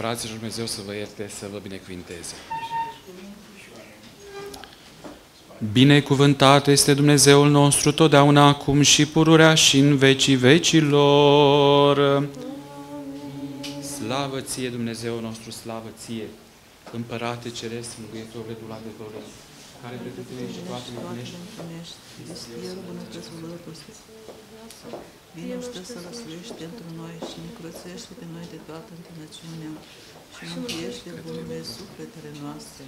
rugați, fraților, Dumnezeu să vă ierte, să vă binecuvinteze. Binecuvântat este Dumnezeul nostru totdeauna, acum și pururea și în vecii vecilor. Slavă ție, Dumnezeu nostru, slavă ție, Împărate Ceresc, Mângâietorule, Dulatătorule, care pe tu și toate iubești. Vinoște să lăsuiești pentru noi și ne curățește pe noi de toată întinăciunea și mântuiește bunele sufletele noastre.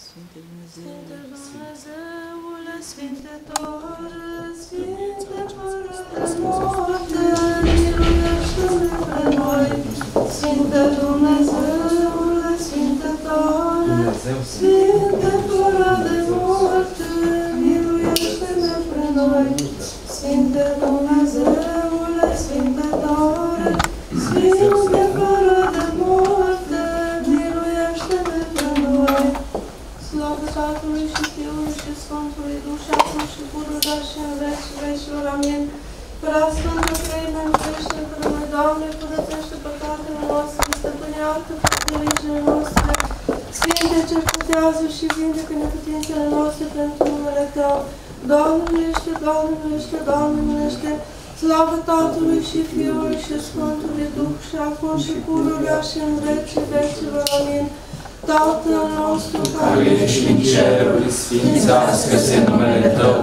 Sfinte Dumnezeule, Dumnezeule, Sfinte Tore, Sfinte fără de moarte, miluiește-ne pe noi. Sfinte Dumnezeule, Sfinte Tore, Sfinte fără de moarte, miluiește-ne pe noi. Sfinte Dumnezeule, Sfinte fără de moarte, miluiește-ne pe noi. Slavă Tatălui și Fiului și Sfântului Duh și acum și pururea și în veci vecilor. Amin. Prea Sfântă Treime, miluiește pe noi, Doamne, curățește păcatele noastre, stăpânească felicile noastre, Sfinte, cercetează și vindecă neputințele noastre pentru numele Tău. Doamne, miluiește, Doamne, miluiește, Doamne, miluiește, Slavă Tatălui și Fiului și Sfântului Duh și acum și pururea și în veci vecilor. Amin. Tatăl nostru care ești în ceruri, sfințească-se numele Tău,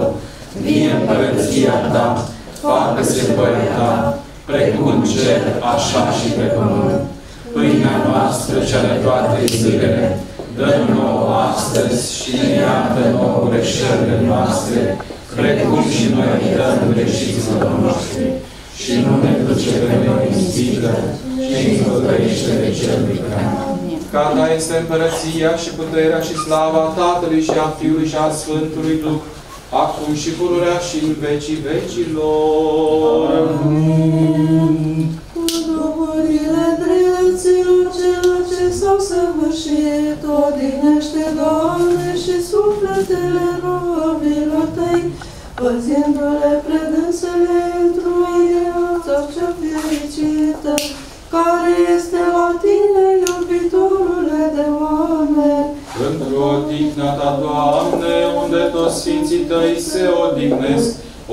vie împărăția Ta, facă-se voia Ta, precum în cer, așa și pe pământ. Pâinea noastră cea de toate zilele, dă nouă astăzi și ne iartă nouă greșelile noastre, precum și noi iertăm greșiților noștri. Și nu ne duce pe noi în ispită, ci împăcăiește de cel vicran. Ca ta este împărăția și puterea și slava Tatălui și a Fiului și a Sfântului Duh, acum și pururea și în vecii vecilor. Cu duhurile drepților celor ce s-au săvârșit, odihnește, Doamne, și sufletele robilor Tăi, păzindu-le predânsele într-o viață cea fericită, care este la Tine, iubitorule de oameni. Într-o odihna ta, Doamne, unde toți Sfinții Tăi se odihnesc,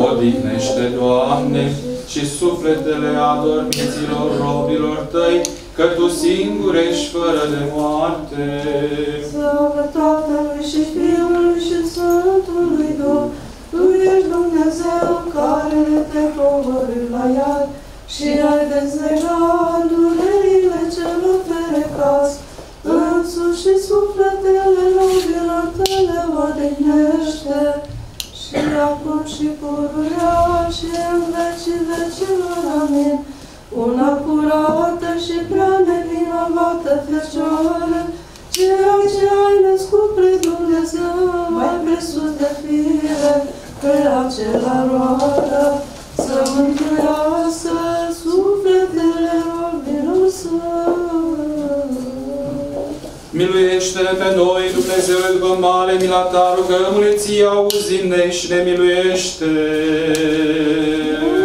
odihnește, Doamne, și sufletele adormiților robilor Tăi, că Tu singur ești fără de moarte. Slavă Tatălui și Fiului și Sfântului Duh, Tu ești Dumnezeu care te coborâ la iad și ai dezlegat durerile celor ferecați, însuși și sufletele robilor tale odihnește, și acum și pururea și în vecii vecilor. Amin. Una curată și prea nevinovată Fecioară, ceea ce ai născut pre Dumnezeu, mai presus de fire, pe acela roadă, să mântuiască sufletele robilor săi. Miluiește-ne pe noi, Dumnezeule, după mare mila Ta, rugăm-ne Ție, auzi-ne și ne miluiește. Miluiește,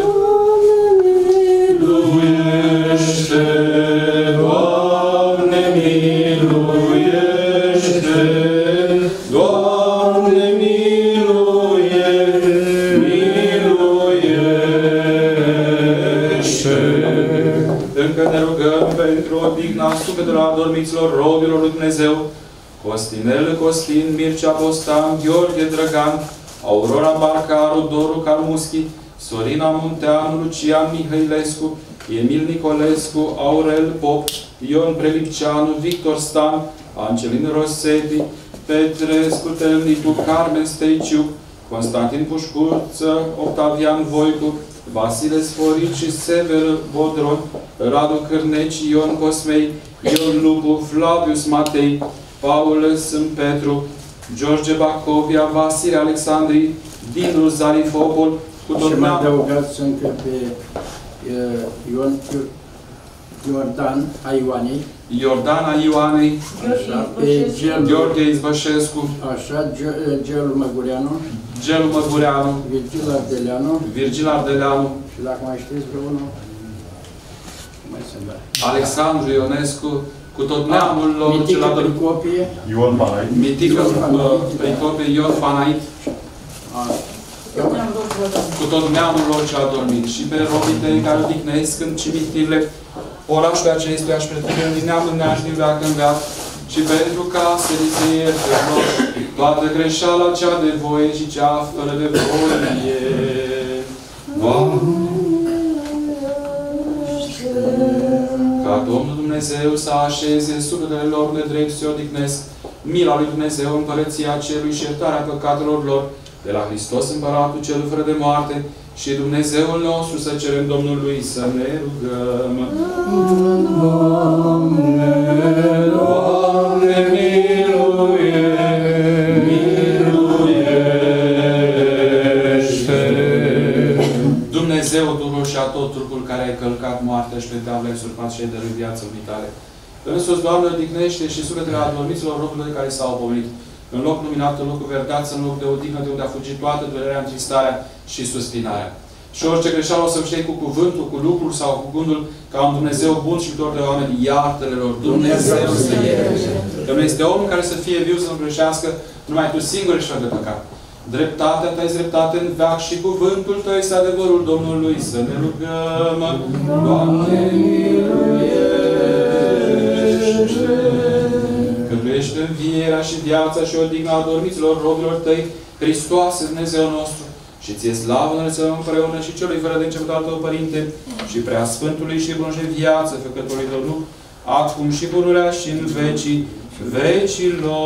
Costin, Mircea Postan, Gheorghe Drăgan, Aurora Barcaru, Doru Calmuschi, Sorina Munteanu, Lucian Mihailescu, Emil Nicolescu, Aurel Pop, Ion Prelipceanu, Victor Stan, Angelin Rosetti, Petrescu Telnicu, Carmen Steiciuc, Constantin Pușcuță, Octavian Voicu, Vasile Sforic și Sever Bodron, Radu Cârneci, Ion Cosmei, Ion Lupu, Flavius Matei, Paul Sâm Petru, George Bacovia, Vasile Alexandri, Dinu Zarifopol, cu Și mai domnul adăugați încă pe uh, Ion Iordan a Ioanei, Iordana Ioanei, așa, pe Gel, Gheorghe Izbășescu, așa, Ge- Gelu Măgureanu, Gelu Măgureanu, Virgil Ardeleanu. Virgil Ardeleanu, și dacă mai știți vreunul, Mai sunt, da. Alexandru Ionescu, cu tot neamul lor ce Mitică l-a dormit. Pricopie. Ion Banai. Mitică uh, Pricopie Ion Fanait, A, cu tot neamul lor ce a dormit. Și pe robii tăi care odihnesc în cimitirile orașului acestuia și pretutindeni din neam în neam și din veac în veac. Și pentru ca să li se ierte lor toată greșeala cea de voie și cea fără de voie. Ca Domnul Dumnezeu să așeze sufletele lor nedrept și odihnesc mila lui Dumnezeu, împărăția cerului și iertarea păcatelor lor, de la Hristos Împăratul cel fără de moarte și Dumnezeul nostru să cerem Domnului să ne rugăm. Doamne, Dumnezeu, Duhul și tot trupul care ai călcat moartea și pe tavă ai surpat și ai dăruit viață vitale. Însuți, Doamne, odihnește și sufletele adormiților robilor care s-au pomenit. În loc luminat, în loc verdeaț, în loc de odihnă, de unde a fugit toată durerea, întristarea și suspinarea. Și orice greșeală o să știi cu cuvântul, cu lucrul sau cu gândul, ca un Dumnezeu bun și iubitor de oameni, iartă-le lor. Dumnezeu să ierte. Că nu este om care să fie viu, să nu greșească, numai tu singur ești fără de păcat. Dreptatea ta este dreptate în veac și cuvântul tău este adevărul Domnului. Să ne rugăm, Doamne, miluiește! Că Tu ești învierea și viața și odihna adormiților robilor Tăi, Hristoase, Dumnezeu nostru, și ție slavă înălțăm împreună și celui fără de început al Tău, Părinte, și prea Sfântului și bun și viață, Făcătorului Tău Duh, acum și pururea și în vecii vecilor.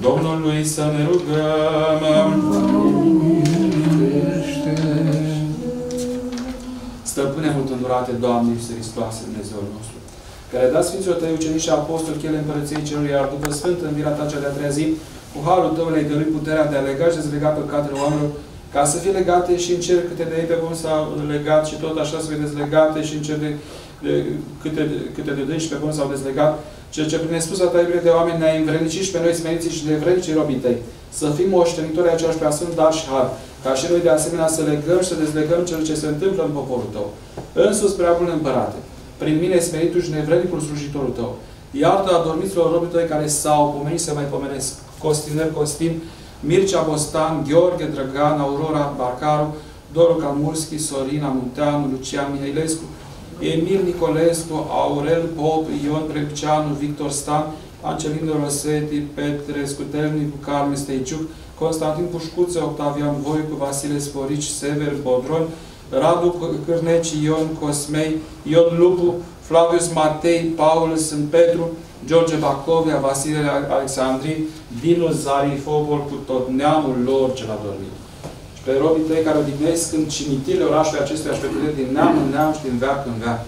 Domnului să ne rugăm. Stăpâne mult îndurate, Doamne Iisuse Hristoase, Dumnezeul nostru, care dați Sfinților Tăi ucenici și apostoli chele împărăției celor, iar după Sfântă învirea Ta cea de-a treia zi, cu harul Tău le-ai dăruit puterea de a lega și dezlega păcatele oamenilor, ca să fie legate și în cer câte de ei pe pământ s-au legat și tot așa să fie dezlegate și în cer de, de, câte, de, câte de dânsi pe pământ s-au dezlegat, ceea ce prin spus ta iubire de oameni ne-ai învrednicit și pe noi smeriții și de vrednici robii Tăi, să fim moștenitori același pe asfânt dar și har, ca și noi de asemenea să legăm și să dezlegăm cel ce se întâmplă în poporul Tău. Însus, prea bun împărate, prin mine smeritul și nevrednicul slujitorul Tău, iartă adormiților robii Tăi care s-au pomenit să mai pomenesc, Costinel Costin, Mircea Bostan, Gheorghe Drăgan, Aurora Barcaru, Doru Camurski, Sorina Munteanu, Lucian Mihailescu, Emil Nicolescu, Aurel Pop, Ion Prepceanu, Victor Stan, Angelino Rosetti, Petre Scutelnicu, Carmen Steiciuc, Constantin Pușcuță, Octavian Voicu, Vasile Sporici, Sever Bodron, Radu Cârneci, Ion Cosmei, Ion Lupu, Flavius Matei, Paul Sunt Petru, George Bacovia, Vasile Alexandri, Dinu Zarifobol, cu tot neamul lor ce l-a dormit. Și pe robii tăi care odihnesc în cimitirele orașului acestuia și pe putere din neam în neam și din veac în veac.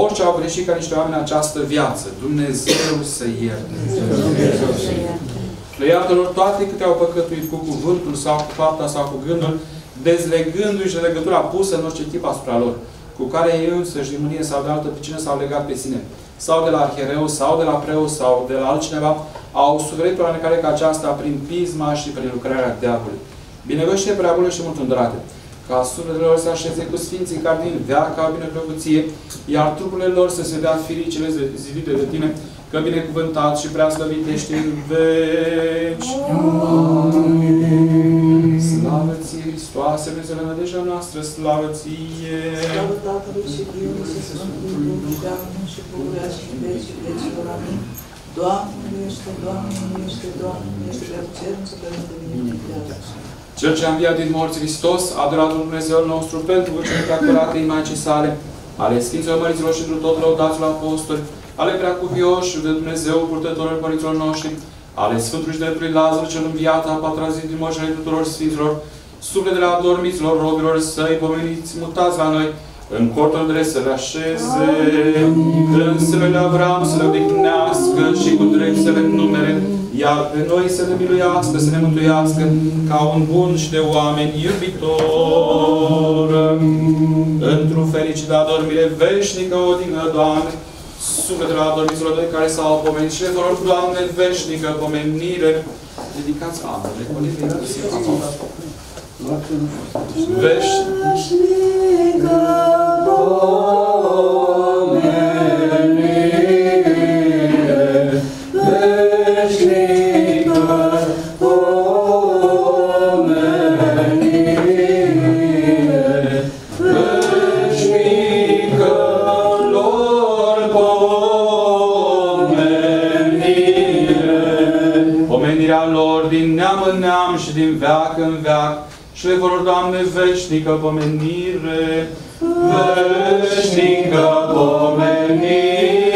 Orice au greșit ca niște oameni în această viață, Dumnezeu să ierte. Le iartă lor toate câte au păcătuit cu cuvântul sau cu fapta sau cu gândul, dezlegându-și de legătura pusă în orice tip asupra lor, cu care ei însăși din mânie sau de altă pricină s-au legat pe sine, sau de la arhereu, sau de la preot, sau de la altcineva, au suferit o care ca aceasta prin pisma și prin lucrarea diavolului. Binevăște prea bună și mult îndurate, ca sufletele lor să așeze cu Sfinții care din veaca binecuvăție, iar trupurile lor să se dea firicele zidite de tine, că binecuvântat și prea slăvit ești în veci. Slavă ție, Hristoase, Dumnezeu, nădejdea noastră, slavă ție! Slavă Tatălui și Fiului și Sfântului Duh, și acum și pururea și în vecii vecilor. Amin. Doamne, ești, Doamne, ești, Doamne, ești, de cer, să te binecuvântează. Cel ce a înviat din morți Hristos, adoratul Dumnezeu nostru, pentru văciunea acurate Maicii sale, ale Sfinților Măriților și pentru tot lăudaților apostoli, ale preacuvioși de Dumnezeu, purtătorilor părinților noștri, ale Sfântului și Dreptului Lazar, cel înviat, a patra zi din moșului tuturor Sfinților, sufletele adormiților, robilor săi, pomeniți, mutați la noi, în cortul de să le așeze, în sânele Avram să le odihnească și cu drept să le numere, iar pe noi să ne miluiască, să ne mântuiască, ca un bun și de oameni iubitor. Într-un fericit adormire veșnică, odihnă, Doamne, sufletele adormiților de care s-au pomenit și le vor, Doamne, veșnică pomenire. Ridicați ambele, colivii, Veșnică. Pomenire, și din veac în veac, șlefurilor, Doamne, veșnică pomenire, veșnică pomenire,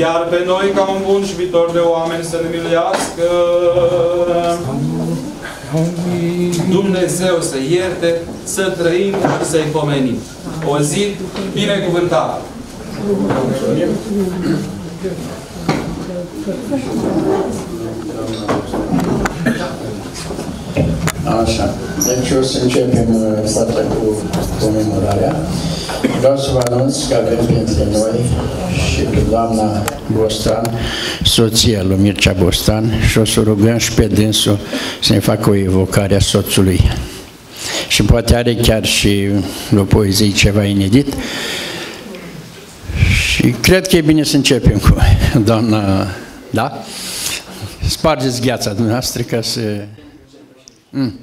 iar pe noi ca un bun și viitor de oameni să ne miluiască. Dumnezeu să ierte, să trăim și să-i pomenim. O zi binecuvântată. Așa. Deci o să începem uh, data cu comemorarea. Vreau să vă anunț că avem printre noi și pe doamna Bostan, soția lui Mircea Bostan, și o să rugăm și pe dânsul să ne facă o evocare a soțului. Și poate are chiar și o poezie ceva inedit. Și cred că e bine să începem cu doamna, da? Spargeți gheața dumneavoastră ca să... Mm.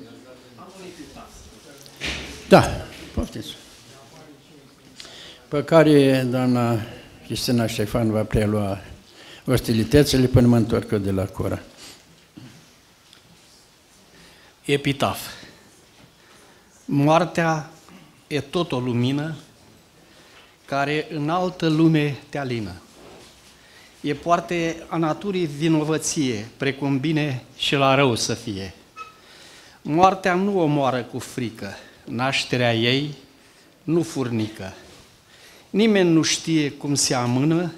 Da, poftiți. Pe care doamna Cristina Ștefan va prelua ostilitățile până mă întorc eu de la Cora. Epitaf. Moartea e tot o lumină care în altă lume te alină. E poate a naturii vinovăție, precum bine și la rău să fie. Moartea nu omoară cu frică, nașterea ei nu furnică. Nimeni nu știe cum se amână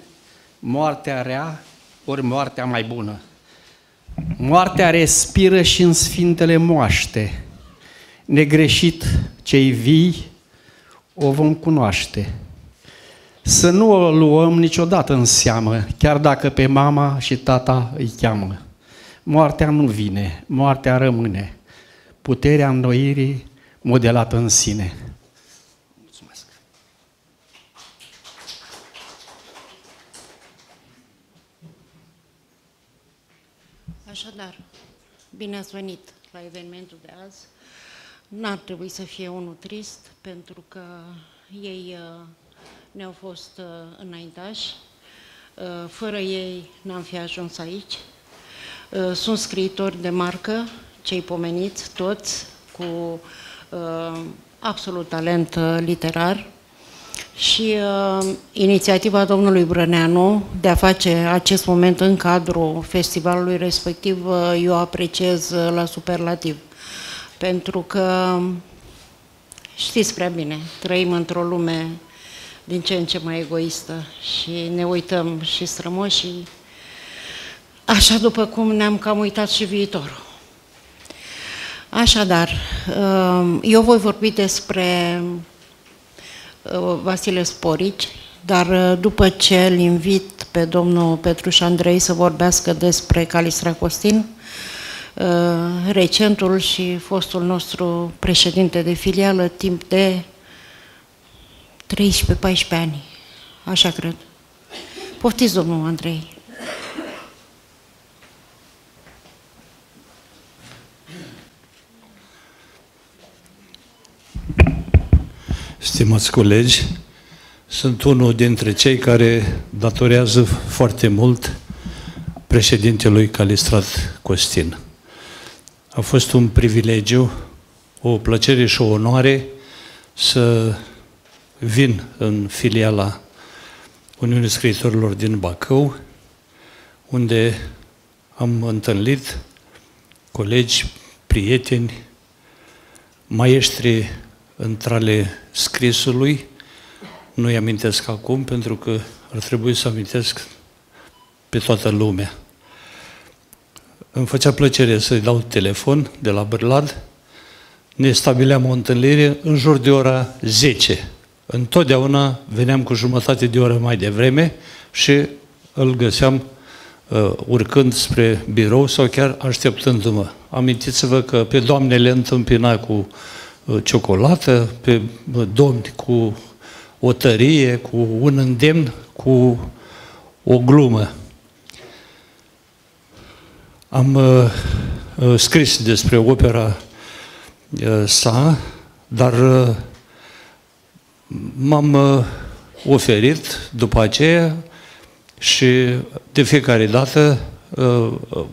moartea rea ori moartea mai bună. Moartea respiră și în sfintele moaște. Negreșit cei vii o vom cunoaște. Să nu o luăm niciodată în seamă, chiar dacă pe mama și tata îi cheamă. Moartea nu vine, moartea rămâne. Puterea înnoirii modelată în sine. Așadar, bine ați venit la evenimentul de azi. N-ar trebui să fie unul trist, pentru că ei uh, ne-au fost uh, înaintași. Uh, fără ei n-am fi ajuns aici. Uh, sunt scriitori de marcă, cei pomeniți, toți, cu uh, absolut talent uh, literar. Și uh, inițiativa domnului Brăneanu de a face acest moment în cadrul festivalului respectiv, uh, eu apreciez uh, la superlativ. Pentru că știți prea bine, trăim într-o lume din ce în ce mai egoistă și ne uităm și strămoșii, așa după cum ne-am cam uitat și viitorul. Așadar, eu voi vorbi despre Vasile Sporici, dar după ce îl invit pe domnul Petruș Andrei să vorbească despre Calistra Costin, recentul și fostul nostru președinte de filială timp de 13-14 ani, așa cred. Poftiți, domnul Andrei. Stimați colegi, sunt unul dintre cei care datorează foarte mult președintelui Calistrat Costin. A fost un privilegiu, o plăcere și o onoare să vin în filiala Uniunii Scriitorilor din Bacău, unde am întâlnit colegi, prieteni, maestri între scrisului. Nu-i amintesc acum pentru că ar trebui să amintesc pe toată lumea. Îmi făcea plăcere să-i dau telefon de la Bârlad. Ne stabileam o întâlnire în jur de ora 10. Întotdeauna veneam cu jumătate de oră mai devreme și îl găseam uh, urcând spre birou sau chiar așteptându-mă. Amintiți-vă că pe doamne le întâmpina cu uh, ciocolată, pe uh, domni cu o tărie, cu un îndemn, cu o glumă. Am uh, uh, scris despre opera uh, sa, dar uh, m-am uh, oferit după aceea și de fiecare dată uh,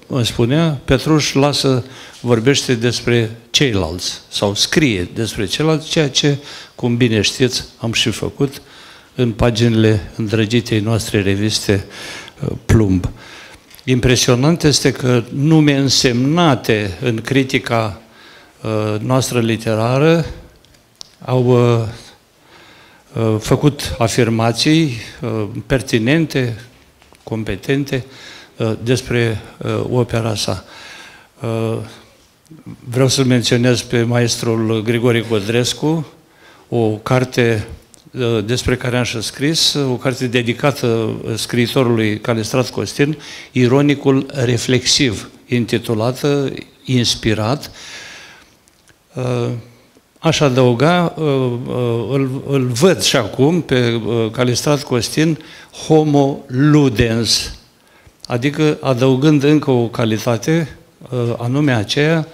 îmi spunea, Petruș, lasă, vorbește despre ceilalți sau scrie despre ceilalți, ceea ce, cum bine știți, am și făcut în paginile îndrăgitei noastre reviste uh, Plumb. Impresionant este că nume însemnate în critica uh, noastră literară au uh, uh, făcut afirmații uh, pertinente, competente uh, despre uh, opera sa. Uh, vreau să-l menționez pe maestrul Grigore Codrescu, o carte Uh, despre care am și scris, uh, o carte dedicată uh, scriitorului Calistrat Costin, Ironicul reflexiv, intitulată Inspirat. Aș adăuga, îl, îl văd și acum pe Calistrat Costin, homo ludens, adică adăugând încă o calitate, anume aceea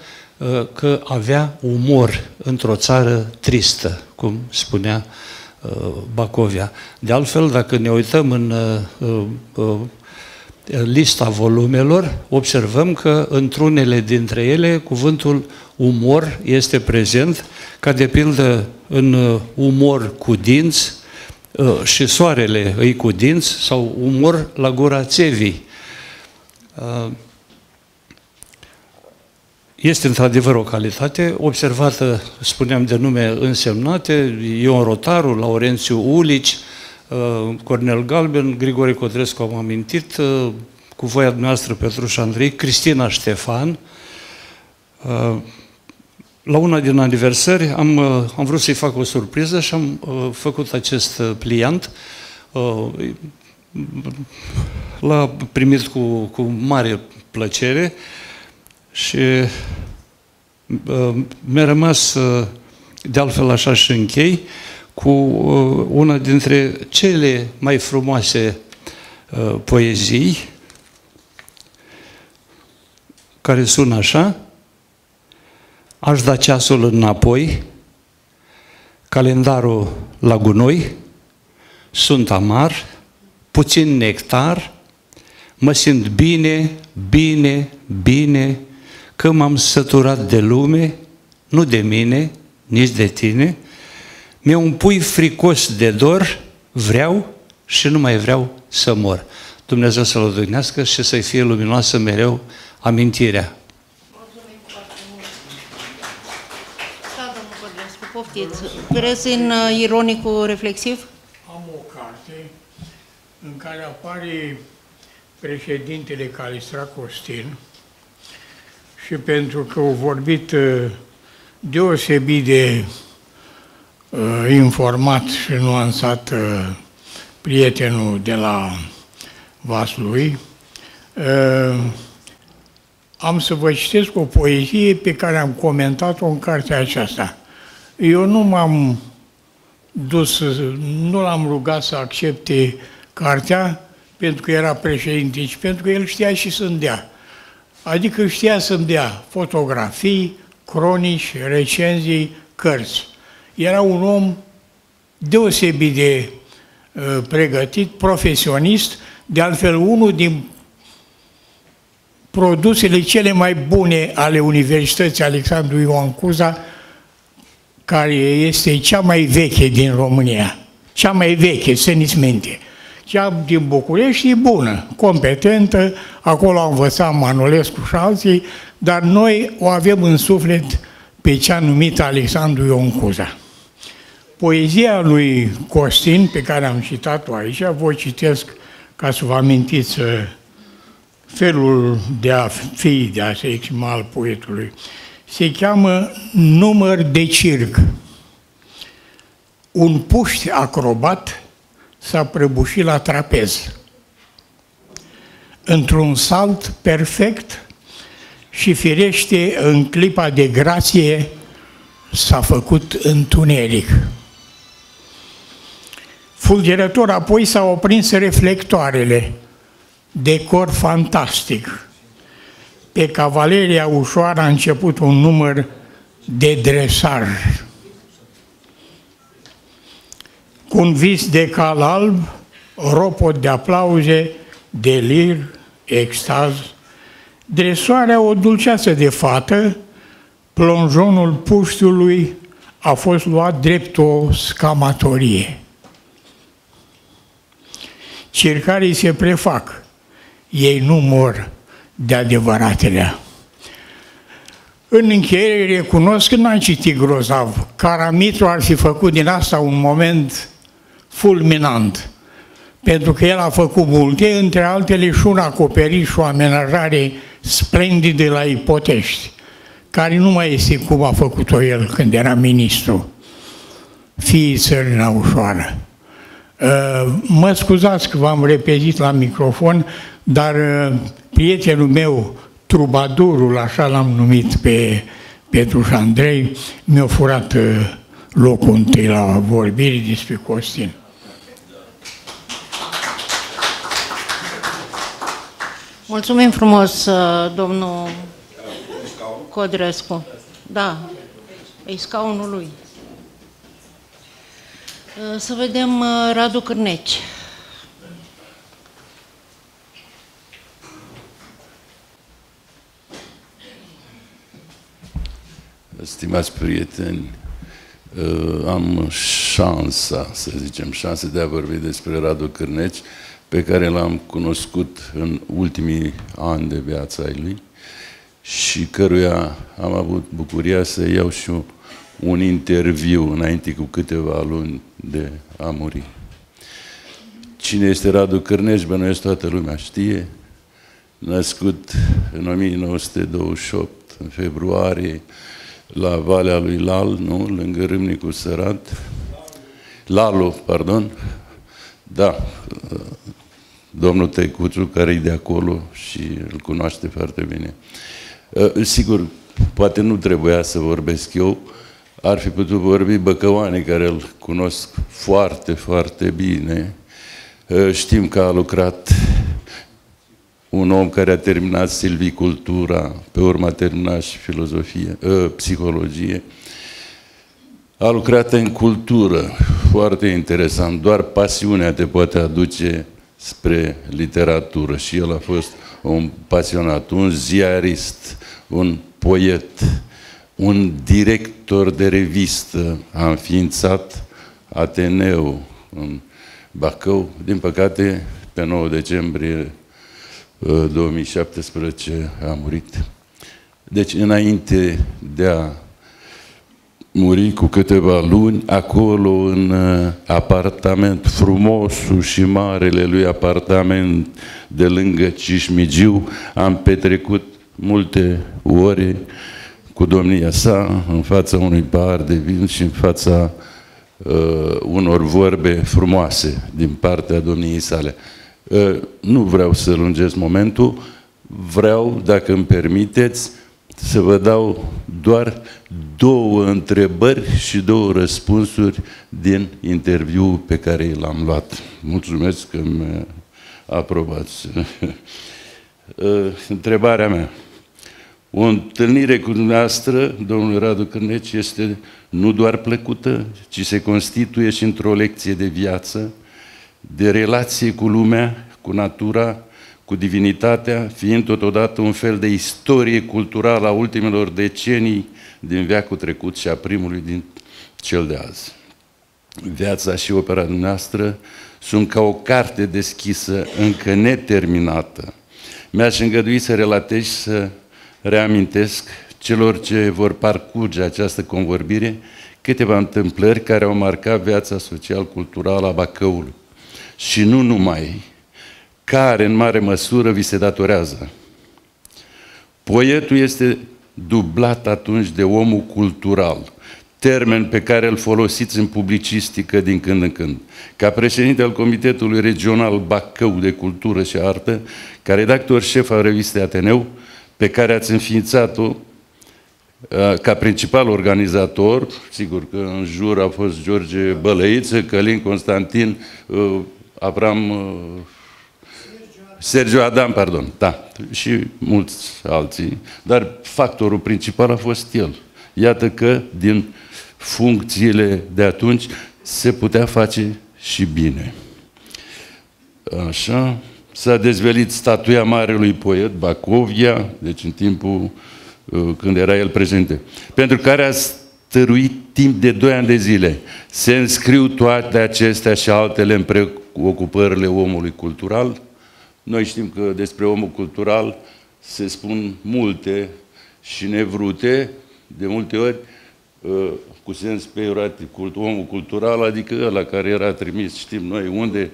că avea umor într-o țară tristă, cum spunea Uh, Bacovia. De altfel, dacă ne uităm în uh, uh, lista volumelor, observăm că într-unele dintre ele cuvântul umor este prezent, ca de pildă în umor cu dinți și soarele îi cu dinți sau umor la gura țevii. Este într-adevăr o calitate observată, spuneam de nume însemnate, Ion Rotaru, Laurențiu Ulici, uh, Cornel Galben, Grigore Codrescu am amintit, uh, cu voia noastră Petruș Andrei, Cristina Ștefan. Uh, la una din aniversări am, am vrut să-i fac o surpriză și am făcut acest pliant. L-a primit cu, cu mare plăcere și uh, mi-a rămas, uh, de altfel așa și închei, cu uh, una dintre cele mai frumoase poezii, care sună așa, aș da ceasul înapoi, calendarul la gunoi, sunt amar, puțin nectar, mă simt bine, bine, bine, că m-am săturat de lume, nu de mine, nici de tine, mi-e un pui fricos de dor, vreau și nu mai vreau să mor. Dumnezeu să-L odihnească și să-i fie luminoasă mereu amintirea. Poftiți. Crezi în uh, ironicul reflexiv? Am o carte în care apare președintele Calistra Costin, și pentru că au vorbit uh, deosebit de uh, informat și nuanțat uh, prietenul de la Vaslui, uh, am să vă citesc o poezie pe care am comentat-o în cartea aceasta. Eu nu m-am dus, nu l-am rugat să accepte cartea pentru că era președinte, ci pentru că el știa și să dea. Adică știa să-mi dea fotografii, cronici, recenzii, cărți. Era un om deosebit de uh, pregătit, profesionist, de altfel unul din produsele cele mai bune ale Universității Alexandru Ioan Cuza, care este cea mai veche din România. Cea mai veche, țineți minte. Cea din București e bună, competentă, acolo a învățat Manolescu și alții, dar noi o avem în suflet pe cea numită Alexandru Ion Cuza. Poezia lui Costin, pe care am citat-o aici, vă citesc ca să vă amintiți uh, felul de a fi, de a se exprima al poetului. Se cheamă Număr de circ. Un puști acrobat s-a prăbușit la trapez. Într-un salt perfect și firește în clipa de grație s-a făcut întuneric. Fulgerător apoi s-au oprins reflectoarele, decor fantastic. Pe cavaleria ușoară a început un număr de dresar. Cu un vis de cal alb, ropot de aplauze, delir, extaz. Dresoarea o dulceață de fată, plonjonul puștiului a fost luat drept o scamatorie. Circarii se prefac, ei nu mor de adevăratele. În încheiere recunosc că n-am citit grozav. Caramitru ar fi făcut din asta un moment fulminant, pentru că el a făcut multe, între altele și un acoperiș și o amenajare splendidă la Ipotești, care nu mai este cum a făcut-o el când era ministru. Fiii țării ușoară. Uh, mă scuzați că v-am repezit la microfon, dar uh, prietenul meu, trubadurul, așa l-am numit pe Petru și Andrei, mi-a furat uh, locul întâi la vorbire despre Costin. Mulțumim frumos, domnul Codrescu. Da, e scaunul lui. Uh, să vedem uh, Radu Cârneci. Stimați prieteni, uh, am șansa, să zicem, șansa de a vorbi despre Radu Cârneci, pe care l-am cunoscut în ultimii ani de viața lui și căruia am avut bucuria să iau și un interviu înainte cu câteva luni de a muri. Cine este Radu Cârnești? Bănuiesc toată lumea știe. Născut în 1928, în februarie, la Valea lui Lal, nu? Lângă Râmnicu Sărat. Lalu, pardon. Da, domnul Tecuțu, care e de acolo și îl cunoaște foarte bine. Sigur, poate nu trebuia să vorbesc eu, ar fi putut vorbi băcăoanii care îl cunosc foarte, foarte bine. Ă, știm că a lucrat un om care a terminat silvicultura, pe urmă a terminat și filozofie, ă, psihologie. A lucrat în cultură, foarte interesant. Doar pasiunea te poate aduce spre literatură și el a fost un pasionat, un ziarist, un poet, un director de revistă a înființat Ateneu în Bacău. Din păcate, pe 9 decembrie 2017 uh, a murit. Deci, înainte de a muri cu câteva luni, acolo în uh, apartament, frumosul și marele lui apartament de lângă Cismigiu, am petrecut multe ore cu domnia sa, în fața unui bar de vin și în fața uh, unor vorbe frumoase din partea domniei sale. Uh, nu vreau să lungesc momentul, vreau, dacă îmi permiteți, să vă dau doar două întrebări și două răspunsuri din interviul pe care l-am luat. Mulțumesc că mă aprobați. Uh, întrebarea mea. O întâlnire cu dumneavoastră, domnul Radu Cârneci, este nu doar plăcută, ci se constituie și într-o lecție de viață, de relație cu lumea, cu natura, cu divinitatea, fiind totodată un fel de istorie culturală a ultimelor decenii din veacul trecut și a primului din cel de azi. Viața și opera noastră sunt ca o carte deschisă, încă neterminată. Mi-aș îngădui să relatez și să reamintesc celor ce vor parcurge această convorbire câteva întâmplări care au marcat viața social-culturală a Bacăului. Și nu numai, care în mare măsură vi se datorează. Poetul este dublat atunci de omul cultural, termen pe care îl folosiți în publicistică din când în când. Ca președinte al Comitetului Regional Bacău de Cultură și Artă, ca redactor șef al revistei Ateneu, pe care ați înființat-o uh, ca principal organizator, sigur că în jur a fost George Bălăiță, Călin Constantin, uh, Avram uh, Sergio Adam, pardon, da, și mulți alții, dar factorul principal a fost el. Iată că din funcțiile de atunci se putea face și bine. Așa, s-a dezvelit statuia marelui poet Bacovia, deci în timpul uh, când era el prezente, pentru care a stăruit timp de 2 ani de zile. Se înscriu toate acestea și altele în preocupările omului cultural, noi știm că despre omul cultural se spun multe și nevrute, de multe ori, uh, cu sens peiorativ, omul cultural, adică ăla care era trimis, știm noi unde,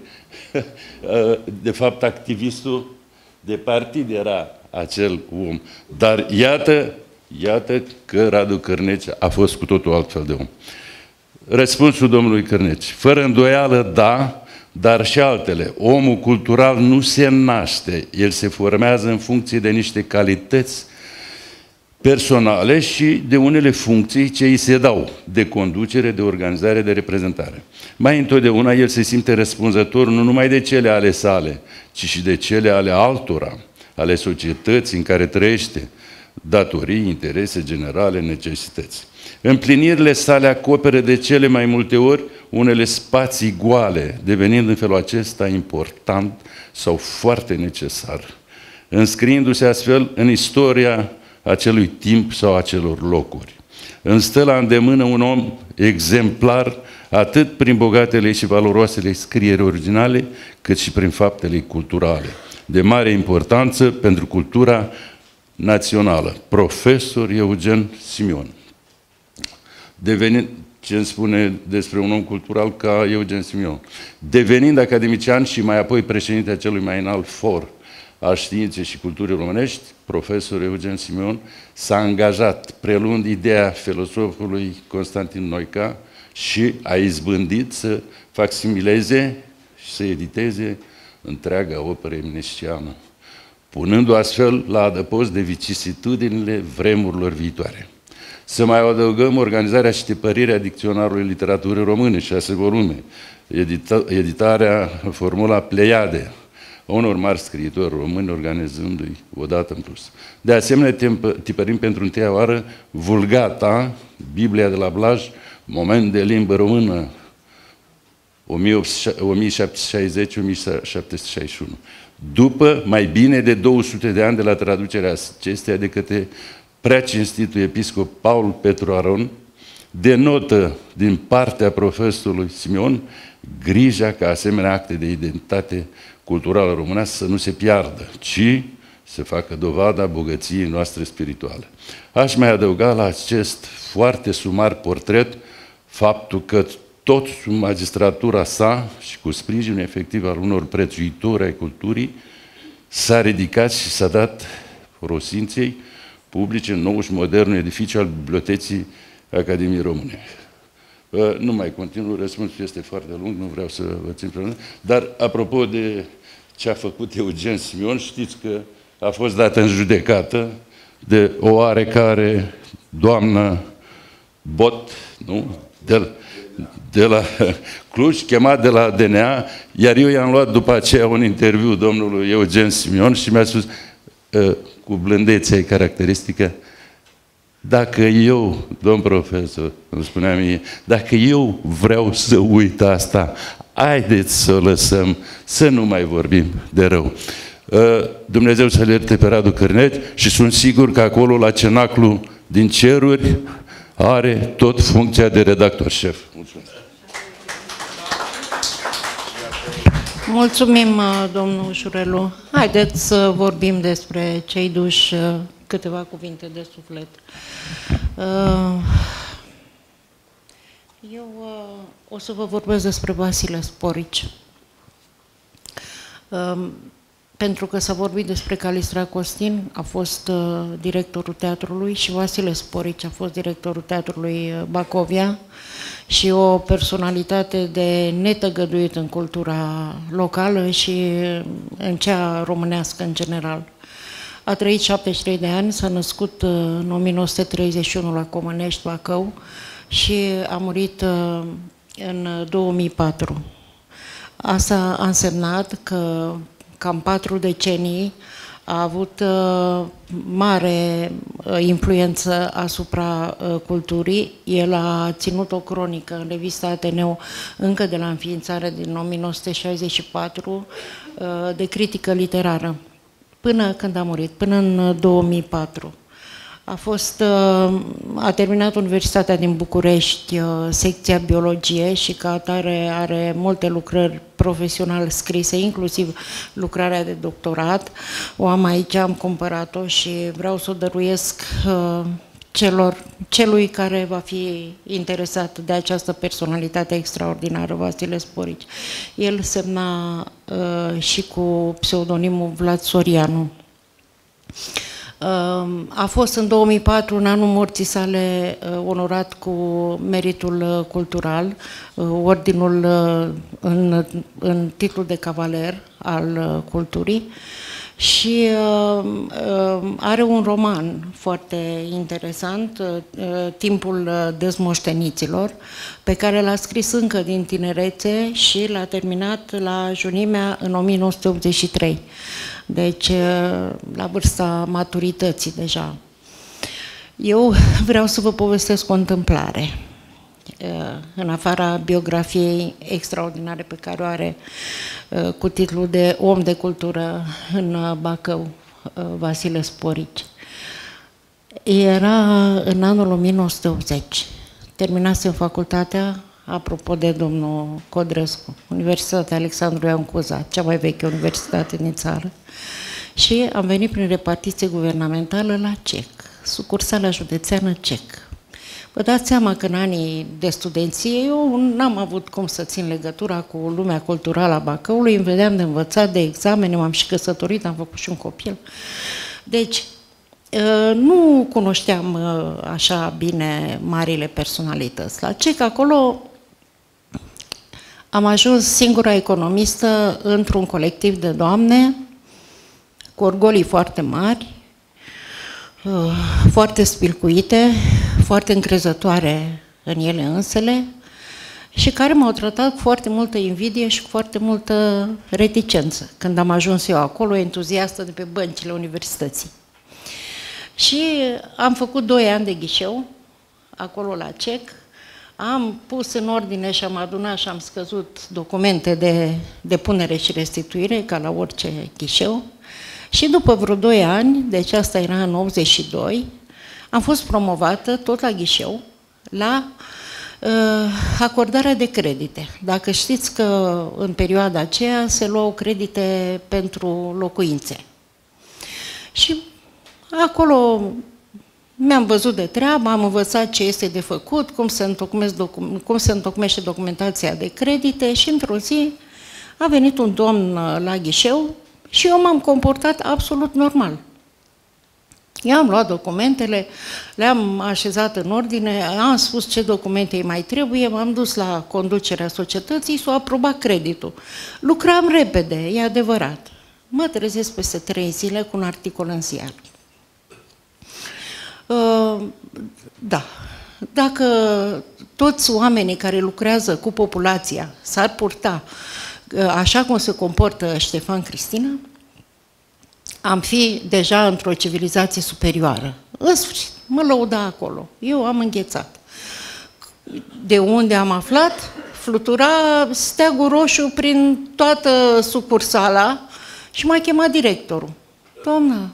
uh, de fapt activistul de partid era acel om. Dar iată, iată că Radu Cărneci a fost cu totul altfel de om. Răspunsul domnului Cărneci. Fără îndoială, da, dar și altele. Omul cultural nu se naște, el se formează în funcție de niște calități personale și de unele funcții ce îi se dau, de conducere, de organizare, de reprezentare. Mai întotdeauna el se simte răspunzător nu numai de cele ale sale, ci și de cele ale altora, ale societății în care trăiește, datorii, interese generale, necesități. Împlinirile sale acoperă de cele mai multe ori unele spații goale, devenind în felul acesta important sau foarte necesar, înscriindu-se astfel în istoria acelui timp sau acelor locuri. În stă la îndemână un om exemplar, atât prin bogatele și valoroasele scrieri originale, cât și prin faptele culturale, de mare importanță pentru cultura națională. Profesor Eugen Simion. Devenind, ce îmi spune despre un om cultural ca Eugen Simion. Devenind academician și mai apoi președinte acelui mai înalt for al științei și culturii românești, profesor Eugen Simion s-a angajat, preluând ideea filosofului Constantin Noica și a izbândit să facsimileze și să editeze întreaga operă eminesciană, punându astfel la adăpost de vicisitudinile vremurilor viitoare. Să mai adăugăm organizarea și tipărirea dicționarului literaturii române, șase volume, edita, editarea formula Pleiade, unor mari scriitori români, organizându-i odată în plus. De asemenea, tipărim pentru întâia oară Vulgata, Biblia de la Blaj, moment de limbă română, 1760-1761. După mai bine de 200 de ani de la traducerea acesteia de către prea cinstitul episcop Paul Petru Aron, denotă din partea profesorului Simeon grija ca asemenea acte de identitate culturală românească să nu se piardă, ci să facă dovada bogăției noastre spirituale. Aș mai adăuga la acest foarte sumar portret faptul că tot sub magistratura sa și cu sprijinul efectiv al unor prețuitori ai culturii s-a ridicat și s-a dat rosinței publice în nou și modernul edificiu al Bibliotecii Academiei Române. Nu mai continuu, răspunsul este foarte lung, nu vreau să vă țin pe dar apropo de ce a făcut Eugen Simion, știți că a fost dată în judecată de o oarecare doamnă Bot, nu? De, de la Cluj, chemat de la DNA, iar eu i-am luat după aceea un interviu domnului Eugen Simion și mi-a spus, ă, cu blândețe caracteristică, dacă eu, domn profesor, îmi spunea mie, dacă eu vreau să uit asta, haideți să o lăsăm, să nu mai vorbim de rău. Dumnezeu să-l ierte pe Radu Cârneț și sunt sigur că acolo la cenaclu din ceruri are tot funcția de redactor șef. Mulțumesc. Mulțumim, uh, domnul Șurelu. Haideți să vorbim despre cei duși uh, câteva cuvinte de suflet. Uh, eu o să vă vorbesc despre Vasile Sporici. Pentru că s-a vorbit despre Calistra Costin, a fost directorul teatrului și Vasile Sporici a fost directorul teatrului Bacovia și o personalitate de netăgăduit în cultura locală și în cea românească în general. A trăit 73 de ani, s-a născut uh, în 1931 la Comănești, Bacău și a murit uh, în 2004. Asta a însemnat că cam patru decenii a avut uh, mare uh, influență asupra uh, culturii. El a ținut o cronică în revista Ateneu încă de la înființare din 1964 de critică literară, până când a murit, până în 2004. A, fost, uh, a terminat Universitatea din București, uh, secția biologie și ca atare are multe lucrări profesionale scrise, inclusiv lucrarea de doctorat. O am aici, am cumpărat-o și vreau să o dăruiesc uh, celor, celui care va fi interesat de această personalitate extraordinară, Vasile Sporici. El semna uh, și cu pseudonimul Vlad Sorianu. A fost în 2004, în anul morții sale, uh, onorat cu meritul uh, cultural, uh, ordinul în, în titlul de cavaler al culturii. Și are un roman foarte interesant, Timpul dezmoșteniților, pe care l-a scris încă din tinerețe și l-a terminat la Junimea în 1983 deci uh, la vârsta maturității deja. Eu vreau să vă povestesc o întâmplare. Uh, în afara biografiei extraordinare pe care o are uh, cu titlul de Om de cultură în Bacău, Vasile Sporici. Era în anul 1980. Terminasem facultatea apropo de domnul Codrescu, Universitatea Alexandru Ioan Cuza, cea mai veche universitate din țară, și am venit prin repartiție guvernamentală la CEC, sucursala județeană CEC. Vă dați seama că în anii de studenție eu n-am avut cum să țin legătura cu lumea culturală a Bacăului, îmi vedeam de învățat, de examene, m-am și căsătorit, am făcut și un copil. Deci, ă, nu cunoșteam ă, așa bine marile personalități. La CEC acolo am ajuns singura economistă într-un colectiv de doamne cu orgolii foarte mari, uh, foarte spilcuite, foarte încrezătoare în ele însele și care m-au tratat cu foarte multă invidie și cu foarte multă reticență când am ajuns eu acolo, entuziastă de pe băncile universității. Și am făcut doi ani de ghișeu, acolo la CEC, am pus în ordine și am adunat și am scăzut documente de depunere și restituire, ca la orice ghișeu. Și după vreo 2 ani, deci asta era în 82, am fost promovată tot la ghișeu la uh, acordarea de credite. Dacă știți că în perioada aceea se luau credite pentru locuințe. Și acolo mi-am văzut de treabă, am învățat ce este de făcut, cum se, cum se întocmește documentația de credite și într-o zi a venit un domn uh, la ghișeu și eu m-am comportat absolut normal. I-am luat documentele, le-am așezat în ordine, am spus ce documente îi mai trebuie, m-am dus la conducerea societății și s-a aprobat creditul. Lucram repede, e adevărat. Mă trezesc peste trei zile cu un articol în ziar. Uh, da, dacă toți oamenii care lucrează cu populația s-ar purta uh, așa cum se comportă Ștefan Cristina, am fi deja într-o civilizație superioară. În sfârșit, mă lăuda acolo. Eu am înghețat. De unde am aflat? Flutura steagul roșu prin toată sucursala Și m-a chemat directorul. Doamna,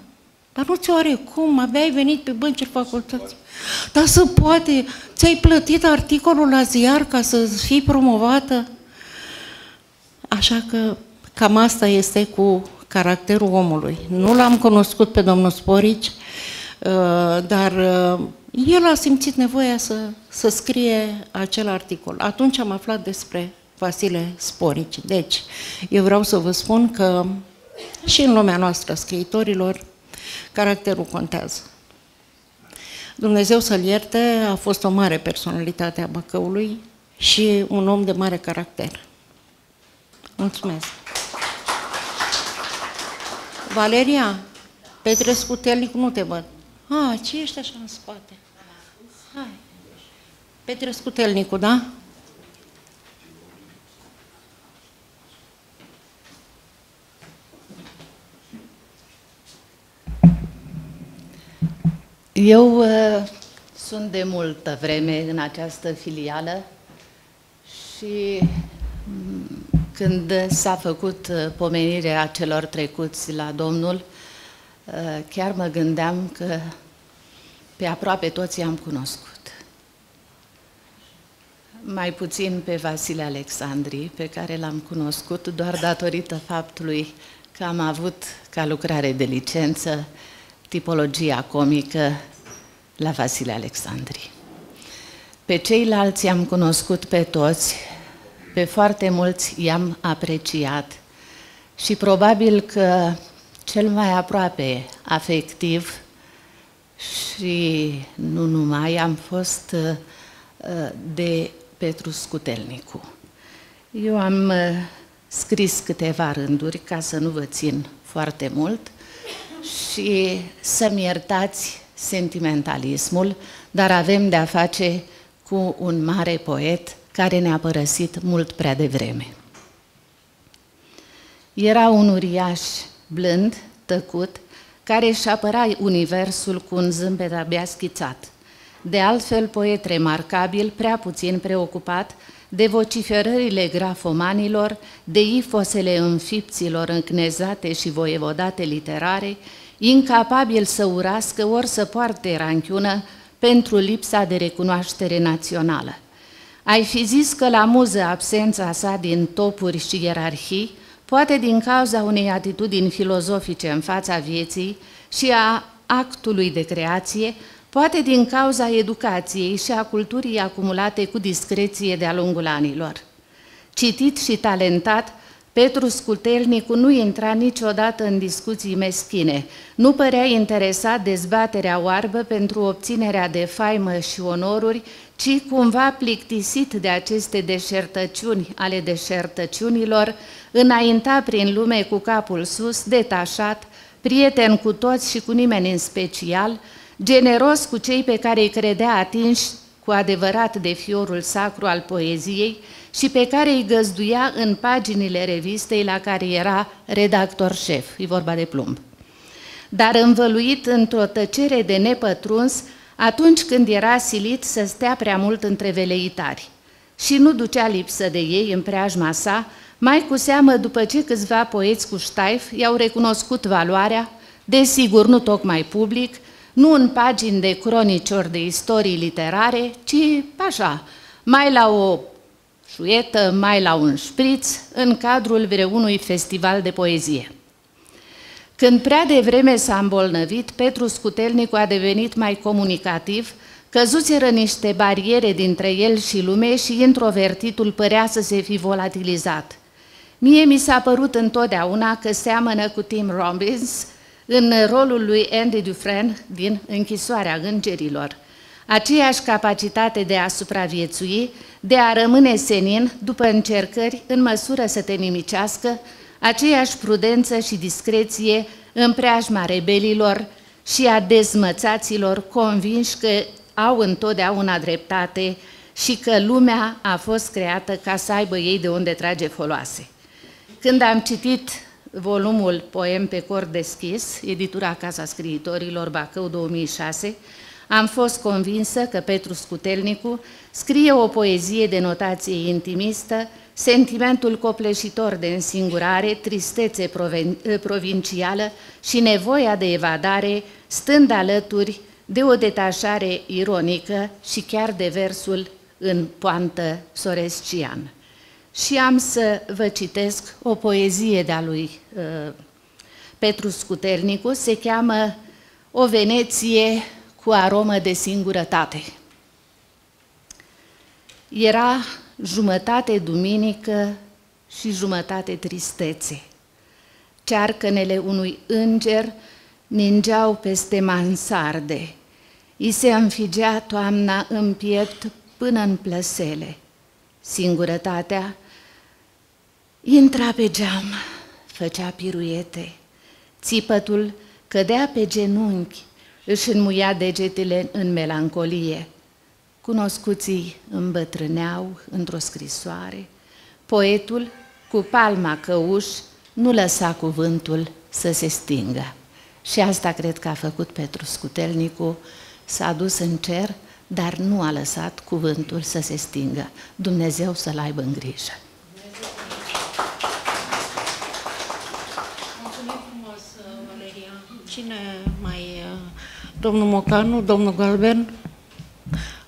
dar nu ți oare cum? Abia ai venit pe băncile facultății. Dar să poate, ți-ai plătit articolul la ziar ca să fii promovată? Așa că cam asta este cu caracterul omului. Nu l-am cunoscut pe domnul Sporici, uh, dar uh, el a simțit nevoia să, să scrie acel articol. Atunci am aflat despre Vasile Sporici. Deci, eu vreau să vă spun că și în lumea noastră scriitorilor, caracterul contează. Dumnezeu să-l ierte, a fost o mare personalitate a Bacăului și un om de mare caracter. Mulțumesc! Valeria, Petrescu Telnicu, nu te văd. Ah, ce ești așa în spate? Hai. Petrescu Telnicu, da? Eu uh, sunt de multă vreme în această filială și mm, când s-a făcut uh, pomenirea celor trecuți la Domnul, uh, chiar mă gândeam că pe aproape toți i-am cunoscut. Mai puțin pe Vasile Alexandri, pe care l-am cunoscut doar datorită faptului că am avut ca lucrare de licență tipologia comică la Vasile Alexandri. Pe ceilalți i-am cunoscut pe toți, pe foarte mulți i-am apreciat și probabil că cel mai aproape afectiv și nu numai am fost uh, de Petru Scutelnicu. Eu am uh, scris câteva rânduri ca să nu vă țin foarte mult și să-mi iertați sentimentalismul, dar avem de-a face cu un mare poet care ne-a părăsit mult prea devreme. Era un uriaș blând, tăcut, care își apăra universul cu un zâmbet abia schițat. De altfel, poet remarcabil, prea puțin preocupat de vociferările grafomanilor, de ifosele înfipților încnezate și voievodate literare, incapabil să urască ori să poarte ranchiună pentru lipsa de recunoaștere națională. Ai fi zis că la muză absența sa din topuri și ierarhii, poate din cauza unei atitudini filozofice în fața vieții și a actului de creație, poate din cauza educației și a culturii acumulate cu discreție de-a lungul anilor. Citit și talentat, Petru Scutelnicu nu intra niciodată în discuții meschine, nu părea interesat dezbaterea oarbă pentru obținerea de faimă și onoruri, ci cumva plictisit de aceste deșertăciuni ale deșertăciunilor, înainta prin lume cu capul sus, detașat, prieten cu toți și cu nimeni în special, generos cu cei pe care îi credea atinși cu adevărat de fiorul sacru al poeziei și pe care îi găzduia în paginile revistei la care era redactor șef, e vorba de plumb. Dar învăluit într-o tăcere de nepătruns atunci când era silit să stea prea mult între veleitari și nu ducea lipsă de ei în preajma sa, mai cu seamă după ce câțiva poeți cu ștaif i-au recunoscut valoarea, desigur nu tocmai public, nu în pagini de cronici ori de istorii literare, ci așa, mai la o șuietă, mai la un șpriț, în cadrul vreunui festival de poezie. Când prea devreme s-a îmbolnăvit, Petru Scutelnicu a devenit mai comunicativ, căzuțeră niște bariere dintre el și lume și introvertitul părea să se fi volatilizat. Mie mi s-a părut întotdeauna că seamănă cu Tim Robbins în rolul lui Andy Dufresne din Închisoarea Îngerilor. Aceeași capacitate de a supraviețui, de a rămâne senin după încercări în măsură să te nimicească, aceeași prudență și discreție în preajma rebelilor și a dezmățaților convinși că au întotdeauna dreptate și că lumea a fost creată ca să aibă ei de unde trage foloase. Când am citit volumul Poem pe cor deschis, editura Casa Scriitorilor Bacău 2006, am fost convinsă că Petru Scutelnicu scrie o poezie de notație intimistă sentimentul copleșitor de însingurare, tristețe provincială și nevoia de evadare, stând alături de o detașare ironică și chiar de versul în poantă sorescian. Și am să vă citesc o poezie de-a lui uh, Petru Scuternicu, se cheamă O Veneție cu aromă de singurătate. Era jumătate duminică și jumătate tristețe. Cearcănele unui înger ningeau peste mansarde. I se înfigea toamna în piept până în plăsele. Singurătatea intra pe geam, făcea piruete. Țipătul cădea pe genunchi, își înmuia degetele în melancolie. Cunoscuții îmbătrâneau într-o scrisoare. Poetul, cu palma căuș, nu lăsa cuvântul să se stingă. Și asta cred că a făcut Petru Scutelnicu, s-a dus în cer, dar nu a lăsat cuvântul să se stingă. Dumnezeu să-l aibă în grijă. Cine mai... Uh, domnul Mocanu, domnul Galben,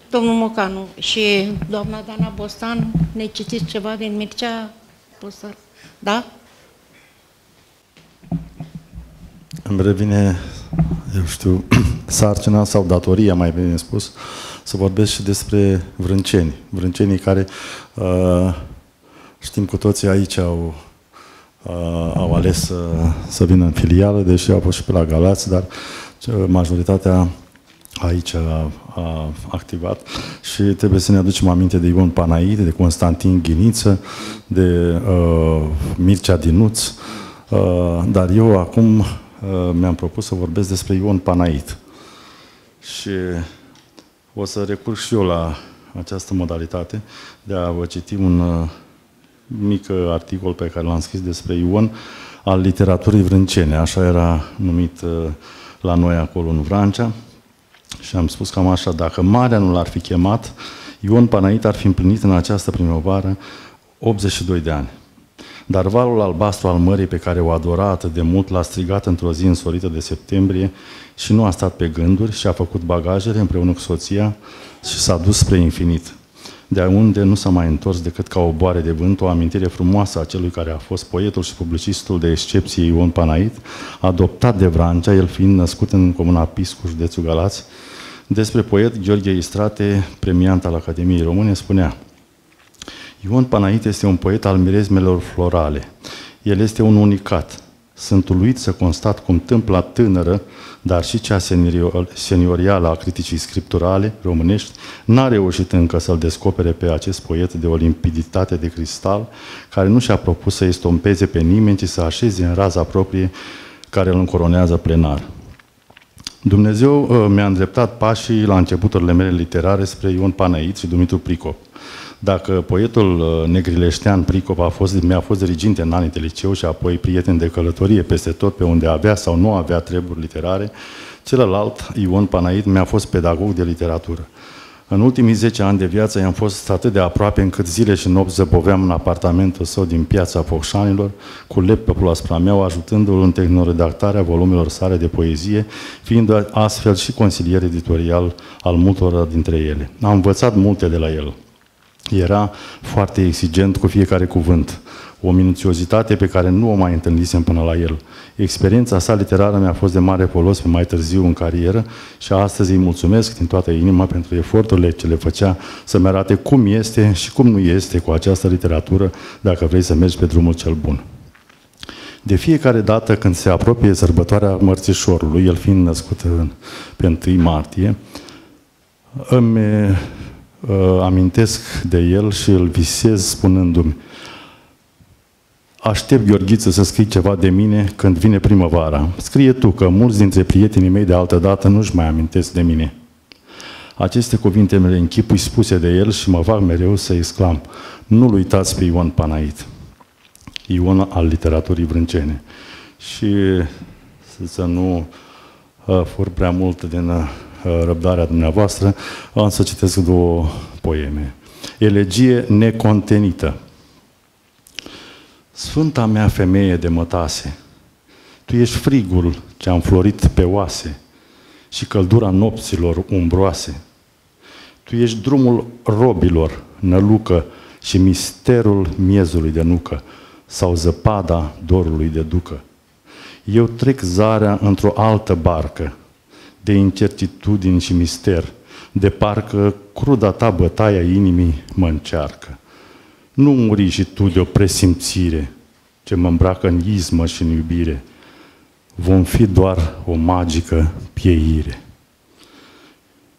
domnul Mocanu și doamna Dana Bostan, ne citiți ceva din Mircea Bostan? Da? Îmi revine, eu știu, sarcina sau datoria, mai bine spus, să vorbesc și despre vrânceni. Vrâncenii care, uh, știm cu toții aici, au, uh, au ales să, să vină în filială, deși au fost și pe la Galați, dar uh, majoritatea aici a, a activat și trebuie să ne aducem aminte de Ion Panaide, de Constantin Ghiniță, de uh, Mircea Dinuț, uh, dar eu acum Uh, mi-am propus să vorbesc despre Ion Panait. Și o să recurg și eu la această modalitate de a vă citi un uh, mic articol pe care l-am scris despre Ion al literaturii vrâncene. Așa era numit uh, la noi acolo în Vrancea. Și am spus cam așa, dacă Marea nu l-ar fi chemat, Ion Panait ar fi împlinit în această primăvară 82 de ani. Dar valul albastru al mării pe care o adora atât de mult l-a strigat într-o zi însorită de septembrie și nu a stat pe gânduri și a făcut bagajele împreună cu soția și s-a dus spre infinit. De unde nu s-a mai întors decât ca o boare de vânt, o amintire frumoasă a celui care a fost poetul și publicistul de excepție Ion Panait, adoptat de Vrancea, el fiind născut în comuna Piscuș, județul Galați. Despre poet Gheorghe Istrate, premiant al Academiei Române, spunea – Ion Panait este un poet al mirezmelor florale. El este un unicat. Sunt uluit să constat cum tâmpla tânără, dar și cea seniorială a criticii scripturale românești, n-a reușit încă să-l descopere pe acest poet de o limpiditate de cristal, care nu și-a propus să estompeze pe nimeni, ci să așeze în raza proprie care îl încoronează plenar. Dumnezeu uh, mi-a îndreptat pașii la începuturile mele literare spre Ion Panait și Dumitru Pricop. Dacă poetul uh, negrileștean Pricop a fost, mi-a fost diriginte în anii de liceu și apoi prieten de călătorie peste tot pe unde avea sau nu avea treburi literare, celălalt, Ion Panait, mi-a fost pedagog de literatură. În ultimii 10 ani de viață i-am fost atât de aproape încât zile și nopți zăboveam în apartamentul său din piața Focșanilor, cu laptopul asupra meu, ajutându-l în tehnoredactarea volumelor sale de poezie, fiind astfel și consilier editorial al multor dintre ele. Am învățat multe de la el era foarte exigent cu fiecare cuvânt. O minuțiozitate pe care nu o mai întâlnisem până la el. Experiența sa literară mi-a fost de mare folos pe mai târziu în carieră și astăzi îi mulțumesc din toată inima pentru eforturile ce le făcea să-mi arate cum este și cum nu este cu această literatură dacă vrei să mergi pe drumul cel bun. De fiecare dată când se apropie sărbătoarea Mărțișorului, el fiind născut în, pe 1 martie, îmi uh, amintesc de el și îl visez spunându-mi Aștept, Gheorghiță, să scrii ceva de mine când vine primăvara. Scrie tu, că mulți dintre prietenii mei de altă dată nu-și mai amintesc de mine. Aceste cuvinte mele închipui spuse de el și mă fac mereu să exclam. Nu-l uitați pe Ion Panait. Ion al literaturii vrâncene. Și să nu uh, fur prea mult din uh, Uh, răbdarea dumneavoastră, am să citesc două poeme. Elegie necontenită. Sfânta mea femeie de mătase, Tu ești frigul ce am florit pe oase și căldura nopților umbroase. Tu ești drumul robilor, nălucă și misterul miezului de nucă sau zăpada dorului de ducă. Eu trec zarea într-o altă barcă de incertitudini și mister, de parcă cruda ta bătaia inimii mă încearcă. Nu muri și tu de o presimțire ce mă îmbracă în izmă și în iubire. Vom fi doar o magică pieire.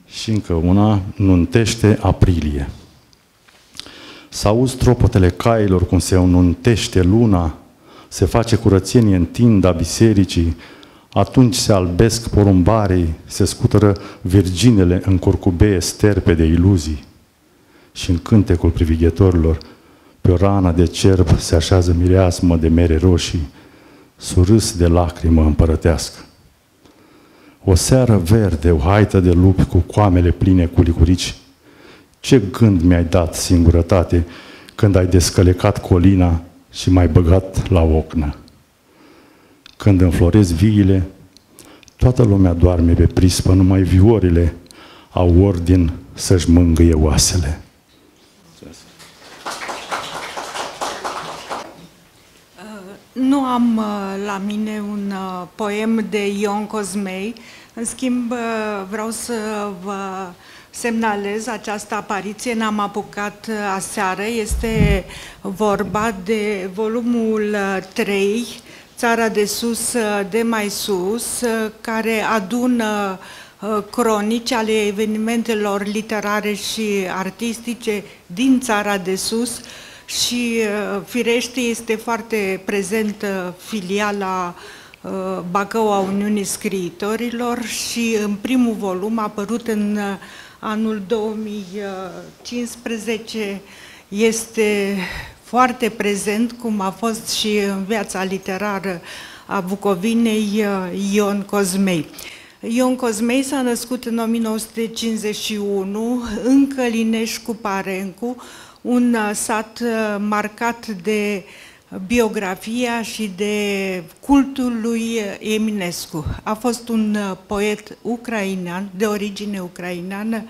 Și încă una, nuntește aprilie. Să auzi tropotele cailor cum se nuntește luna, se face curățenie în tinda bisericii, atunci se albesc porumbarii, se scutură virginele în curcubeie sterpe de iluzii. Și în cântecul privighetorilor, pe o rană de cerb se așează mireasmă de mere roșii, surâs de lacrimă împărătească. O seară verde, o haită de lupi cu coamele pline cu licurici. Ce gând mi-ai dat, singurătate, când ai descălecat colina și m-ai băgat la ocnă? Când înfloresc viile, toată lumea doarme pe prispă, numai viorile au ordin să-și mângâie oasele. Nu am uh, la mine un uh, poem de Ion Cosmei, în schimb uh, vreau să vă semnalez această apariție, n-am apucat aseară, este vorba de volumul 3, Țara de Sus, de mai sus, care adună cronici ale evenimentelor literare și artistice din Țara de Sus, și uh, firește este foarte prezentă filiala uh, Bacău a Uniunii Scriitorilor și în primul volum apărut în uh, anul 2015 este foarte prezent, cum a fost și în viața literară a Bucovinei Ion Cosmei. Ion Cosmei s-a născut în 1951 în Călineș cu Parencu, un uh, sat uh, marcat de biografia și de cultul lui Eminescu. A fost un uh, poet ucrainean, de origine ucraineană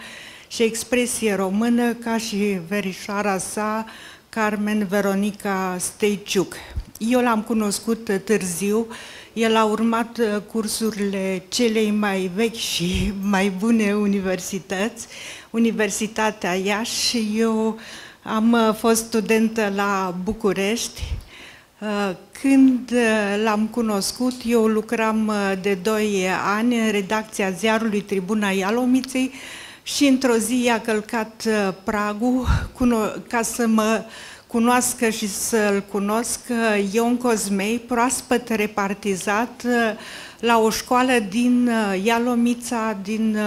și expresie română, ca și verișoara sa, Carmen Veronica Steiciuc. Eu l-am cunoscut târziu, el a urmat cursurile celei mai vechi și mai bune universități, Universitatea Iași. Eu am uh, fost studentă la București. Uh, când uh, l-am cunoscut, eu lucram de 2 ani în redacția ziarului Tribuna Ialomiței și într-o zi i-a călcat pragul ca să mă cunoască și să-l cunosc Ion Cosmei, proaspăt repartizat la o școală din Ialomița, din,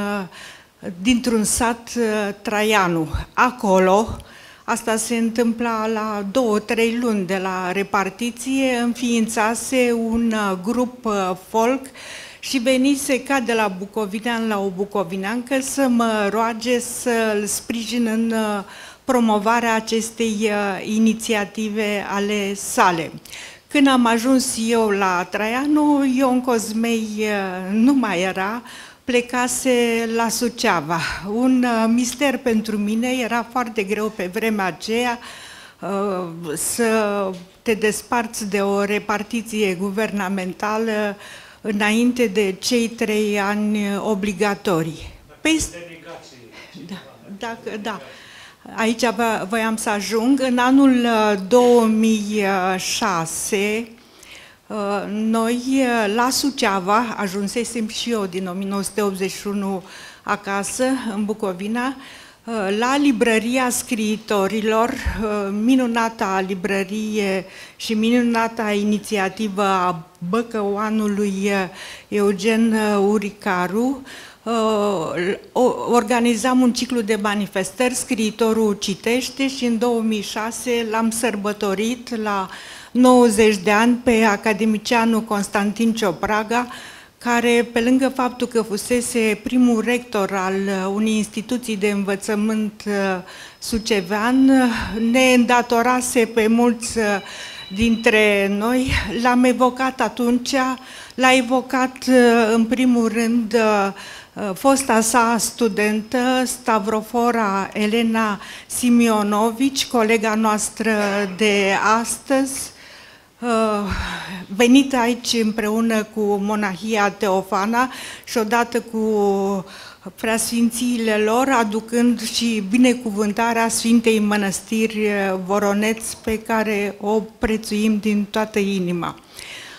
dintr-un sat Traianu. Acolo, Asta se întâmpla la două-trei luni de la repartiție, înființase un uh, grup uh, folk și venise ca de la bucovinean la o bucovineancă să mă roage să-l sprijin în uh, promovarea acestei inițiative ale sale. Când am ajuns eu la Traianu, Ion Cosmei nu mai era, plecase la Suceava. Un uh, mister pentru mine, era foarte greu pe vremea aceea uh, să te desparți de o repartiție guvernamentală înainte de cei trei ani obligatorii. Peste... Da, dacă, da. Aici voiam să ajung. În anul 2006 uh, Uh, noi uh, la Suceava, ajunsesem și eu din 1981 acasă, în Bucovina, uh, la librăria scriitorilor, minunata librărie și minunata inițiativă a băcăoanului Eugen Uricaru, organizam un ciclu de manifestări, scriitorul citește și în 2006 l-am sărbătorit la 90 de ani pe academicianul Constantin Ciopraga, care, pe lângă faptul că fusese primul rector al unei instituții de învățământ uh, sucevean, ne îndatorase pe mulți uh, dintre noi. L-am evocat atunci, l-a evocat în primul rând fosta sa studentă, Stavrofora Elena Simionovici, colega noastră de astăzi, venită aici împreună cu monahia Teofana și odată cu preasfințiile lor, aducând și binecuvântarea Sfintei Mănăstiri Voroneț, pe care o prețuim din toată inima.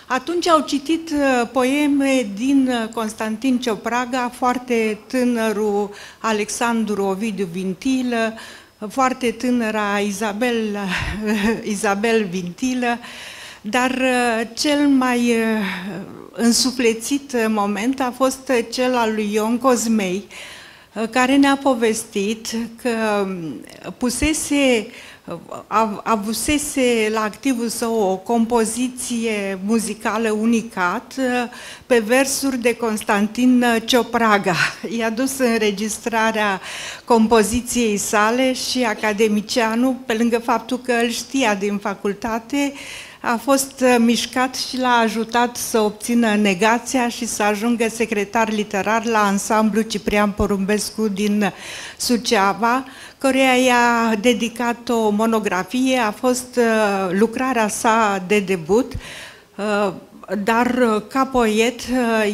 Atunci au citit uh, poeme din uh, Constantin Ciopraga, foarte tânărul Alexandru Ovidiu Vintilă, foarte tânăra Isabel, Isabel Vintilă, dar uh, cel mai însuflețit moment a fost cel al lui Ion Cosmei, care ne-a povestit că um, pusese avusese la activul său o compoziție muzicală unicat uh, pe versuri de Constantin Ciopraga. I-a dus înregistrarea compoziției sale și academicianul, pe lângă faptul că îl știa din facultate, a fost uh, mișcat și l-a ajutat să obțină negația și să ajungă secretar literar la ansamblu Ciprian Porumbescu din Suceava, căreia i-a dedicat o monografie, a fost uh, lucrarea sa de debut, uh, dar ca poet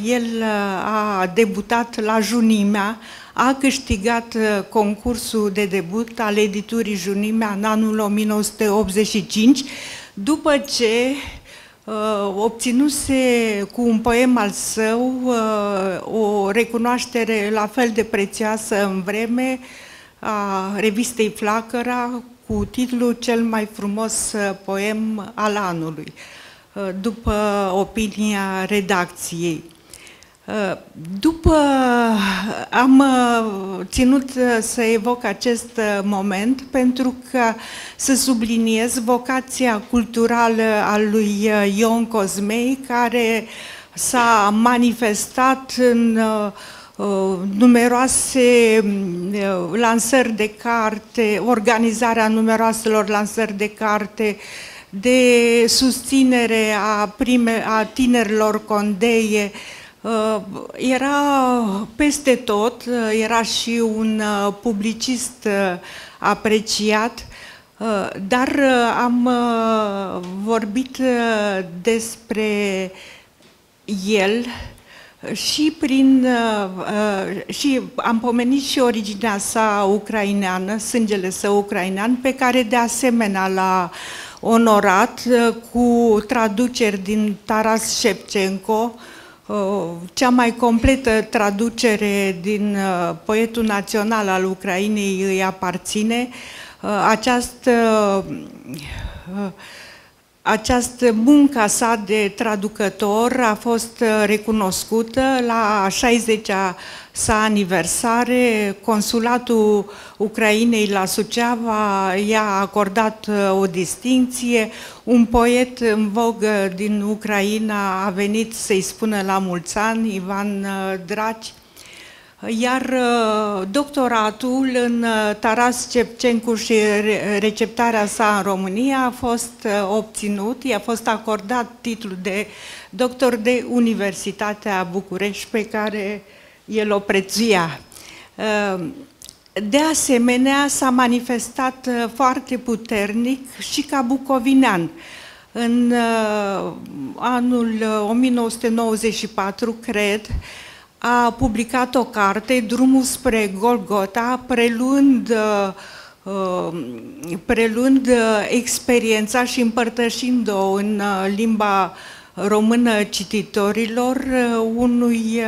el a debutat la Junimea, a câștigat concursul de debut al editurii Junimea în anul 1985, după ce uh, obținuse cu un poem al său uh, o recunoaștere la fel de prețioasă în vreme a revistei Flacăra cu titlul Cel mai frumos uh, poem al anului, uh, după opinia redacției. După am uh, ținut uh, să evoc acest uh, moment pentru că să subliniez vocația culturală a lui Ion Cosmei care s-a manifestat în numeroase lansări de carte, organizarea numeroaselor lansări de carte, de susținere a, prime, a tinerilor condeie, Uh, era peste tot, uh, era și un uh, publicist apreciat, dar am vorbit despre el și prin și am pomenit și originea sa ucraineană, sângele său ucrainean, pe care de asemenea l-a onorat cu traduceri din Taras Shevchenko, Uh, cea mai completă traducere din uh, poetul național al Ucrainei îi aparține. Uh, această, această munca sa de traducător a fost recunoscută la 60-a sa aniversare. Consulatul Ucrainei la Suceava i-a acordat uh, o distinție. Un poet în vogă din Ucraina a venit să-i spună la mulți ani, Ivan uh, Draci, iar uh, doctoratul în Taras Cepcencu și receptarea sa în România a fost obținut, i-a fost acordat titlul de doctor de Universitatea București pe care el o prețuia. De asemenea, s-a manifestat uh, foarte puternic și ca bucovinean. În uh, anul 1994, uh, cred, a publicat o carte, Drumul spre Golgota, preluând, preluând experiența și împărtășind-o în limba română cititorilor unui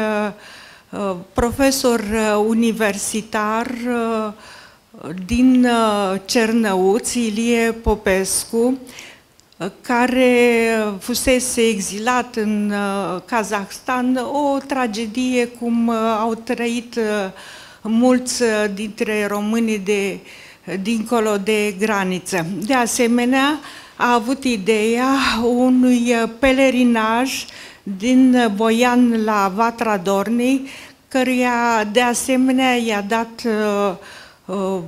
Uh, profesor uh, universitar uh, din Cernăuț, Ilie Popescu, care fusese exilat în Kazahstan, o tragedie cum au trăit mulți dintre românii de dincolo de graniță. De asemenea, a avut ideea unui pelerinaj din Boian la Vatra Dornei, căruia de asemenea i-a dat uh, uh,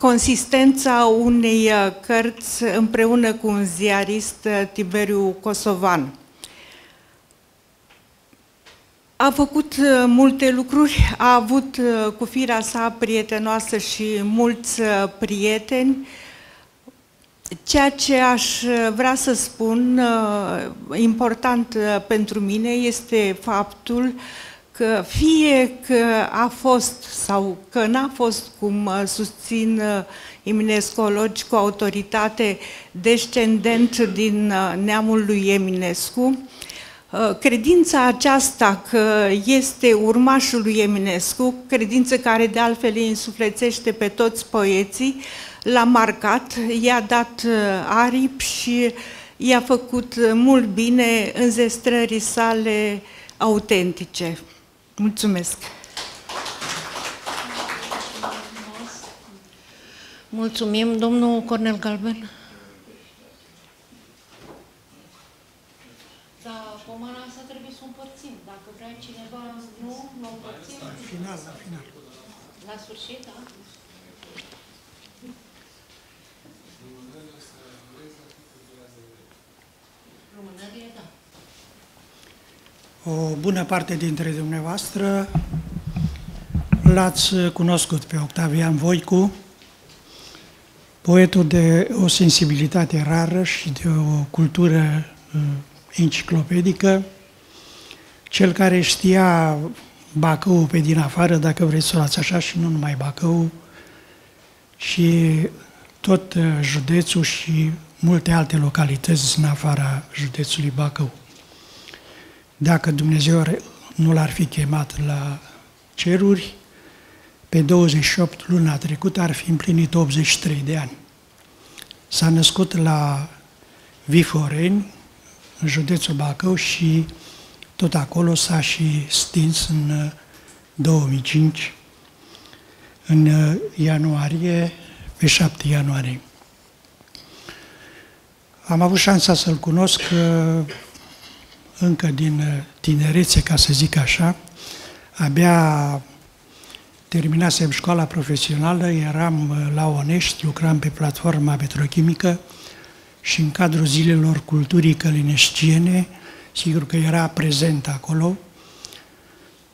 consistența unei uh, cărți împreună cu un ziarist, uh, Tiberiu Kosovan. A făcut uh, multe lucruri, a avut cu firea sa prietenoasă și mulți prieteni. Ceea ce aș vrea să spun, important pentru mine, este faptul că fie că a fost sau că n-a fost, cum susțin eminescologi cu autoritate descendent din neamul lui Eminescu, Credința aceasta că este urmașul lui Eminescu, credință care de altfel îi însuflețește pe toți poeții, l-a marcat, i-a dat aripi și i-a făcut mult bine înzestrării sale autentice. Mulțumesc! Mulțumim, domnul Cornel Galben. Da, pomana asta trebuie să o împărțim. Dacă vrea cineva, nu, nu o împărțim. La final, la final. La sfârșit, da? Lumânările, da. O bună parte dintre dumneavoastră l-ați cunoscut pe Octavian Voicu, poetul de o sensibilitate rară și de o cultură uh, enciclopedică, cel care știa Bacău pe din afară, dacă vreți să o luați așa, și nu numai Bacău, și tot uh, județul și multe alte localități în afara județului Bacău dacă Dumnezeu nu l-ar fi chemat la ceruri, pe 28 luna trecută ar fi împlinit 83 de ani. S-a născut la Viforeni, în județul Bacău și tot acolo s-a și stins în 2005, uh, în uh, ianuarie, pe 7 ianuarie. Am avut șansa să-l cunosc uh, încă din uh, tinerețe, ca să zic așa, abia terminasem școala profesională, eram uh, la Onești, lucram pe platforma petrochimică și în cadrul zilelor culturii călineștiene, sigur că era prezent acolo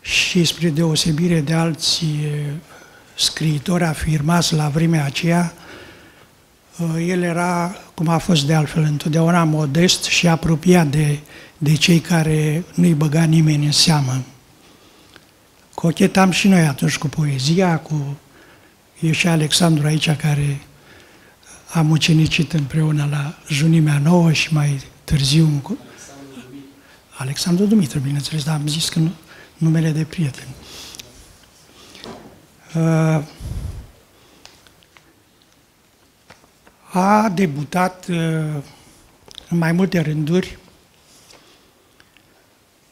și spre deosebire de alți uh, scriitori afirmați la vremea aceea, el era, cum a fost de altfel, întotdeauna modest și apropiat de de cei care nu-i băga nimeni în seamă. Cochetam și noi atunci cu poezia, cu... E și Alexandru aici care am ucenicit împreună la Junimea Nouă și mai târziu în... Alexandru Dumitru, bineînțeles, dar am zis că nu, numele de prieten. Uh, a debutat uh, în mai multe rânduri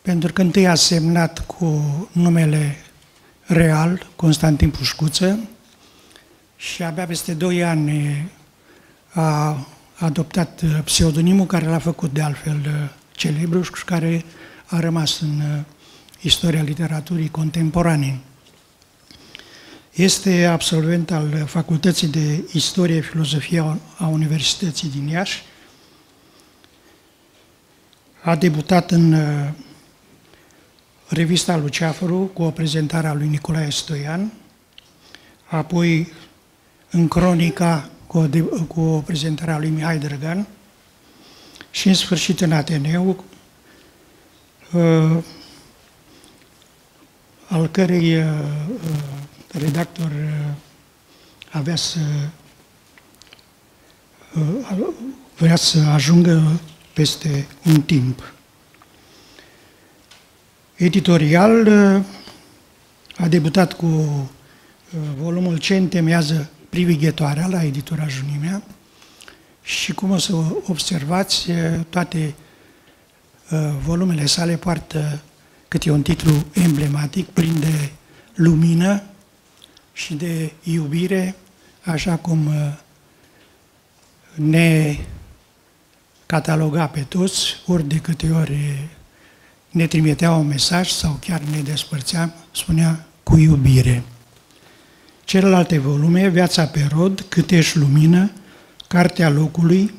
pentru că întâi a semnat cu numele real, Constantin Pușcuță, și abia peste doi ani a adoptat pseudonimul care l-a făcut de altfel celebru și care a rămas în istoria literaturii contemporane. Este absolvent al Facultății de Istorie și Filozofie a Universității din Iași. A debutat în revista Luceafărul cu o prezentare a lui Nicolae Stoian, apoi în Cronica cu o, de, cu o prezentare a lui Mihai Drăgan și în sfârșit în Ateneu, uh, al cărei uh, uh, redactor uh, avea să uh, vrea să ajungă peste un timp. Editorial uh, a debutat cu uh, volumul Ce întemeiază privighetoarea la editura Junimea și cum o să observați, uh, toate volumele sale poartă câte un titlu emblematic, plin de lumină și de iubire, așa cum ne cataloga pe toți, ori de câte ori ne trimitea un mesaj sau chiar ne despărțea, spunea cu iubire. celelalte volume, Viața pe rod, Câtești lumină, Cartea locului,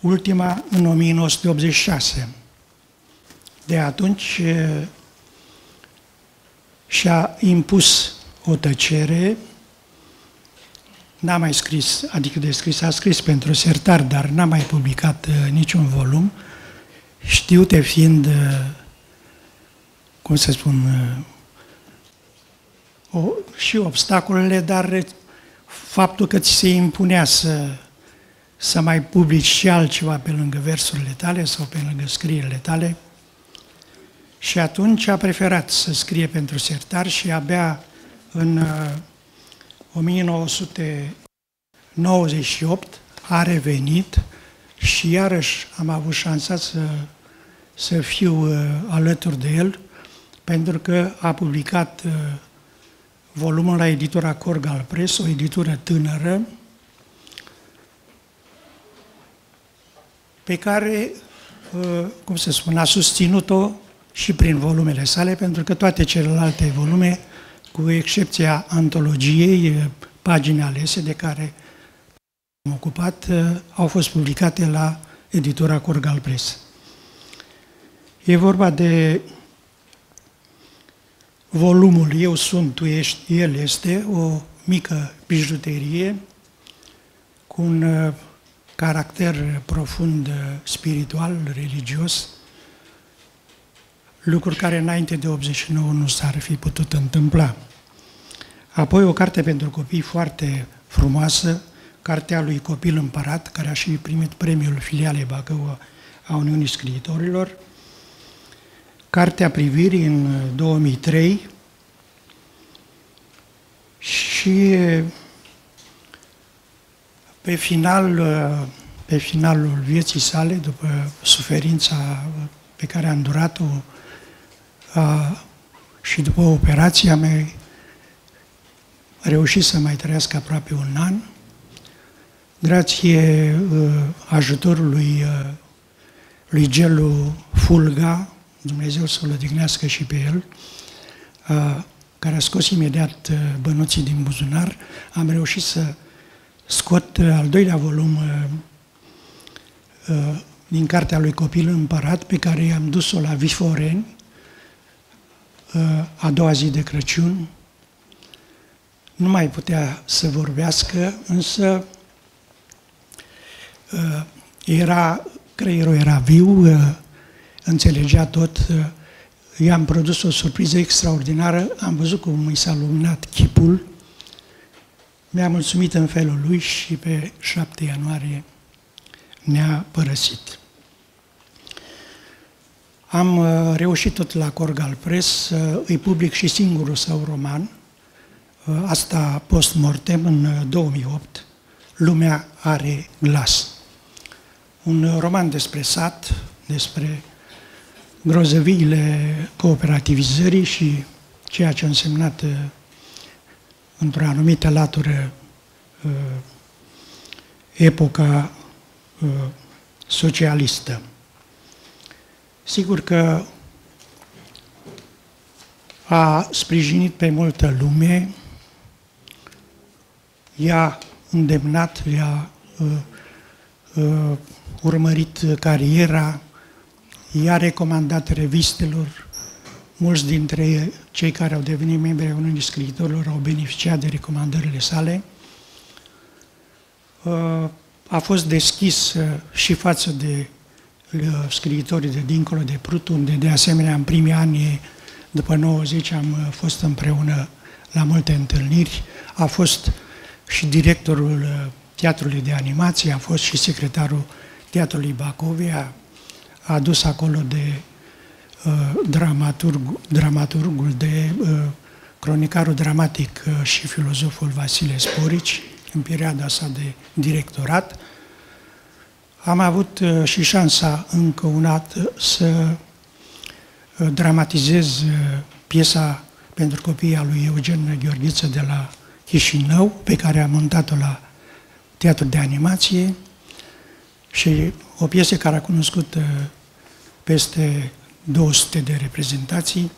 ultima în 1986. De atunci și-a impus o tăcere, n-a mai scris, adică de scris, a scris pentru sertar, dar n-a mai publicat uh, niciun volum, știute fiind, uh, cum să spun, uh, o, și obstacolele, dar faptul că ți se impunea să, să mai publici și altceva pe lângă versurile tale sau pe lângă scrierile tale. Și atunci a preferat să scrie pentru sertar și abia în uh, 1998 a revenit și iarăși am avut șansa să, să fiu uh, alături de el pentru că a publicat uh, volumul la editura Corgal Press, o editură tânără, pe care, uh, cum să spun, a susținut-o și prin volumele sale, pentru că toate celelalte volume, cu excepția antologiei, uh, pagini alese de care am ocupat, uh, au fost publicate la editura Corgal Press. E vorba de volumul Eu sunt, tu ești, el este, o mică bijuterie cu un uh, caracter profund uh, spiritual, religios, lucruri care înainte de 89 nu s-ar fi putut întâmpla. Apoi o carte pentru copii foarte frumoasă, cartea lui Copil Împărat, care a și primit premiul filialei Bacău a Uniunii Scriitorilor, Cartea Privirii în 2003 uh, și uh, pe final, uh, pe finalul vieții sale, după suferința pe care a îndurat-o și după operația a mai reușit să mai trăiască aproape un an, grație ajutorului lui Gelu Fulga, Dumnezeu să-l odihnească și pe el, care a scos imediat bănuții din buzunar, am reușit să scot al doilea volum din cartea lui Copil Împărat, pe care i-am dus-o la Viforeni, a doua zi de Crăciun. Nu mai putea să vorbească, însă era, creierul era viu, înțelegea tot. I-am produs o surpriză extraordinară, am văzut cum i s-a luminat chipul, mi-a mulțumit în felul lui și pe 7 ianuarie ne-a părăsit. Am uh, reușit tot la Corgal Press să îi public și singurul său roman, uh, asta post-mortem în 2008, uh, Lumea are glas. Un roman despre sat, despre grozăviile cooperativizării și ceea ce a însemnat uh, într-o anumită latură uh, epoca uh, socialistă. Sigur că a sprijinit pe multă lume, i-a îndemnat, i-a uh, uh, urmărit cariera, i-a recomandat revistelor, mulți dintre cei care au devenit membri ai Uniunii Scriitorilor au beneficiat de recomandările sale. Uh, a fost deschis uh, și față de uh, scriitorii de dincolo de Prut, unde de asemenea în primii ani, după 90, am fost împreună la multe întâlniri. A fost și directorul Teatrului de Animație, a fost și secretarul Teatrului Bacovia, a adus acolo de uh, dramaturg, dramaturgul, de uh, cronicarul dramatic uh, și filozoful Vasile Sporici, în perioada sa de directorat. Am avut uh, și șansa încă un dată să uh, dramatizez uh, piesa pentru copiii a lui Eugen Gheorghiță de la Chișinău, pe care am montat-o la Teatrul de Animație și o piesă care a cunoscut uh, peste 200 de reprezentații.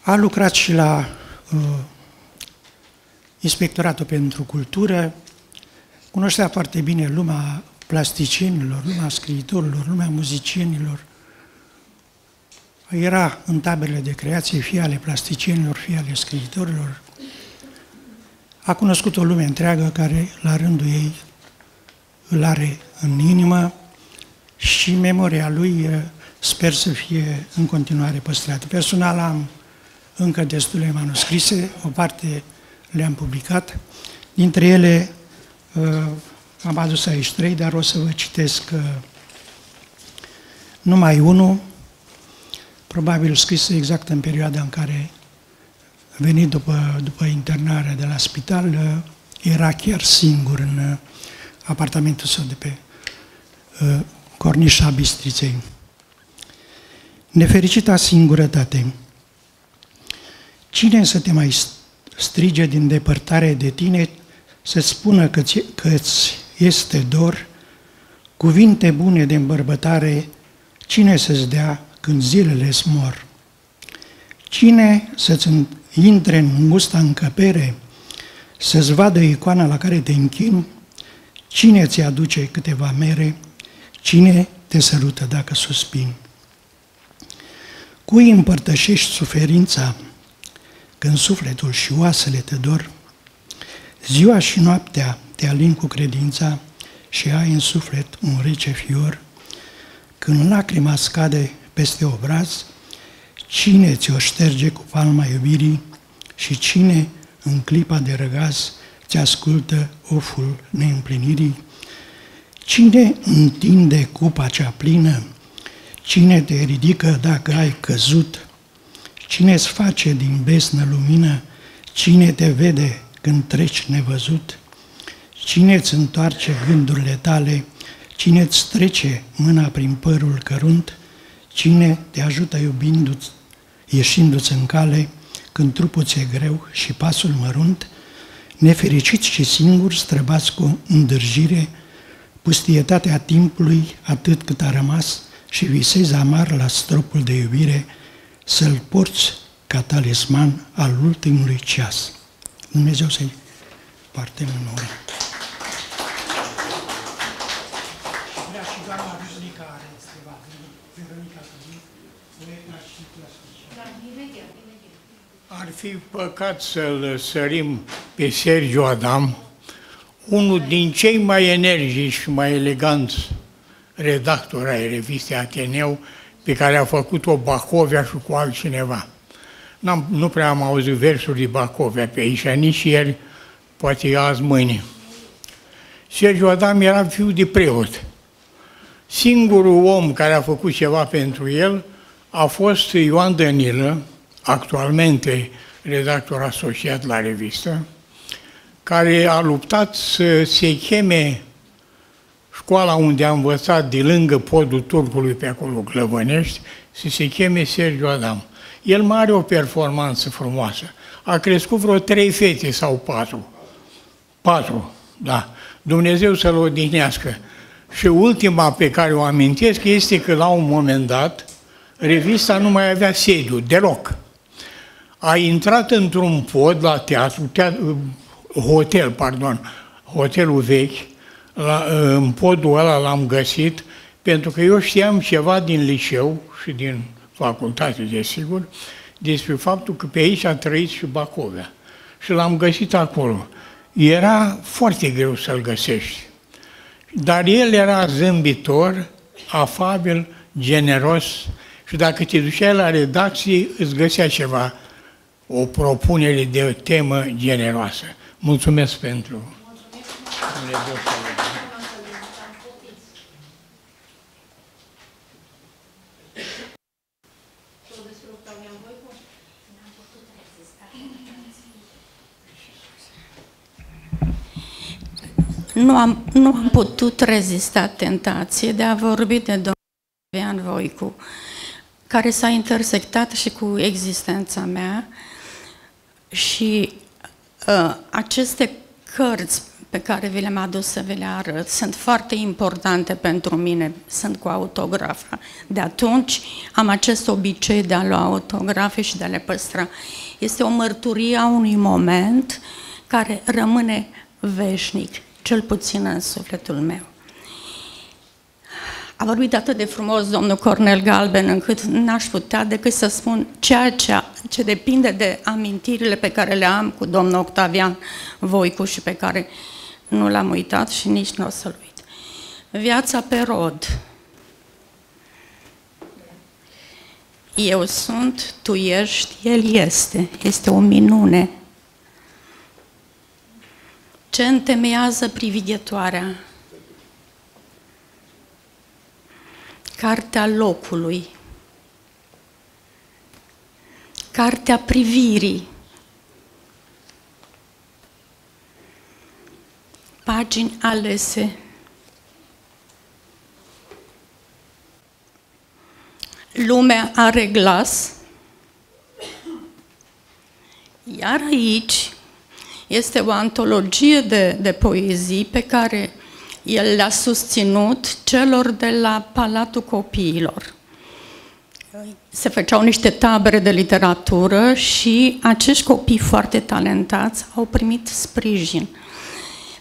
A lucrat și la uh, Inspectoratul pentru Cultură, cunoștea foarte bine lumea plasticienilor, lumea scriitorilor, lumea muzicienilor. Era în taberele de creație, fie ale plasticienilor, fie ale scriitorilor. A cunoscut o lume întreagă care, la rândul ei, îl are în inimă și memoria lui eh, sper să fie în continuare păstrată. Personal am încă destule manuscrise, o parte le-am publicat. Dintre ele uh, am adus aici trei, dar o să vă citesc uh, numai unul, probabil scris exact în perioada în care a venit după, după internarea de la spital, uh, era chiar singur în apartamentul său de pe Cornișa Bistriței. Nefericita singurătate. Cine să te mai strige din depărtare de tine, să spună că îți este dor, cuvinte bune de îmbărbătare, cine să-ți dea când zilele mor? Cine să-ți intre în gusta încăpere, să-ți vadă icoana la care te închin? Cine ți aduce câteva mere? Cine te sărută dacă suspini? Cui împărtășești suferința când sufletul și oasele te dor? Ziua și noaptea te alin cu credința și ai în suflet un rece fior. Când lacrima scade peste obraz, cine ți-o șterge cu palma iubirii și cine în clipa de răgaz ți ascultă oful neîmplinirii? Cine întinde cupa cea plină Cine te ridică dacă ai căzut? Cine îți face din besnă lumină? Cine te vede când treci nevăzut? Cine îți întoarce gândurile tale? Cine îți trece mâna prin părul cărunt? Cine te ajută iubindu-ți, ieșindu-ți în cale, când trupul ți-e greu și pasul mărunt? Nefericit și singur străbați cu îndârjire, pustietatea timpului atât cât a rămas, și visezi amar la stropul de iubire să-l porți ca talisman al ultimului ceas. Dumnezeu să-i parte în noi. Ar fi păcat să-l sărim pe Sergiu Adam, unul din cei mai energici și mai eleganți redactor ai revistei Ateneu, pe care a făcut-o Bacovia și cu altcineva. N-am, nu prea am auzit versuri de Bacovia pe aici, nici el, poate azi mâine. Sergiu Adam era fiu de preot. Singurul om care a făcut ceva pentru el a fost Ioan Danilă, actualmente redactor asociat la revistă, care a luptat să se cheme școala unde am învățat de lângă podul Turcului pe acolo, Glăvănești, să se cheme Sergiu Adam. El mai are o performanță frumoasă. A crescut vreo trei fete sau patru. Patru, da. Dumnezeu să-l odihnească. Și ultima pe care o amintesc este că la un moment dat revista nu mai avea sediu, deloc. A intrat într-un pod la teatru, teatru hotel, pardon, hotelul vechi, la, în podul ăla l-am găsit, pentru că eu știam ceva din liceu și din facultate, desigur, despre faptul că pe aici a trăit și Bacovea. Și l-am găsit acolo. Era foarte greu să-l găsești. Dar el era zâmbitor, afabil, generos și dacă te duceai la redacție, îți găsea ceva, o propunere de o temă generoasă. Mulțumesc pentru Dumnezeu nu am, nu am putut rezista tentației de a vorbi de domnul Ian Voicu, care s-a intersectat și cu existența mea și uh, aceste cărți pe care vi le-am adus să vi le arăt sunt foarte importante pentru mine, sunt cu autografa. De atunci am acest obicei de a lua autografe și de a le păstra. Este o mărturie a unui moment care rămâne veșnic, cel puțin în sufletul meu. A vorbit atât de frumos domnul Cornel Galben încât n-aș putea decât să spun ceea ce, ce depinde de amintirile pe care le am cu domnul Octavian Voicuș și pe care nu l-am uitat și nici nu o să-l uit. Viața pe rod. Eu sunt, tu ești, el este. Este o minune. Ce întemeiază privighetoarea? Cartea locului, Cartea privirii, pagini alese. Lumea are glas, iar aici este o antologie de, de poezii pe care el le-a susținut celor de la Palatul Copiilor. Se făceau niște tabere de literatură și acești copii foarte talentați au primit sprijin.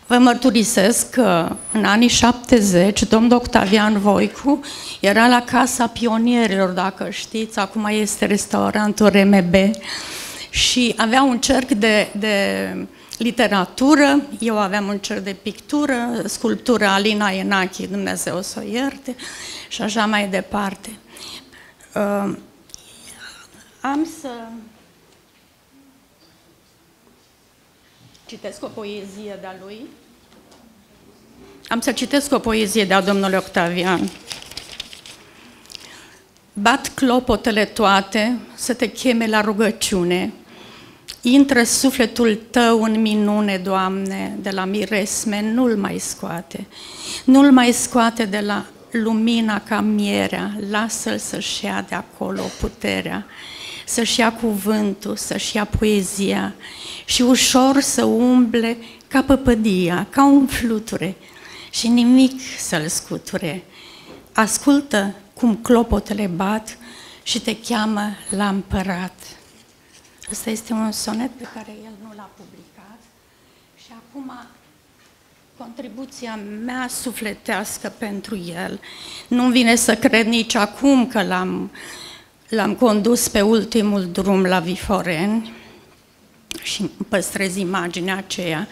Vă mărturisesc că în anii 70, domnul Octavian Voicu era la Casa Pionierilor, dacă știți, acum este restaurantul RMB, și avea un cerc de, de literatură, eu aveam un cer de pictură, sculptură Alina Enachi, Dumnezeu să o ierte, și așa mai departe. Uh, am să citesc o poezie de-a lui. Am să citesc o poezie de-a domnului Octavian. Bat clopotele toate să te cheme la rugăciune, Intră sufletul tău în minune, Doamne, de la miresme, nu-l mai scoate. Nu-l mai scoate de la lumina ca mierea, lasă-l să-și ia de acolo puterea, să-și ia cuvântul, să-și ia poezia și ușor să umble ca păpădia, ca un fluture și nimic să-l scuture. Ascultă cum clopotele bat și te cheamă la împărat. Ăsta este un sonet pe care el nu l-a publicat și acum contribuția mea sufletească pentru el. Nu vine să cred nici acum că l-am, l-am condus pe ultimul drum la Viforeni și păstrez imaginea aceea.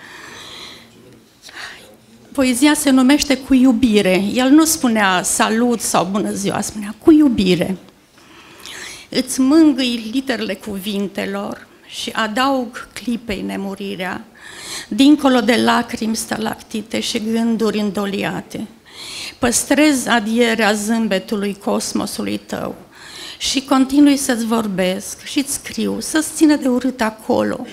Poezia se numește Cu iubire. El nu spunea salut sau bună ziua, spunea cu iubire îți mângâi literele cuvintelor și adaug clipei nemurirea, dincolo de lacrimi stalactite și gânduri îndoliate. Păstrez adierea zâmbetului cosmosului tău și continui să-ți vorbesc și-ți scriu, să-ți țină de urât acolo,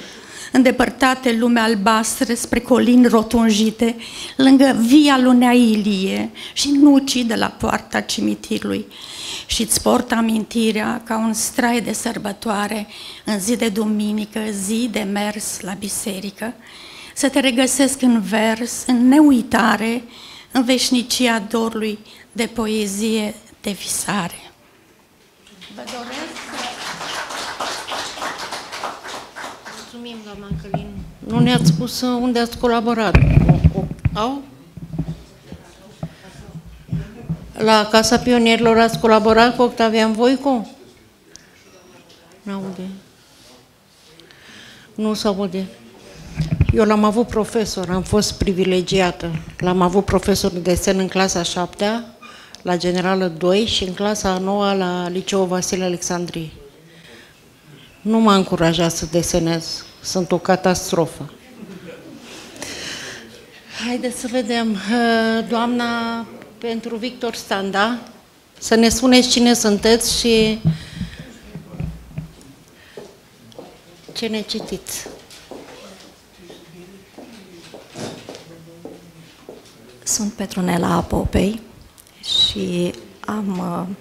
îndepărtate lume albastră spre colini rotunjite, lângă via lunea Ilie și nucii de la poarta cimitirului și îți port amintirea ca un strai de sărbătoare în zi de duminică, zi de mers la biserică, să te regăsesc în vers, în neuitare, în veșnicia dorului de poezie, de visare. Vă doresc Mulțumim, doamna Călin. Nu ne-ați spus unde ați colaborat. Au? La Casa Pionierilor ați colaborat cu Octavian Voicu? Nu aude. Nu se aude. Eu l-am avut profesor, am fost privilegiată. L-am avut profesor de desen în clasa 7 la Generală 2 și în clasa 9 la Liceul Vasile Alexandrie. Nu m-a încurajat să desenez. Sunt o catastrofă. Haideți să vedem. Doamna pentru Victor Standa, să ne spuneți cine sunteți și ce ne citiți. Sunt Petronela Apopei și am, uh,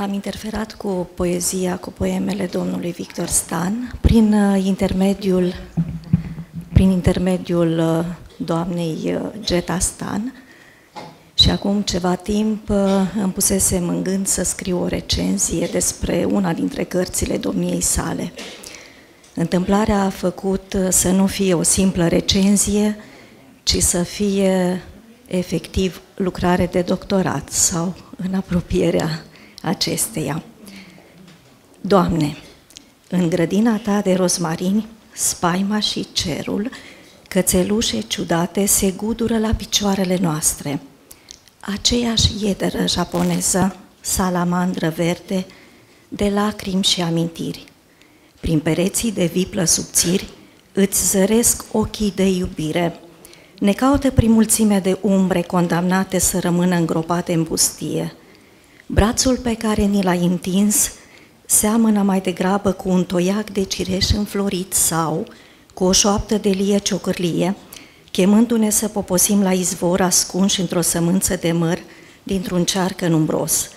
am interferat cu poezia, cu poemele domnului Victor Stan prin uh, intermediul, prin intermediul uh, doamnei Geta Stan, și acum ceva timp uh, îmi pusesem în gând să scriu o recenzie despre una dintre cărțile domniei sale. Întâmplarea a făcut uh, să nu fie o simplă recenzie, ci să fie efectiv lucrare de doctorat sau în apropierea acesteia. Doamne, în grădina ta de rozmarini, spaima și cerul, cățelușe ciudate se gudură la picioarele noastre. Aceeași iederă japoneză, salamandră verde, de lacrimi și amintiri. Prin pereții de viplă subțiri îți zăresc ochii de iubire. Ne caută prin mulțime de umbre condamnate să rămână îngropate în pustie. Brațul pe care ni l-ai întins seamănă mai degrabă cu un toiac de cireș înflorit sau cu o șoaptă de lie ciocârlie, chemându-ne să poposim la izvor ascunși într-o sămânță de măr dintr-un cearcă numbros.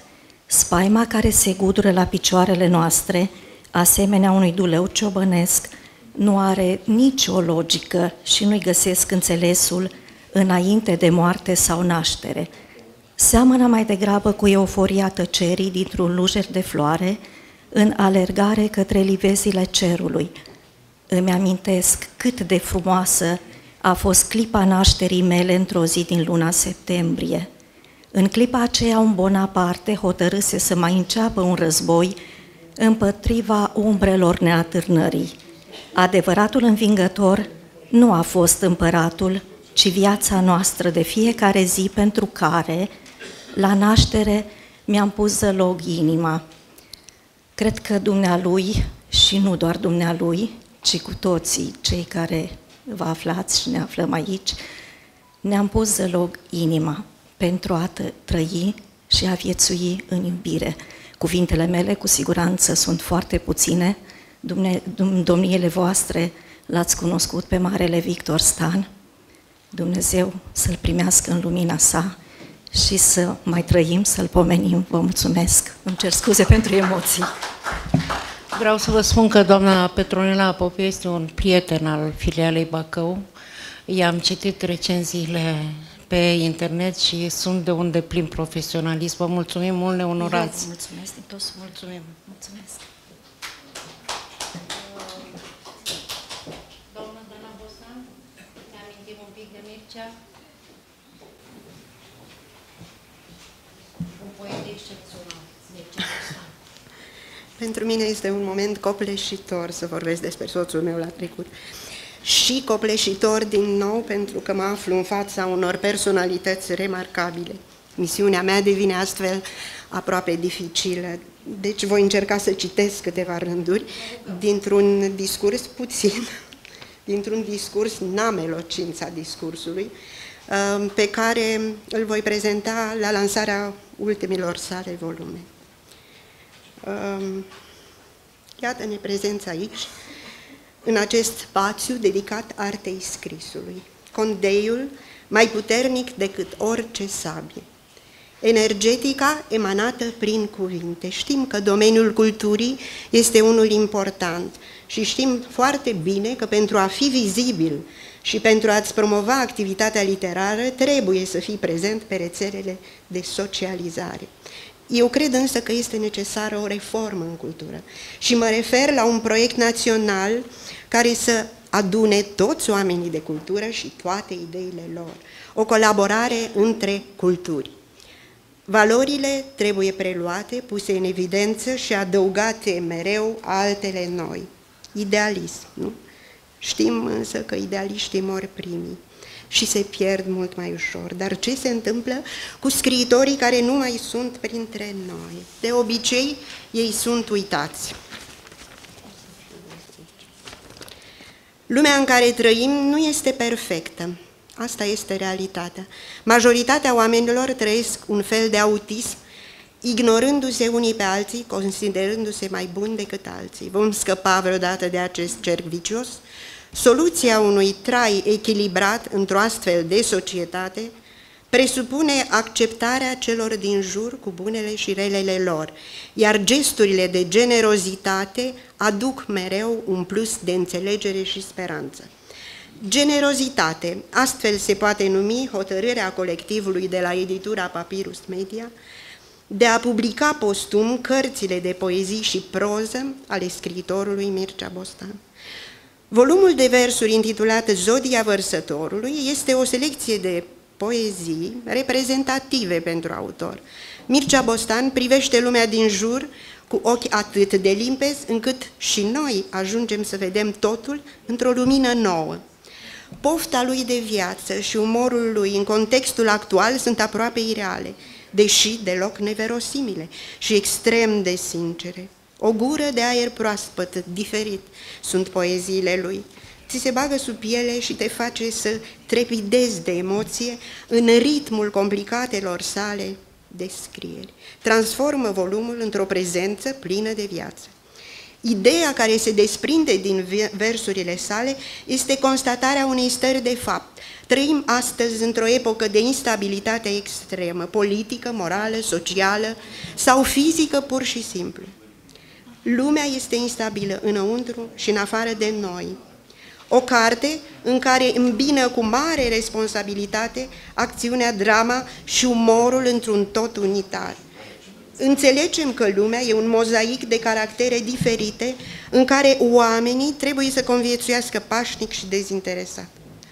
Spaima care se gudură la picioarele noastre, asemenea unui duleu ciobănesc, nu are nicio logică și nu-i găsesc înțelesul înainte de moarte sau naștere. Seamănă mai degrabă cu euforia tăcerii dintr-un lujer de floare, în alergare către livezile cerului. Îmi amintesc cât de frumoasă a fost clipa nașterii mele într-o zi din luna septembrie. În clipa aceea un Bonaparte hotărâse să mai înceapă un război împotriva umbrelor neatârnării. Adevăratul învingător nu a fost împăratul, ci viața noastră de fiecare zi pentru care, la naștere, mi-am pus zălog inima. Cred că dumnealui, și nu doar dumnealui, ci cu toții cei care vă aflați și ne aflăm aici, ne-am pus zălog inima pentru a trăi și a viețui în iubire. Cuvintele mele cu siguranță sunt foarte puține, domniile voastre l-ați cunoscut pe Marele Victor Stan, Dumnezeu să-L primească în lumina sa și să mai trăim, să-L pomenim. Vă mulțumesc. Îmi cer scuze pentru emoții. Vreau să vă spun că doamna Petronela Pope este un prieten al filialei Bacău. I-am citit recenziile pe internet și sunt de un deplin profesionalist. Vă mulțumim mult, ne onorați. Mulțumesc din tot Mulțumim. Mulțumesc. Doamna Dana Bosan, ne amintim un pic de Mircea. Un poet excepțional, Mircea Bosan. Pentru mine este un moment copleșitor să vorbesc despre soțul meu la trecut. Și copleșitor din nou pentru că mă aflu în fața unor personalități remarcabile. Misiunea mea devine astfel aproape dificilă. Deci voi încerca să citesc câteva rânduri dintr-un discurs puțin, dintr-un discurs, n-am elocința discursului, uh, pe care îl voi prezenta la lansarea ultimilor sale volume. Um, iată-ne prezența aici, în acest spațiu dedicat artei scrisului. Condeiul mai puternic decât orice sabie. Energetica emanată prin cuvinte. Știm că domeniul culturii este unul important și știm foarte bine că pentru a fi vizibil și pentru a-ți promova activitatea literară trebuie să fii prezent pe rețelele de socializare. Eu cred însă că este necesară o reformă în cultură și mă refer la un proiect național care să adune toți oamenii de cultură și toate ideile lor. O colaborare între culturi. Valorile trebuie preluate, puse în evidență și adăugate mereu altele noi. Idealism, nu? Știm însă că idealiștii mor primii și se pierd mult mai ușor. Dar ce se întâmplă cu scriitorii care nu mai sunt printre noi? De obicei, ei sunt uitați. Lumea în care trăim nu este perfectă. Asta este realitatea. Majoritatea oamenilor trăiesc un fel de autism, ignorându-se unii pe alții, considerându-se mai buni decât alții. Vom scăpa vreodată de acest cerc vicios? Soluția unui trai echilibrat într-o astfel de societate presupune acceptarea celor din jur cu bunele și relele lor, iar gesturile de generozitate aduc mereu un plus de înțelegere și speranță. Generozitate, astfel se poate numi hotărârea colectivului de la editura Papyrus Media, de a publica postum cărțile de poezii și proză ale scriitorului Mircea Bostan. Volumul de versuri intitulat Zodia Vărsătorului este o selecție de poezii reprezentative pentru autor. Mircea Bostan privește lumea din jur cu ochi atât de limpezi încât și noi ajungem să vedem totul într-o lumină nouă. Pofta lui de viață și umorul lui în contextul actual sunt aproape ireale, deși deloc neverosimile și extrem de sincere. O gură de aer proaspăt, diferit, sunt poeziile lui. Ți se bagă sub piele și te face să trepidezi de emoție în ritmul complicatelor sale descrieri. Transformă volumul într-o prezență plină de viață. Ideea care se desprinde din versurile sale este constatarea unei stări de fapt. Trăim astăzi într-o epocă de instabilitate extremă, politică, morală, socială sau fizică pur și simplu. Lumea este instabilă înăuntru și în afară de noi. O carte în care îmbină cu mare responsabilitate acțiunea, drama și umorul într-un tot unitar. Înțelegem că lumea e un mozaic de caractere diferite în care oamenii trebuie să conviețuiască pașnic și dezinteresat.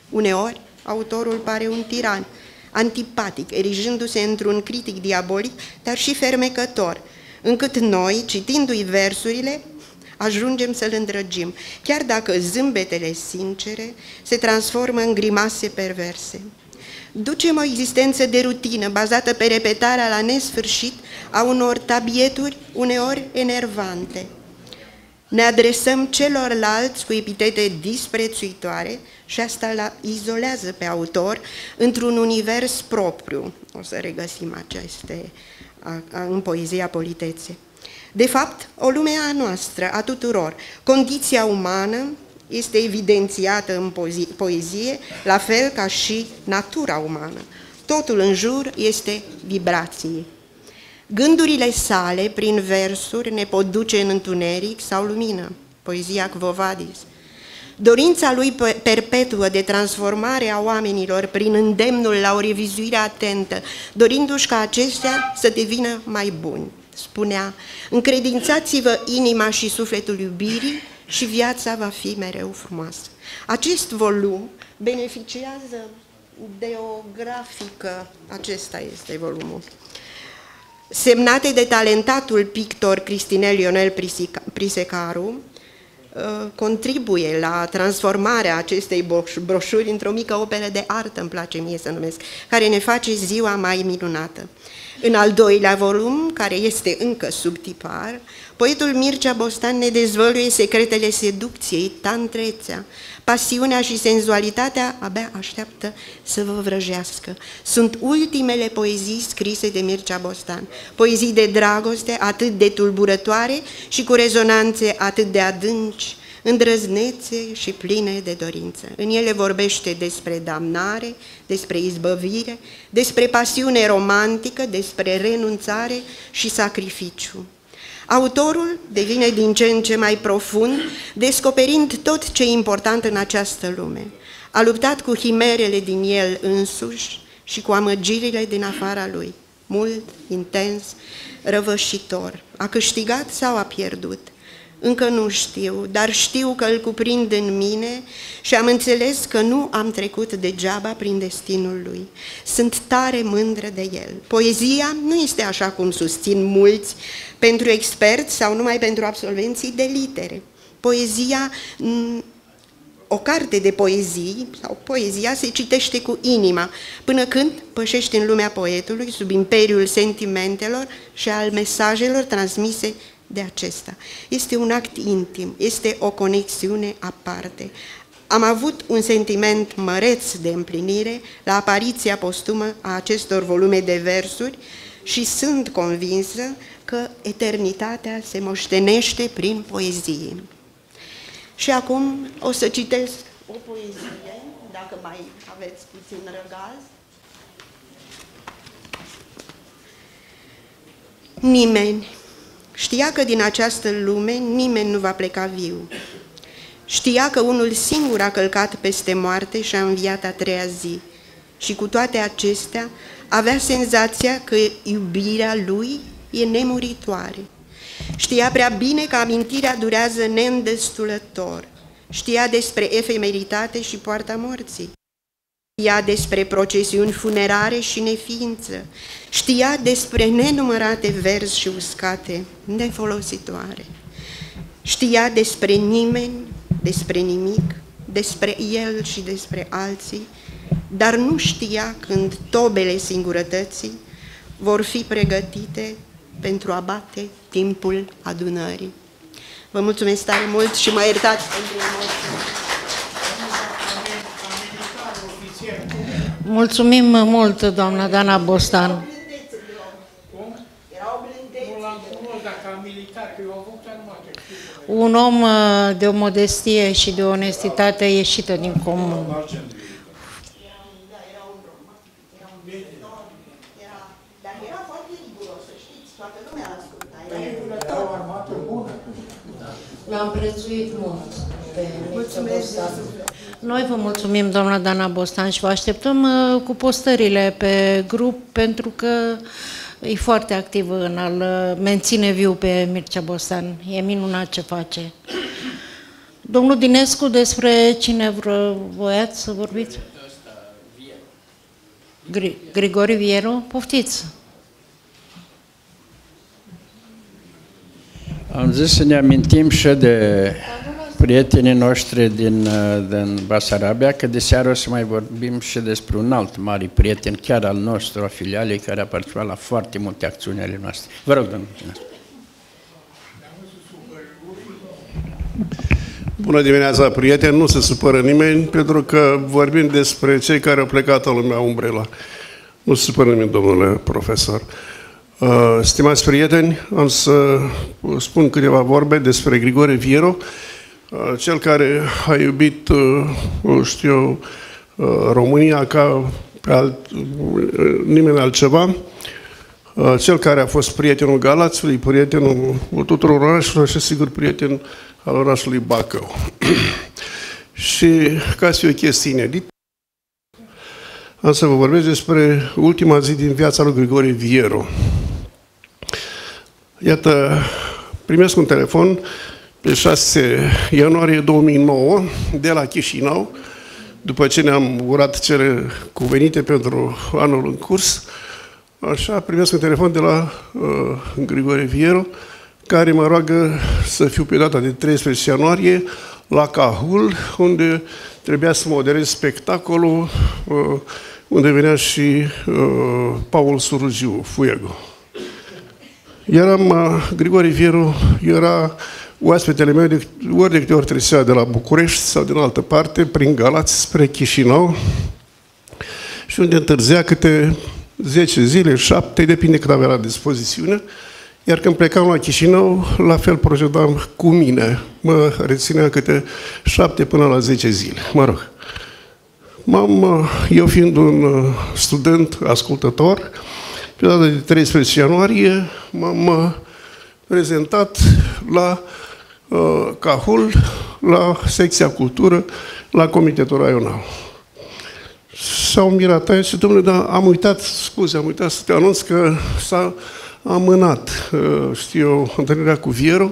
Uneori, autorul pare un tiran, antipatic, erijându-se într-un critic diabolic, dar și fermecător, încât noi, citindu-i versurile, ajungem să-l îndrăgim, chiar dacă zâmbetele sincere se transformă în grimase perverse. Ducem o existență de rutină bazată pe repetarea la nesfârșit a unor tabieturi uneori enervante. Ne adresăm celorlalți cu epitete disprețuitoare și asta la izolează pe autor într-un univers propriu. O să regăsim aceste a, a, în poezia politețe. De fapt, o lume a noastră, a tuturor, condiția umană este evidențiată în poezie, la fel ca și natura umană. Totul în jur este vibrație. Gândurile sale, prin versuri, ne pot duce în întuneric sau lumină. Poezia Cvovadis. Dorința lui perpetuă de transformare a oamenilor prin îndemnul la o revizuire atentă, dorindu-și ca acestea să devină mai buni. Spunea, încredințați-vă inima și sufletul iubirii și viața va fi mereu frumoasă. Acest volum beneficiază de o grafică, acesta este volumul, semnate de talentatul pictor Cristinel Ionel Prisecaru, uh, contribuie la transformarea acestei broșuri într-o mică operă de artă, îmi place mie să numesc, care ne face ziua mai minunată. În al doilea volum, care este încă sub tipar, poetul Mircea Bostan ne dezvăluie secretele seducției, tantrețea, pasiunea și senzualitatea abia așteaptă să vă vrăjească. Sunt ultimele poezii scrise de Mircea Bostan, poezii de dragoste atât de tulburătoare și cu rezonanțe atât de adânci, îndrăznețe și pline de dorință. În ele vorbește despre damnare, despre izbăvire, despre pasiune romantică, despre renunțare și sacrificiu. Autorul devine din ce în ce mai profund, descoperind tot ce e important în această lume. A luptat cu himerele din el însuși și cu amăgirile din afara lui. Mult, intens, răvășitor. A câștigat sau a pierdut? Încă nu știu, dar știu că îl cuprind în mine și am înțeles că nu am trecut degeaba prin destinul lui. Sunt tare mândră de el. Poezia nu este așa cum susțin mulți pentru experți sau numai pentru absolvenții de litere. Poezia o carte de poezii sau poezia se citește cu inima, până când pășește în lumea poetului sub imperiul sentimentelor și al mesajelor transmise de acesta. Este un act intim, este o conexiune aparte. Am avut un sentiment măreț de împlinire la apariția postumă a acestor volume de versuri și sunt convinsă că eternitatea se moștenește prin poezie. Și acum o să citesc o poezie, dacă mai aveți puțin răgaz. Nimeni Știa că din această lume nimeni nu va pleca viu. Știa că unul singur a călcat peste moarte și a înviat a treia zi. Și cu toate acestea avea senzația că iubirea lui e nemuritoare. Știa prea bine că amintirea durează neîndestulător. Știa despre efemeritate și poarta morții. Știa despre procesiuni funerare și neființă. Știa despre nenumărate verzi și uscate, nefolositoare. Știa despre nimeni, despre nimic, despre el și despre alții, dar nu știa când tobele singurătății vor fi pregătite pentru a bate timpul adunării. Vă mulțumesc tare mult și mă iertați pentru emoții. Mulțumim mult, doamna Dana Bostan. Un om uh, de o modestie și de o onestitate ieșită din comun. L-am prețuit mult pe Mulțumesc. Noi vă mulțumim, doamna Dana Bostan, și vă așteptăm uh, cu postările pe grup, pentru că e foarte activ în a menține viu pe Mircea Bostan. E minunat ce face. Domnul Dinescu, despre cine vă voiați să vorbiți? Gri Grigori Viero, poftiți! Am zis să ne amintim și de prietenii noștri din, din Basarabia, că de seară o să mai vorbim și despre un alt mare prieten, chiar al nostru, a filialei, care a participat la foarte multe acțiuni ale noastre. Vă rog, domnul Bună dimineața, prieteni! Nu se supără nimeni, pentru că vorbim despre cei care au plecat în lumea umbrela. Nu se supără nimeni, domnule profesor. Uh, stimați prieteni, am să spun câteva vorbe despre Grigore Viero, uh, cel care a iubit, uh, știu, România ca pe alt, nimeni altceva, cel care a fost prietenul Galațului, prietenul tuturor orașelor și, sigur, prieten al orașului Bacău. și ca să fie o chestie inedită, am să vă vorbesc despre ultima zi din viața lui Grigore Viero. Iată, primesc un telefon pe 6 ianuarie 2009 de la Chișinău, după ce ne-am urat cele cuvenite pentru anul în curs, așa, primesc un telefon de la uh, Grigore Viero, care mă roagă să fiu pe data de 13 ianuarie la Cahul, unde trebuia să moderez spectacolul, uh, unde venea și uh, Paul Surugiu, Fuego. Eram, uh, Grigore Vieru era oaspetele meu de, ori de câte ori trecea de la București sau din altă parte, prin Galați, spre Chișinău, și unde întârzea câte 10 zile, 7, depinde cât avea la dispozițiune, iar când plecam la Chișinău, la fel procedam cu mine. Mă reținea câte 7 până la 10 zile. Mă rog. M-am, uh, eu fiind un uh, student ascultător, pe data de 13 ianuarie m-am prezentat la uh, Cahul, la secția cultură, la Comitetul Raional. S-au mirat aia și, domnule, dar am uitat, scuze, am uitat să te anunț că s-a amânat, uh, știu eu, întâlnirea cu Viero,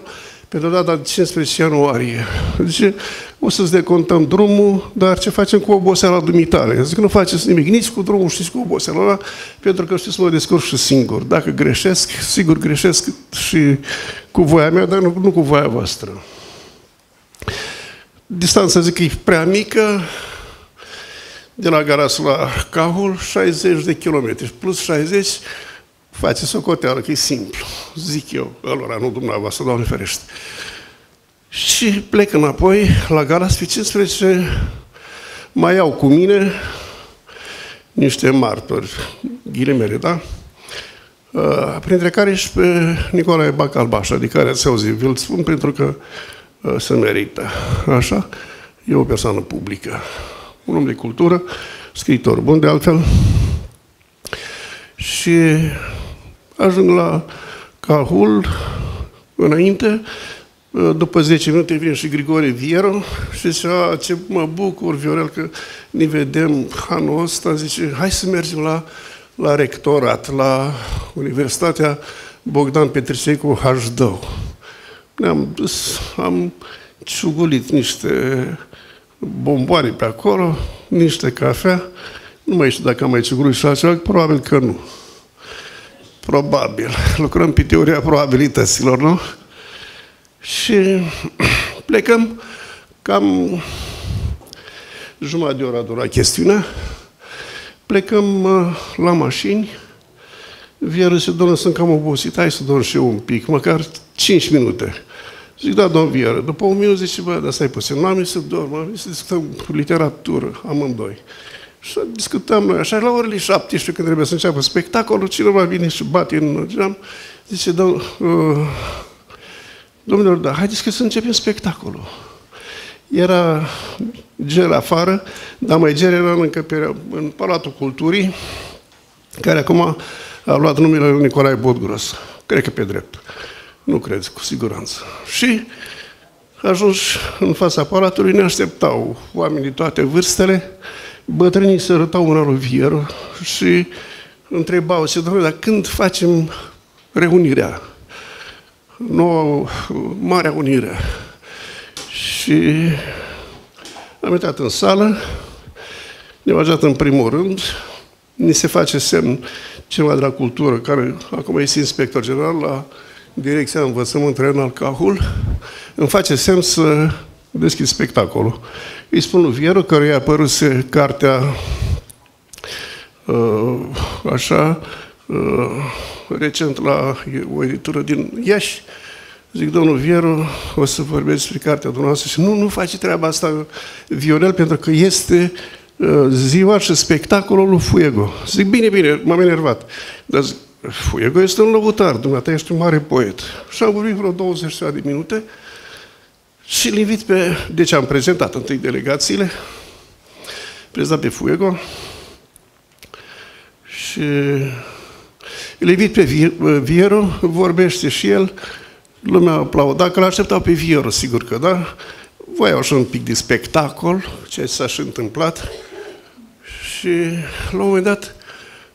pentru data de 15 ianuarie. Zice, o să-ți decontăm drumul, dar ce facem cu oboseala dumitare? Zic, nu faceți nimic, nici cu drumul, știți cu oboseala ăla, pentru că știți să mă descurc și singur. Dacă greșesc, sigur greșesc și cu voia mea, dar nu, nu cu voia voastră. Distanța, zic, e prea mică, de la Garas la Cahul, 60 de kilometri, plus 60, faceți o coteală, că e simplu, zic eu, alora, nu dumneavoastră, Doamne ferește. Și plec înapoi la gara pe 15, mai iau cu mine niște martori, ghilimele, da? Uh, printre care și pe Nicolae Bacalbașa, de care ați auzit, vi-l spun pentru că uh, se merită. Așa? E o persoană publică. Un om de cultură, scriitor bun de altfel. Și ajung la Cahul, înainte, după 10 minute vine și Grigore Viero și zice, a, ce mă bucur, Viorel, că ne vedem anul ăsta. Zice, hai să mergem la, la rectorat, la Universitatea Bogdan Petricei cu Hajdău. Ne-am dus, am ciugulit niște bomboane pe acolo, niște cafea, nu mai știu dacă am mai ciugulit și altceva, probabil că nu. Probabil. Lucrăm pe teoria probabilităților, nu? Și plecăm cam jumătate de oră a durat chestiunea. Plecăm uh, la mașini. Vieră se domnule, sunt cam obosit, hai să dorm și eu un pic, măcar 5 minute. Zic, da, domn Vieră. După un minut zice, bă, dar stai puțin, nu am să dorm, am să discutăm literatură, amândoi. Și discutăm noi așa, la orele 17, când trebuie să înceapă spectacolul, cineva vine și bate în geam, zice, domn, uh, domnilor, da, haideți să începem spectacolul. Era ger afară, dar mai ger era în încăperea, în Palatul Culturii, care acum a luat numele lui Nicolae Bodgros. Cred că pe drept. Nu cred, cu siguranță. Și ajuns în fața palatului, ne așteptau oamenii toate vârstele, bătrânii se rătau mâna lui Viero și întrebau, se domnule, dar când facem reunirea? Noua, Marea Unire. Și am intrat în sală, ne-am ajutat în primul rând, ni se face semn cineva de la cultură, care acum este inspector general la Direcția Învățământ Renal Cahul, îmi face semn să deschid spectacolul. Îi spun lui Vieru, căruia a apăruse cartea uh, așa, uh, recent la o editură din Iași, Zic, domnul Vieru, o să vorbesc despre cartea dumneavoastră și nu, nu face treaba asta Viorel pentru că este uh, ziua și spectacolul lui Fuego. Zic, bine, bine, m-am enervat. Dar zic, Fuego este un lăutar, dumneata ești un mare poet. Și am vorbit vreo 20 de minute și îl invit pe... Deci am prezentat întâi delegațiile, prezentat pe Fuego și îl invit pe Viero, vorbește și el, lumea aplauda, că l-așteptau pe Viero, sigur că da, voiau așa un pic de spectacol, ce s-a și întâmplat. Și la un moment dat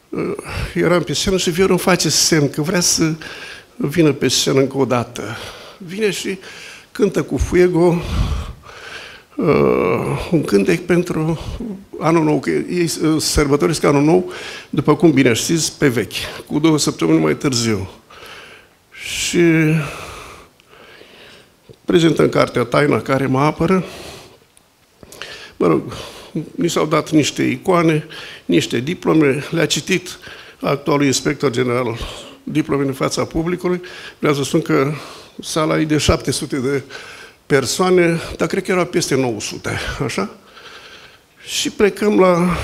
uh, eram pe scenă și Viero îmi face semn că vrea să vină pe scenă încă o dată. Vine și cântă cu Fuego uh, un cântec pentru anul nou, că ei uh, sărbătoresc anul nou, după cum bine știți, pe vechi, cu două săptămâni mai târziu. Și prezentăm cartea Taina care mă apără. Mă rog, ni s-au dat niște icoane, niște diplome, le-a citit actualul inspector general diplome în fața publicului. Vreau să spun că sala e de 700 de persoane, dar cred că era peste 900, așa? Și plecăm la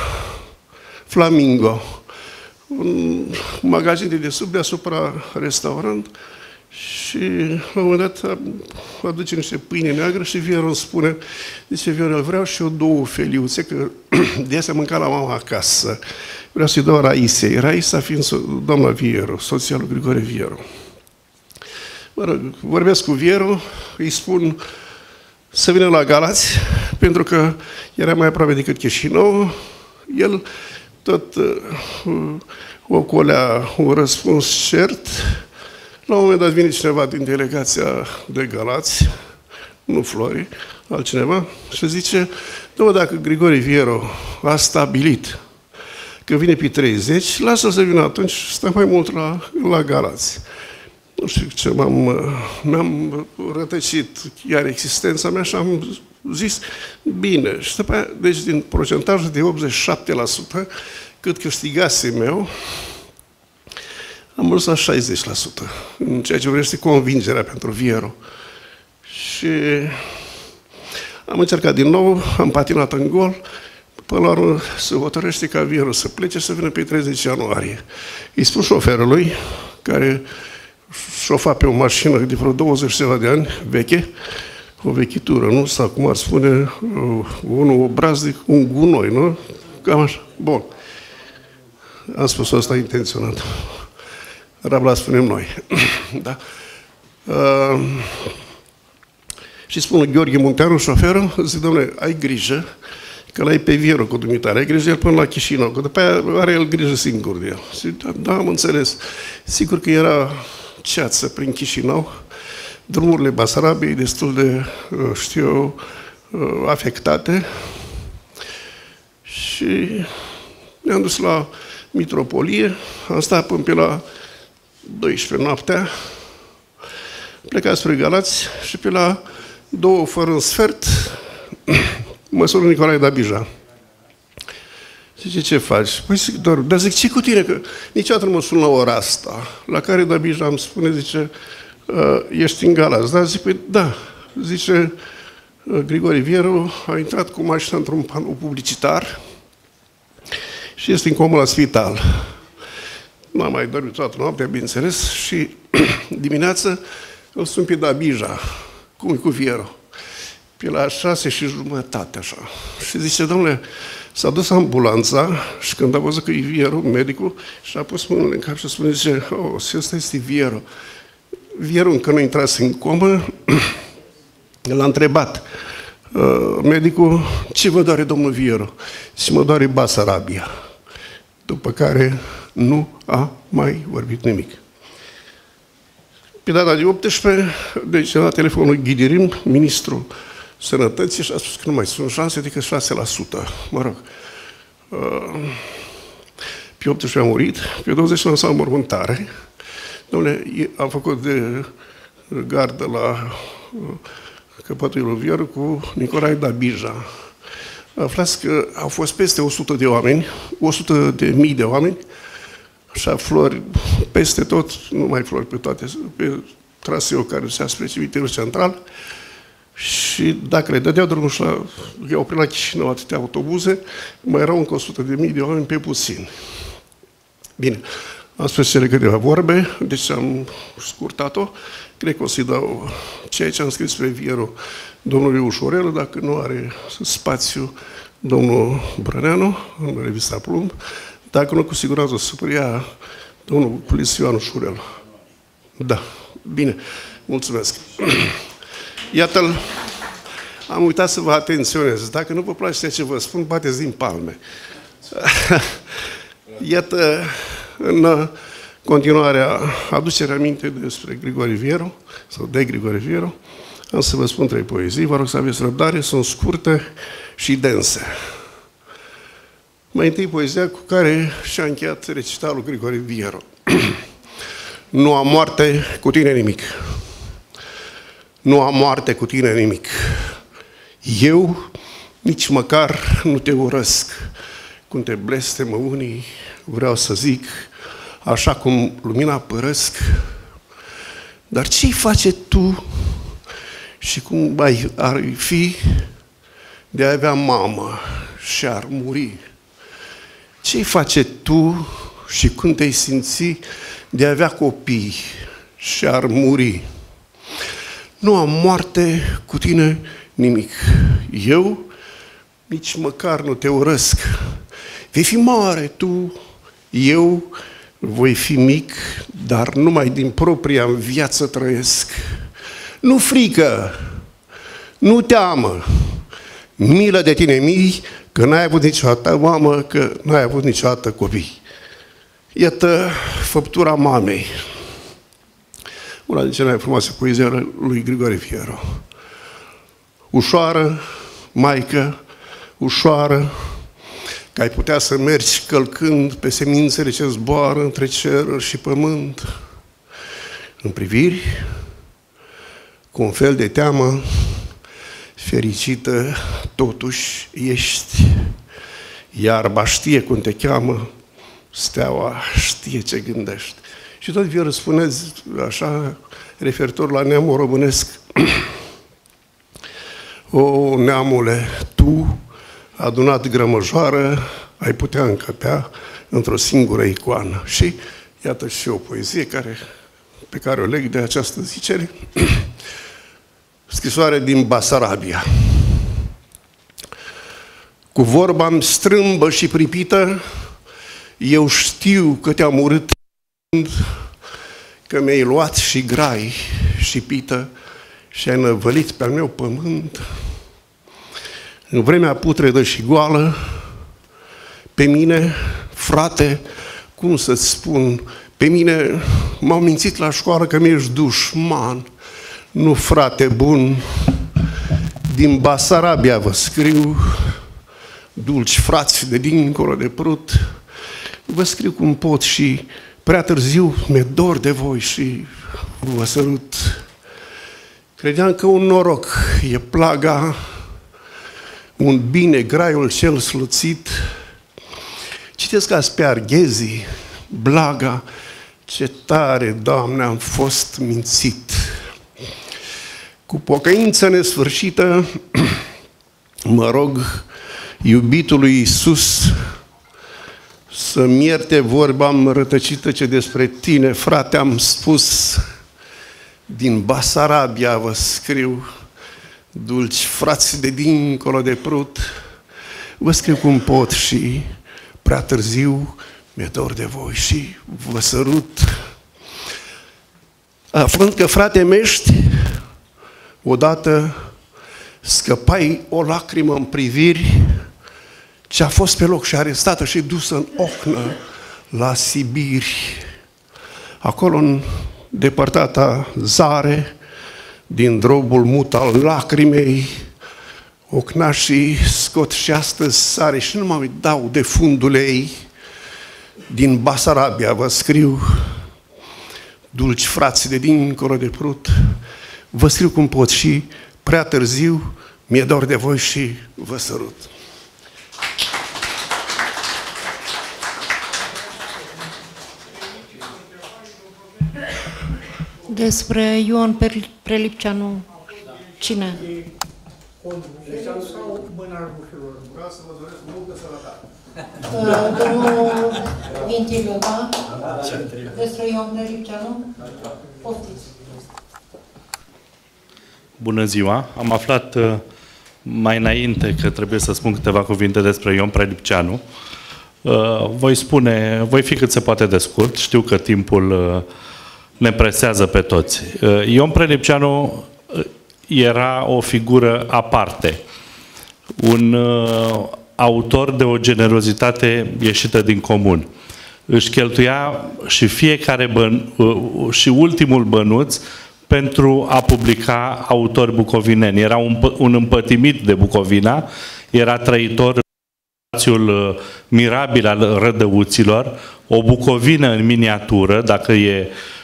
Flamingo, un magazin de desubt deasupra restaurant, și la un moment dat aduce niște pâine neagră și Viorel spune, zice Viorel, vreau și eu două feliuțe, că de asta mânca la mama acasă. Vreau să-i dau Raisei. Raisa fiind doamna Viero, soția lui Grigore Viero. Mă rog, vorbesc cu Viero, îi spun să vină la Galați, pentru că era mai aproape decât Chișinău. El tot uh, ocolea un răspuns cert, la un moment dat vine cineva din delegația de Galați, nu Flori, altcineva, și zice, domnule, dacă Grigore Viero a stabilit că vine pe 30, lasă să vină atunci și stă mai mult la, la Galați. Nu știu ce, m-am, mi-am rătăcit chiar existența mea și am zis, bine. Și după aia, deci din procentajul de 87%, cât câștigase meu, am ajuns la 60% în ceea ce vrește convingerea pentru Viero. Și am încercat din nou, am patinat în gol, până la urmă se hotărăște ca Viero să plece să vină pe 30 ianuarie. Îi spun șoferului, care șofa pe o mașină de vreo 20 de ani, veche, o vechitură, nu? Sau cum ar spune unul obraznic, un gunoi, nu? Cam așa. Bun. Am spus asta intenționat. Rabla spunem noi. da? Uh, și spune Gheorghe Munteanu, șoferul, zic, domnule, ai grijă că l-ai pe Vieru cu dumitare, ai grijă el până la Chișinău, că după aia are el grijă singur de el. Zic, da, da, am înțeles. Sigur că era ceață prin Chișinău, drumurile Basarabiei destul de, uh, știu eu, uh, afectate. Și ne-am dus la Mitropolie, am stat până pe la 12 noaptea, plecat spre Galați și pe la două fără un sfert, măsură Nicolae Dabija. Zice, ce faci? Păi zic, doar, dar zic, ce cu tine? Că niciodată nu mă sun la ora asta. La care Dabija îmi spune, zice, uh, ești în Galați. Da, zic, păi da. Zice, uh, Grigore Vieru a intrat cu mașina într-un panou publicitar și este în comă la spital. Nu am mai dormit toată noaptea, bineînțeles, și dimineață îl sun pe Dabija, cum e cu Vieru. Pe la șase și jumătate, așa. Și zice, domnule, s-a dus ambulanța și când a văzut că e Vieru, medicul, și a pus mâinile în cap și spune, zice, oh, ăsta este Vieru. Vieru încă nu intrase în comă, l-a întrebat, uh, medicul, ce vă doare domnul Vieru? Și mă doare Basarabia. După care nu a mai vorbit nimic. Pe data de 18, deci a dat telefonul Ghidirim, ministrul sănătății și a spus că nu mai sunt șanse decât 6%. Mă rog. Uh, pe 18 a murit, pe 20 a lăsat mormântare. Dom'le, am făcut de gardă la uh, căpătul Ilovieru cu Nicolae Dabija. Aflați că au fost peste 100 de oameni, 100 de mii de oameni, așa flori peste tot, nu mai flori pe toate, pe traseu care se spre cimitirul central, și dacă le dădeau drumul și la, i-au oprit la Chișinău atâtea autobuze, mai erau încă 100 de mii de oameni pe puțin. Bine, am spus cele câteva vorbe, deci am scurtat-o. Cred că o să-i dau ceea ce am scris spre Vieru domnului Ușorel, dacă nu are spațiu domnul Brăneanu, în revista Plumb, dacă nu, cu siguranță o să preia domnul Pulis Ioan Ușurel. Da, bine, mulțumesc. Iată-l, am uitat să vă atenționez. Dacă nu vă place ce vă spun, bateți din palme. Iată, în continuarea, aducerea aminte despre Grigore Vieru, sau de Grigore Vieru, am să vă spun trei poezii, vă rog să aveți răbdare, sunt scurte și dense. Mai întâi poezia cu care și-a încheiat recitalul Grigore Vieru. nu am moarte cu tine nimic. Nu am moarte cu tine nimic. Eu nici măcar nu te urăsc. Cum te blestemă unii, vreau să zic, așa cum lumina părăsc. Dar ce-i face tu și cum ai, ar fi de a avea mamă și ar muri? Ce-i face tu și când te-ai simți de a avea copii și ar muri? Nu am moarte cu tine nimic. Eu nici măcar nu te urăsc. Vei fi mare tu, eu voi fi mic, dar numai din propria viață trăiesc. Nu frică, nu teamă, milă de tine mii, că n-ai avut niciodată mamă, că n-ai avut niciodată copii. Iată făptura mamei, una din cele mai frumoase poezii ale lui Grigore Fierro. Ușoară, maică, ușoară, că ai putea să mergi călcând pe semințele ce zboară între cer și pământ, în priviri, cu un fel de teamă, fericită, totuși ești. Iarba știe cum te cheamă, steaua știe ce gândești. Și tot vi răspuneți așa, referitor la neamul românesc. o, neamule, tu, adunat grămăjoară, ai putea încăpea într-o singură icoană. Și iată și o poezie care, pe care o leg de această zicere. Scrisoare din Basarabia. Cu vorba strâmbă și pripită, eu știu că te-am urât că mi-ai luat și grai și pită și ai năvălit pe-al meu pământ, în vremea putredă și goală, pe mine, frate, cum să-ți spun, Pe mine m-au mințit la școală că mi-ești dușman. Nu, frate bun, din Basarabia vă scriu, dulci frați de dincolo de prut, vă scriu cum pot și prea târziu mi-e dor de voi și vă sărut. Credeam că un noroc e plaga, un bine graiul cel sluțit. Citesc azi pe Arghezii, Blaga, ce tare, Doamne, am fost mințit. Cu pocăință nesfârșită, mă rog iubitului Iisus să-mi ierte vorba rătăcită ce despre tine, frate, am spus din Basarabia vă scriu, dulci frați de dincolo de prut, vă scriu cum pot și prea târziu mi-e dor de voi și vă sărut. Aflând că, frate mești, odată scăpai o lacrimă în priviri ce a fost pe loc și arestată și dusă în ocnă la Sibiri. Acolo, în depărtata zare, din drobul mut al lacrimei, ocnașii scot și astăzi sare și nu mai dau de fundul ei. Din Basarabia vă scriu, dulci frați de dincolo de prut, vă scriu cum pot și prea târziu mi-e dor de voi și vă sărut. Despre Ioan Prelipceanu, cine? Vreau să vă doresc multă sănătate. Domnul Vintilă, da? Despre Ioan Prelipceanu? Poftiți. Bună ziua! Am aflat uh, mai înainte că trebuie să spun câteva cuvinte despre Ion Prelipceanu. Uh, voi spune, voi fi cât se poate de scurt, știu că timpul uh, ne presează pe toți. Ion Prelipceanu era o figură aparte, un autor de o generozitate ieșită din comun. Își cheltuia și fiecare băn, și ultimul bănuț pentru a publica autori bucovineni. Era un, un împătimit de Bucovina, era trăitor în spațiul uh, mirabil al rădăuților, o bucovină în miniatură, dacă e uh,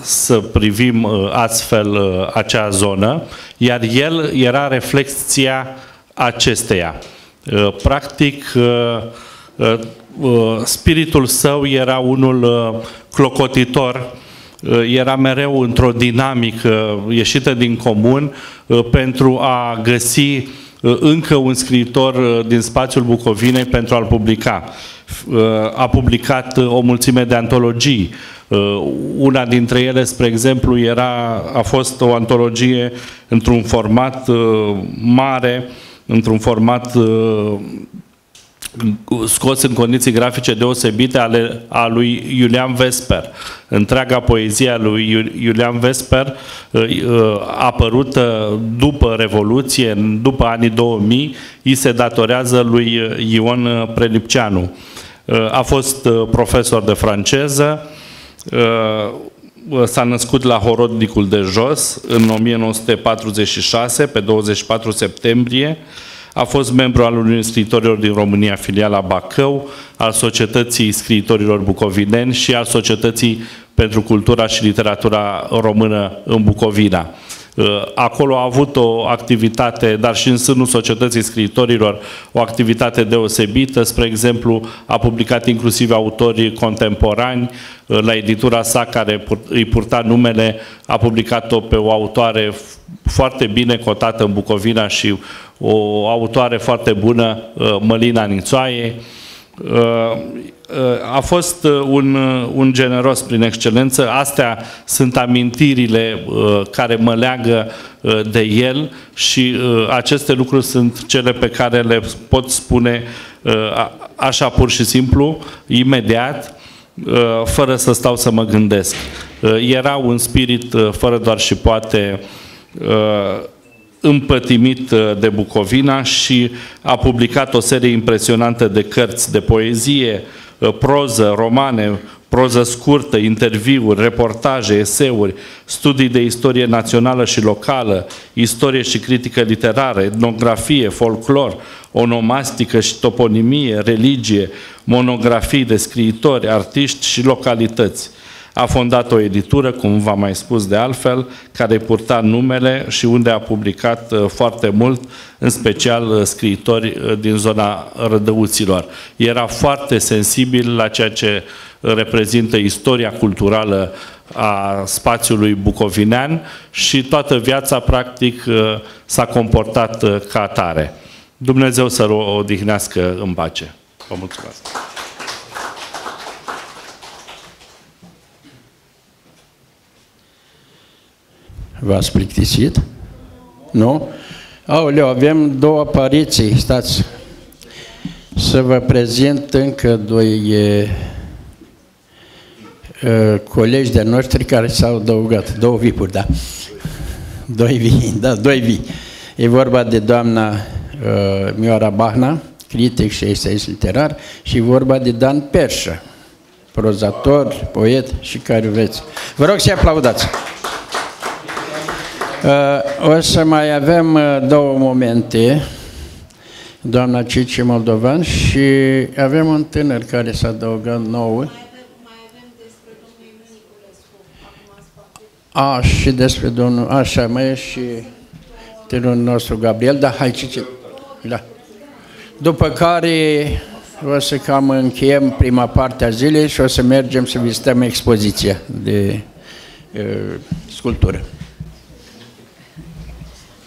să privim uh, astfel acea zonă, iar el era reflexia acesteia. Practic, spiritul său era unul clocotitor, Uh, era mereu într-o dinamică ieșită din comun uh, pentru a găsi uh, încă un scriitor din spațiul Bucovinei pentru a-l publica. A publicat o mulțime de antologii. Una dintre ele, spre exemplu, era, a fost o antologie într-un format mare, într-un format scos în condiții grafice deosebite ale a lui Iulian Vesper. Întreaga poezie a lui Iulian Vesper uh, uh, apărută după Revoluție, după anii 2000, îi se datorează lui Ion Prelipceanu. Uh, a fost profesor de franceză, s-a născut la Horodnicul de Jos în 1946, pe 24 septembrie, a fost membru al Uniunii Scriitorilor din România, filiala Bacău, al Societății Scriitorilor Bucovineni și al Societății pentru Cultura și Literatura Română în Bucovina. Uh, acolo a avut o activitate, dar și în sânul societății scriitorilor, o activitate deosebită. Spre exemplu, a publicat inclusiv autorii contemporani. Uh, la editura sa, care îi purta numele, a publicat-o pe o autoare foarte bine cotată în Bucovina și o autoare foarte bună, uh, Mălina Nițoaie. A fost un, un generos prin excelență. Astea sunt amintirile care mă leagă de el și aceste lucruri sunt cele pe care le pot spune așa pur și simplu, imediat, fără să stau să mă gândesc. Era un spirit fără doar și poate împătimit de Bucovina și a publicat o serie impresionantă de cărți de poezie, Uh, proză, romane, proză scurtă, interviuri, reportaje, eseuri, studii de istorie națională și locală, istorie și critică literară, etnografie, folclor, onomastică și toponimie, religie, monografii de scriitori, artiști și localități. A fondat o editură, cum v-am mai spus de altfel, care purta numele și unde a publicat uh, foarte mult, în special uh, scriitori uh, din zona Rădăuților. Era foarte sensibil la ceea ce reprezintă istoria culturală a spațiului bucovinean și toată viața, practic, s-a comportat ca atare. Dumnezeu să o odihnească în pace. Vă mulțumesc! V-ați plictisit? Nu? Aoleu, avem două apariții, stați. Să vă prezint încă doi e, e, colegi de noștri care s-au adăugat. Două vipuri, da. Doi vii, da, doi vii. E vorba de doamna uh, Mioara Bahna, critic și eseist literar, și vorba de Dan Perșă, prozator, poet și care vreți. Vă rog să-i aplaudați. Uh, o să mai avem uh, două momente, doamna Cici Moldovan și avem un tânăr care s-a adăugat nou. A, și despre domnul, așa, mai e și tânărul nostru Gabriel, da, hai Cici, da. După care o să cam încheiem prima parte a zilei și o să mergem să vizităm expoziția de uh, sculptură.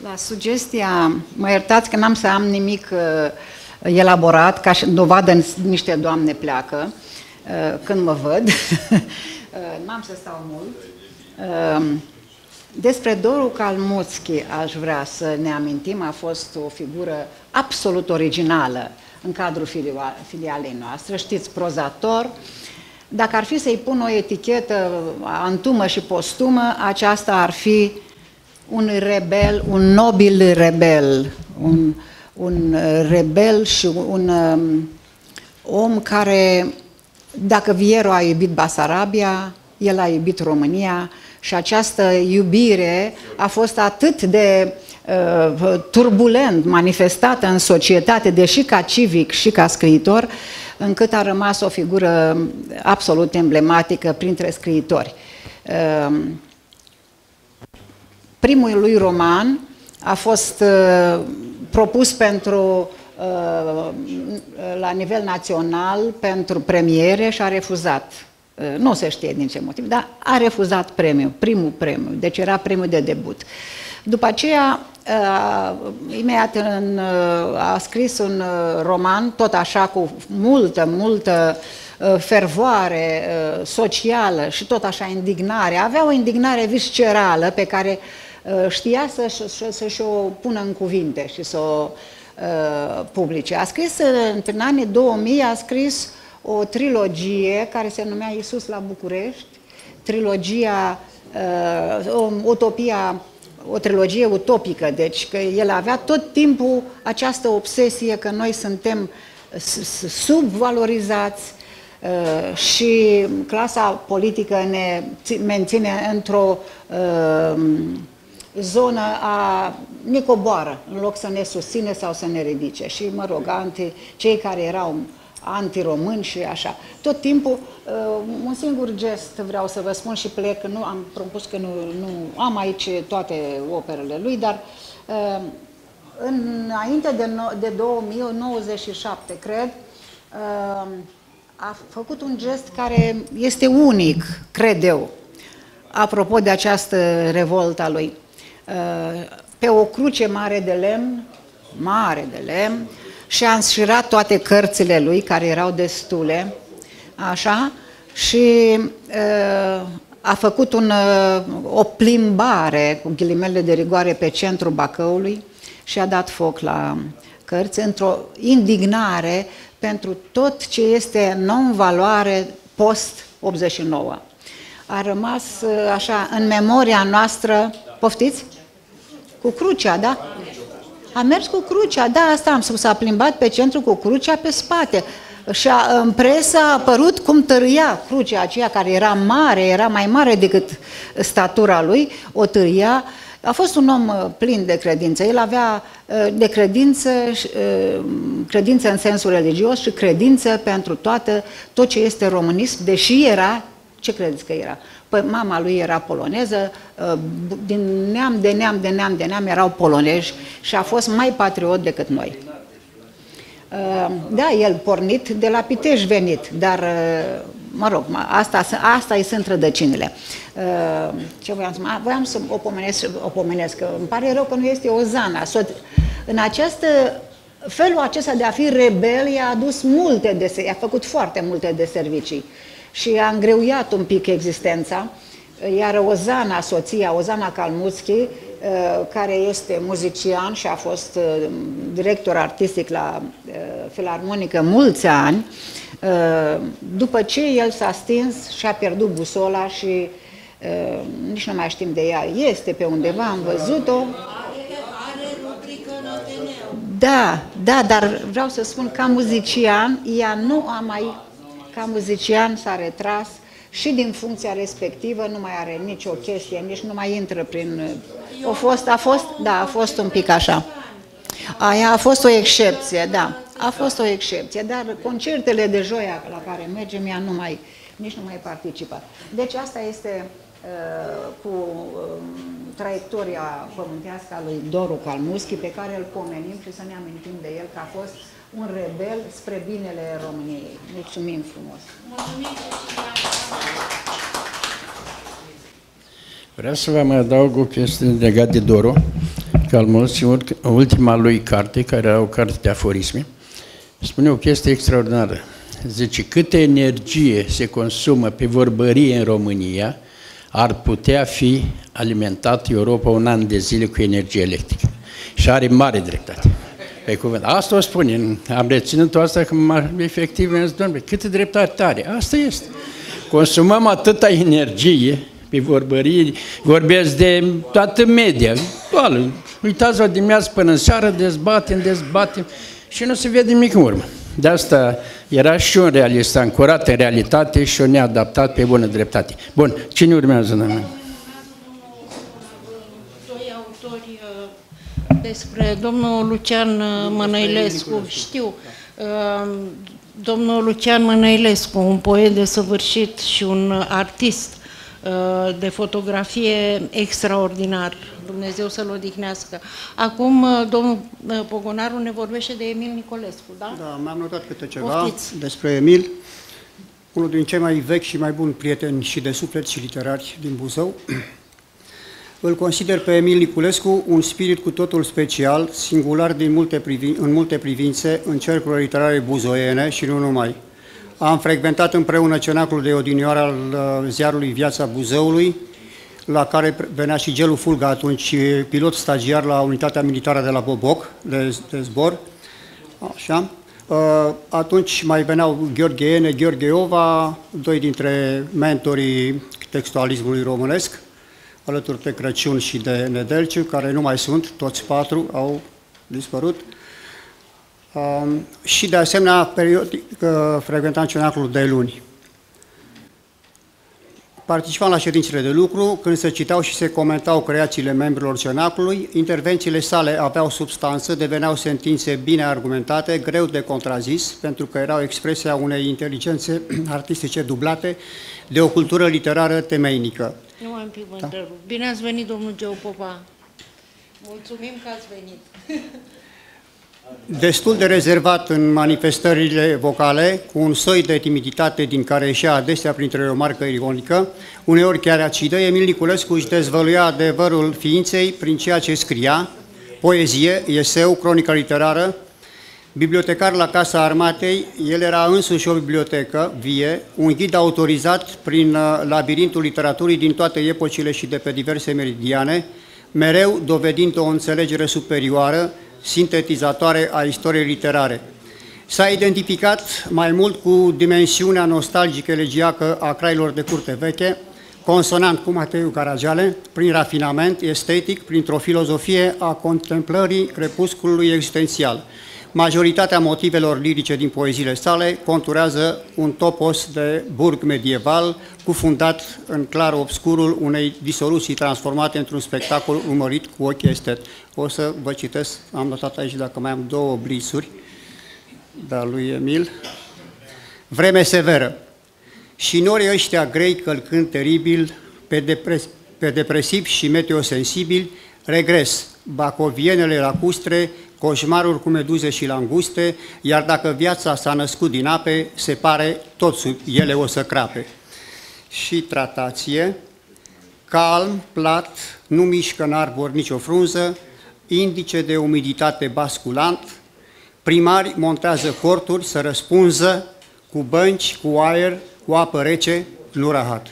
La sugestia, mă iertați că n-am să am nimic uh, elaborat, ca și dovadă niște doamne pleacă uh, când mă văd, uh, n-am să stau mult. Uh, despre Doru Calmuțchi aș vrea să ne amintim, a fost o figură absolut originală în cadrul filialei noastre, știți, prozator, dacă ar fi să-i pun o etichetă antumă și postumă, aceasta ar fi un rebel, un nobil rebel, un, un rebel și un um, om care, dacă Viero a iubit Basarabia, el a iubit România și această iubire a fost atât de uh, turbulent manifestată în societate, deși ca civic și ca scriitor, încât a rămas o figură absolut emblematică printre scriitori. Uh, Primul lui roman a fost uh, propus pentru uh, la nivel național pentru premiere și a refuzat. Uh, nu se știe din ce motiv, dar a refuzat premiul, primul premiu, deci era premiul de debut. După aceea, uh, imediat în, uh, a scris un uh, roman, tot așa cu multă, multă uh, fervoare uh, socială și tot așa indignare. Avea o indignare viscerală pe care uh, Uh, știa să-și, să-și o pună în cuvinte și să o uh, publice. A scris, uh, în anii 2000, a scris o trilogie care se numea Isus la București, trilogia uh, Utopia, o trilogie utopică, deci că el avea tot timpul această obsesie că noi suntem subvalorizați, Uh, și clasa politică ne menține într-o uh, zonă a nicoboară, în loc să ne susține sau să ne ridice. Și, mă rog, anti, cei care erau antiromâni și așa. Tot timpul, uh, un singur gest vreau să vă spun și plec, nu am propus că nu, nu am aici toate operele lui, dar uh, înainte de, no, de 2097, cred, uh, a făcut un gest care este unic, cred eu, apropo de această revoltă a lui pe o cruce mare de lemn, mare de lemn, și a înșirat toate cărțile lui, care erau destule, așa, și uh, a făcut un, uh, o plimbare, cu ghilimele de rigoare, pe centrul Bacăului și a dat foc la cărți, într-o indignare pentru tot ce este non-valoare post-89. A rămas uh, așa în memoria noastră, poftiți? Cu crucea, da? A mers cu crucea, da, asta am spus, a plimbat pe centru cu crucea pe spate. Și a, în presă a apărut cum târâia crucea aceea care era mare, era mai mare decât statura lui, o târâia. A fost un om uh, plin de credință. El avea uh, de credință, uh, credință în sensul religios și credință pentru toată, tot ce este românism, deși era, ce credeți că era? Păi mama lui era poloneză, din neam de neam de neam de neam erau polonezi și a fost mai patriot decât noi. Da, el pornit de la Pitești venit, dar mă rog, asta, asta îi sunt rădăcinile. Ce voiam să Voiam să o pomenesc, o pomenesc, că îmi pare rău că nu este o Zana. În această felul acesta de a fi rebel i-a adus multe de i-a făcut foarte multe de servicii și a îngreuiat un pic existența, iar Ozana, soția, Ozana Kalmuțchi, Uh, care este muzician și a fost uh, director artistic la uh, Filarmonică mulți ani, după ce el s-a stins și a pierdut busola și nici nu mai știm de ea, este pe undeva, am văzut-o. Da, da, dar vreau să spun, ca muzician, ea nu a mai, ca muzician s-a retras și din funcția respectivă nu mai are nicio chestie, nici nu mai intră prin a fost, a fost, da, a fost un pic așa. Aia a fost o excepție, da. A fost o excepție, dar concertele de joia la care mergem, ea nu mai, nici nu mai participă. Deci asta este uh, cu uh, traiectoria pământească a lui Doru Calmuschi, pe care îl pomenim și să ne amintim de el că a fost un rebel spre binele României. Mulțumim frumos! Mulțumim! Vreau să vă mai adaug o chestie legată de Doro Calmos, ultima lui carte, care era o carte de aforisme, spune o chestie extraordinară. Zice, câtă energie se consumă pe vorbărie în România, ar putea fi alimentat Europa un an de zile cu energie electrică. Și are mare dreptate. Pe cuvânt. Asta o spune. Am reținut asta că efectiv mi-am zis, câtă dreptate are. Asta este. Consumăm atâta energie pe vorbării, vorbesc de toată media. Doar, uitați-vă dimineață până în seară, dezbatem, dezbatem și nu se vede nimic în urmă. De asta era și un realist ancorat în realitate și un neadaptat pe bună dreptate. Bun, cine urmează, doamne? Despre domnul Lucian uh, Mănăilescu. Știu, uh, domnul Lucian Mănăilescu, un poet de săvârșit și un artist Uh, de fotografie extraordinar. Dumnezeu să-l odihnească. Acum, uh, domnul uh, Pogonaru ne vorbește de Emil Nicolescu, da? Da, mi-am notat câte ceva Poftiți. despre Emil, unul din cei mai vechi și mai buni prieteni și de suflet și literari din Buzău. Îl consider pe Emil Niculescu un spirit cu totul special, singular din multe în multe privințe, în cercurile literare buzoiene și nu numai. Am frecventat împreună cenaclul de odinioară al uh, ziarului Viața Buzăului, la care venea și Gelu Fulga, atunci pilot stagiar la unitatea militară de la Boboc, de, de zbor. Așa. Uh, atunci mai veneau Gheorghe Ene, Gheorghe Iova, doi dintre mentorii textualismului românesc, alături de Crăciun și de Nedelciu, care nu mai sunt, toți patru au dispărut. Um, și de asemenea periodic uh, frecventam cenaclul de luni. Participam la ședințele de lucru, când se citau și se comentau creațiile membrilor cenaclului, intervențiile sale aveau substanță, deveneau sentințe bine argumentate, greu de contrazis, pentru că erau expresia unei inteligențe artistice dublate de o cultură literară temeinică. Nu am fi da? Bine ați venit, domnul Geopopa. Mulțumim că ați venit. destul de rezervat în manifestările vocale, cu un soi de timiditate din care ieșea adesea printre o marcă ironică, uneori chiar acidă, Emil Niculescu își dezvăluia adevărul ființei prin ceea ce scria, poezie, eseu, cronică literară, bibliotecar la Casa Armatei, el era însuși o bibliotecă vie, un ghid autorizat prin uh, labirintul literaturii din toate epocile și de pe diverse meridiane, mereu dovedind o înțelegere superioară, sintetizatoare a istoriei literare. S-a identificat mai mult cu dimensiunea nostalgică elegiacă a crailor de curte veche, consonant cu Mateiu Caragiale, prin rafinament estetic, printr-o filozofie a contemplării crepusculului existențial. Majoritatea motivelor lirice din poeziile sale conturează un topos de burg medieval, cufundat în clar obscurul unei disoluții transformate într-un spectacol urmărit cu ochii estet. O să vă citesc, am notat aici dacă mai am două blisuri, dar lui Emil. Vreme severă. Și norii ăștia grei călcând teribil, pe, depres, pe depresiv și meteosensibili, regres, bacovienele lacustre, coșmaruri cu meduze și languste, iar dacă viața s-a născut din ape, se pare tot sub ele o să crape. Și tratație, calm, plat, nu mișcă în arbor nicio frunză, indice de umiditate basculant, primari montează corturi să răspunză cu bănci, cu aer, cu apă rece, nu rahat.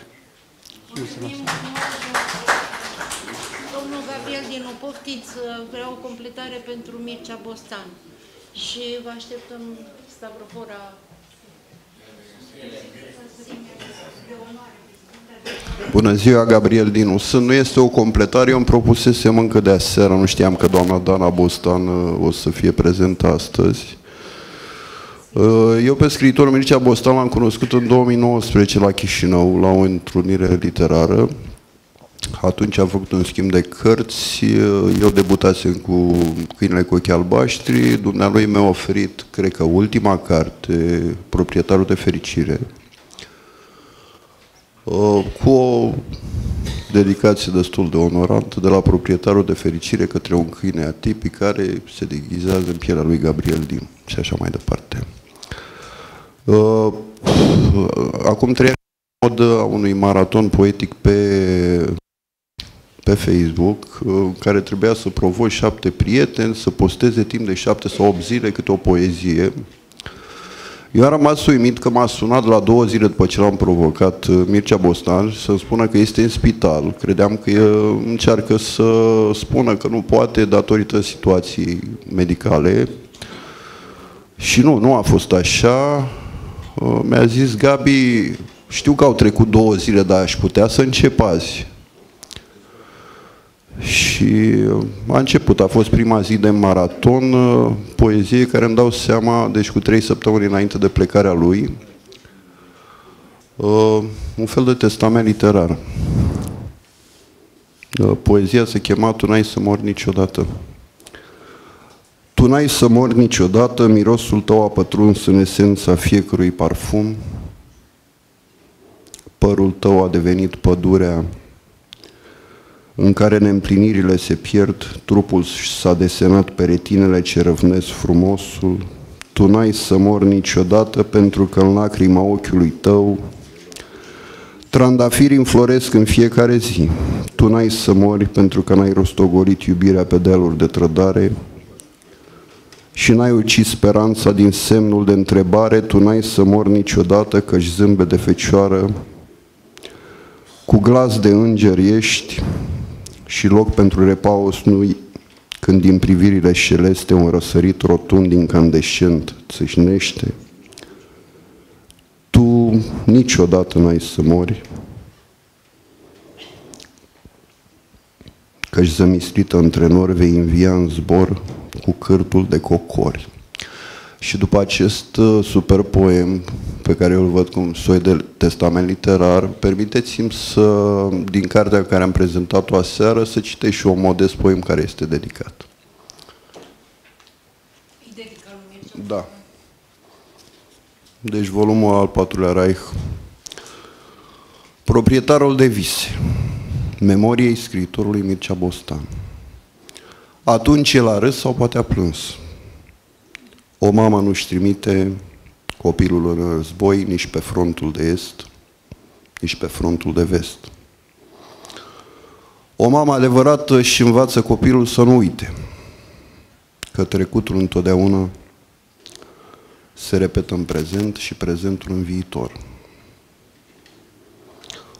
Mulțumim. Domnul Gabriel Dinu, poftiți, vreau o completare pentru Mircea Bostan. Și vă așteptăm Stavrofora. Bună ziua, Gabriel Dinu. Sunt, nu este o completare, eu îmi propusesem încă de aseară, nu știam că doamna Dana Bostan uh, o să fie prezentă astăzi. Uh, eu pe scriitorul Mircea Bostan l-am cunoscut în 2019 la Chișinău, la o întrunire literară. Atunci am făcut un schimb de cărți, eu debutasem cu Câinele cu ochii albaștri, dumnealui mi-a oferit, cred că ultima carte, Proprietarul de fericire, uh, cu o dedicație destul de onorantă de la proprietarul de fericire către un câine atipic care se deghizează în pielea lui Gabriel Din și așa mai departe. Uh, acum trei ani a unui maraton poetic pe pe Facebook în care trebuia să provoci șapte prieteni să posteze timp de șapte sau opt zile câte o poezie. Eu am rămas uimit că m-a sunat la două zile după ce l-am provocat uh, Mircea Bostan să-mi spună că este în spital. Credeam că încearcă să spună că nu poate datorită situației medicale. Și nu, nu a fost așa. Uh, mi-a zis Gabi, știu că au trecut două zile, dar aș putea să încep azi. Și a început, a fost prima zi de maraton, uh, poezie care îmi dau seama, deci cu trei săptămâni înainte de plecarea lui, uh, un fel de testament literar. Uh, poezia se chema Tu n-ai să mori niciodată. Tu n-ai să mori niciodată, mirosul tău a pătruns în esența fiecărui parfum, părul tău a devenit pădurea în care neîmplinirile se pierd, trupul s-a desenat pe retinele ce răvnesc frumosul, tu n-ai să mor niciodată pentru că în lacrima ochiului tău Trandafirii înfloresc în fiecare zi. Tu n-ai să mori pentru că n-ai rostogolit iubirea pe dealuri de trădare și n-ai ucis speranța din semnul de întrebare, tu n-ai să mori niciodată că-și zâmbe de fecioară, cu glas de înger ești, și loc pentru repaus nu când din privirile șeleste un răsărit rotund incandescent țâșnește. Tu niciodată n-ai să mori, căci zămislită între nori vei învia în zbor cu cârtul de cocori. Și după acest uh, super poem, pe care eu îl văd cum soi de testament literar, permiteți-mi să, din cartea care am prezentat-o aseară, să citesc și un modest poem care este dedicat. Da. Deci volumul al patrulea Reich. Proprietarul de vise. Memoriei scriitorului Mircea Bostan. Atunci el a râs sau poate a plâns. O mamă nu-și trimite copilul în război nici pe frontul de est, nici pe frontul de vest. O mamă adevărată își învață copilul să nu uite că trecutul întotdeauna se repetă în prezent și prezentul în viitor.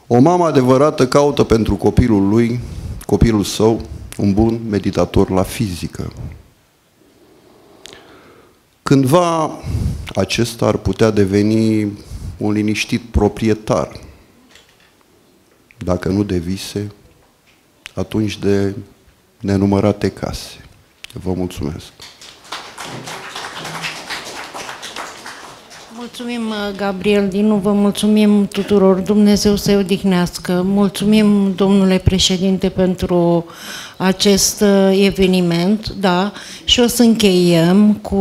O mamă adevărată caută pentru copilul lui, copilul său, un bun meditator la fizică, Cândva acesta ar putea deveni un liniștit proprietar, dacă nu de vise, atunci de nenumărate case. Vă mulțumesc. Mulțumim, Gabriel, din nou vă mulțumim tuturor. Dumnezeu să-i odihnească. Mulțumim, domnule președinte, pentru acest uh, eveniment, da, și o să încheiem cu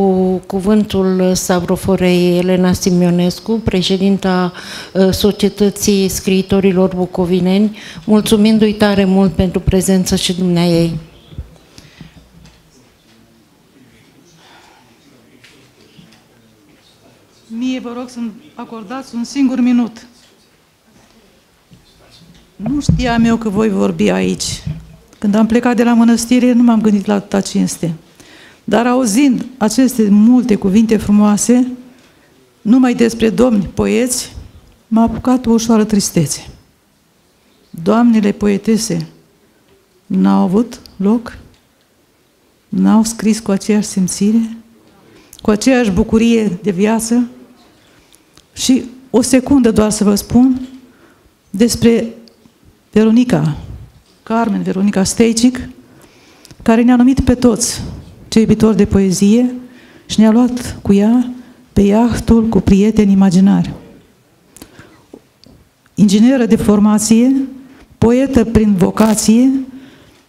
cuvântul Savroforei Elena Simionescu, președinta uh, Societății Scriitorilor Bucovineni, mulțumindu-i tare mult pentru prezență și dumnea ei. Mie vă rog să-mi acordați un singur minut. Nu știam eu că voi vorbi aici. Când am plecat de la mănăstire, nu m-am gândit la atâta cinste. Dar auzind aceste multe cuvinte frumoase, numai despre domni poeți, m-a apucat o ușoară tristețe. Doamnele poetese n-au avut loc? N-au scris cu aceeași simțire? Cu aceeași bucurie de viață? Și o secundă doar să vă spun despre Veronica, Carmen Veronica Stejcic, care ne-a numit pe toți cei iubitori de poezie și ne-a luat cu ea pe iahtul cu prieteni imaginari. Ingineră de formație, poetă prin vocație,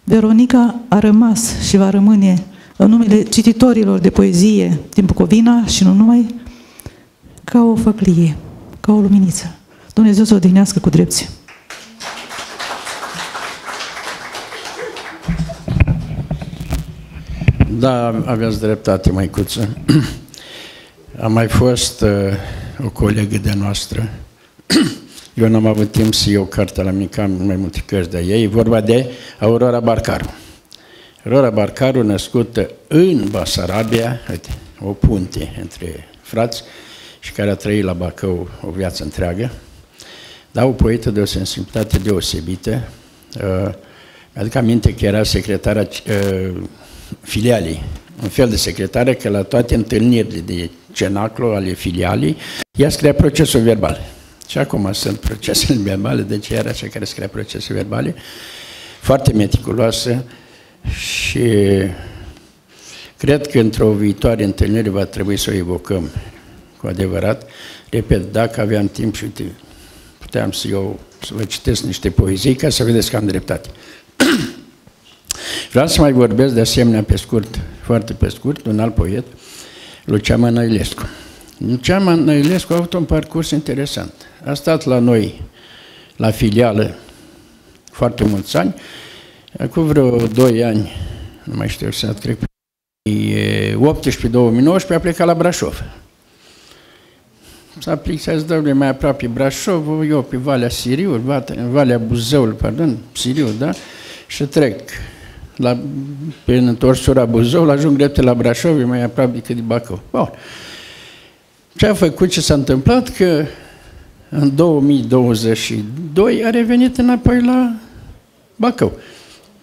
Veronica a rămas și va rămâne în numele cititorilor de poezie din Bucovina și nu numai, ca o făclie, ca o luminiță. Dumnezeu să o odihnească cu drepție. Da, aveți dreptate, măicuță. A mai fost uh, o colegă de noastră. Eu n-am avut timp să iau cartea la mică, am mai multe cărți de ei. E vorba de Aurora Barcaru. Aurora Barcaru, născută în Basarabia, uite, o punte între frați, și care a trăit la Bacău o viață întreagă, dar o poetă de o sensibilitate deosebită. Uh, mi-aduc aminte că era secretara uh, filialei, un fel de secretară, că la toate întâlnirile de cenaclo ale filialei, ea scria procesul verbal. Și acum sunt procesele verbale, deci era cea care scria procesele verbale, foarte meticuloasă și cred că într-o viitoare întâlnire va trebui să o evocăm cu adevărat. Repet, dacă aveam timp și uite, puteam să eu să vă citesc niște poezii ca să vedeți că am dreptate. Vreau să mai vorbesc de asemenea pe scurt, foarte pe scurt, un alt poet, Lucian Mănăilescu. Lucian Mănăilescu a avut un parcurs interesant. A stat la noi, la filială, foarte mulți ani. Acum vreo 2 ani, nu mai știu să cred, 18-2019 a plecat la Brașov. S-a plictat, domnule, mai aproape Brașov, eu pe Valea Siriu, Valea Buzăul, pardon, Siriu, da? Și trec la, pe întorsura Buzău, ajung drept la Brașov, e mai aproape decât de Bacău. Bun. Ce a făcut, ce s-a întâmplat? Că în 2022 a revenit înapoi la Bacău,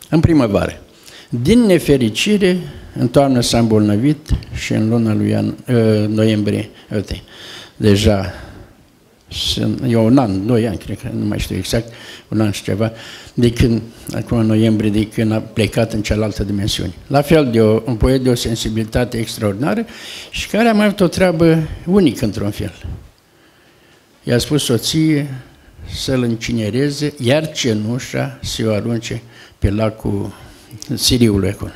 în primăvară. Din nefericire, în toamnă s-a îmbolnăvit și în luna lui Ian, uh, noiembrie, uite, deja e un an, doi ani, cred că, nu mai știu exact, un an și ceva, de când, acum în noiembrie, de când a plecat în cealaltă dimensiune. La fel de o, un poet de o sensibilitate extraordinară și care a mai avut o treabă unică într-un fel. I-a spus soție să-l încinereze, iar cenușa să o arunce pe lacul Siriului acolo.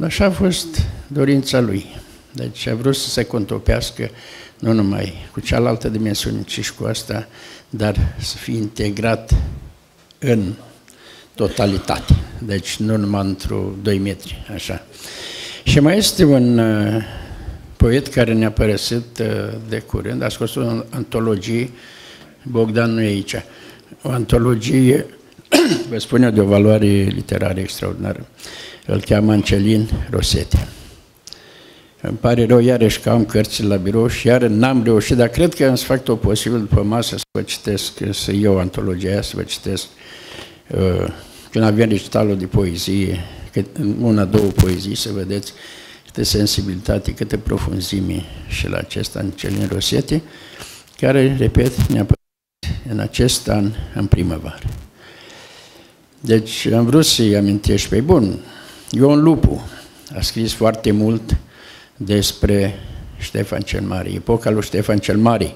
Așa a fost dorința lui. Deci a vrut să se contopească nu numai cu cealaltă dimensiune, ci și cu asta, dar să fie integrat în totalitate. Deci nu numai într-o 2 metri, așa. Și mai este un uh, poet care ne-a părăsit uh, de curând, a scos o antologie, Bogdan nu e aici, o antologie, vă spun eu, de o valoare literară extraordinară. Îl cheamă Ancelin Rosete. Îmi pare rău iarăși că am cărțile la birou și iar n-am reușit, dar cred că am să fac tot posibil după masă să vă citesc, să iau antologia aia, să vă citesc uh, când avem recitalul de poezie, una, două poezii, să vedeți câtă sensibilitate, câtă profunzime și la acesta în Celin Rosete, care, repet, ne-a în acest an, în primăvară. Deci am vrut să-i amintești pe bun. Ion Lupu a scris foarte mult despre Ștefan cel Mare, epoca lui Ștefan cel Mare.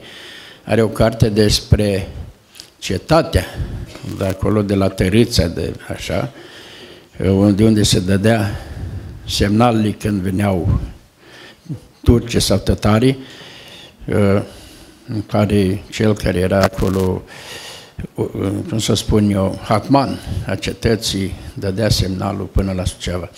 Are o carte despre cetatea, de acolo de la Tărâța, de așa, de unde se dădea semnalele când veneau turci sau tătarii, în care cel care era acolo, cum să spun eu, hatman a cetății, dădea semnalul până la Suceava.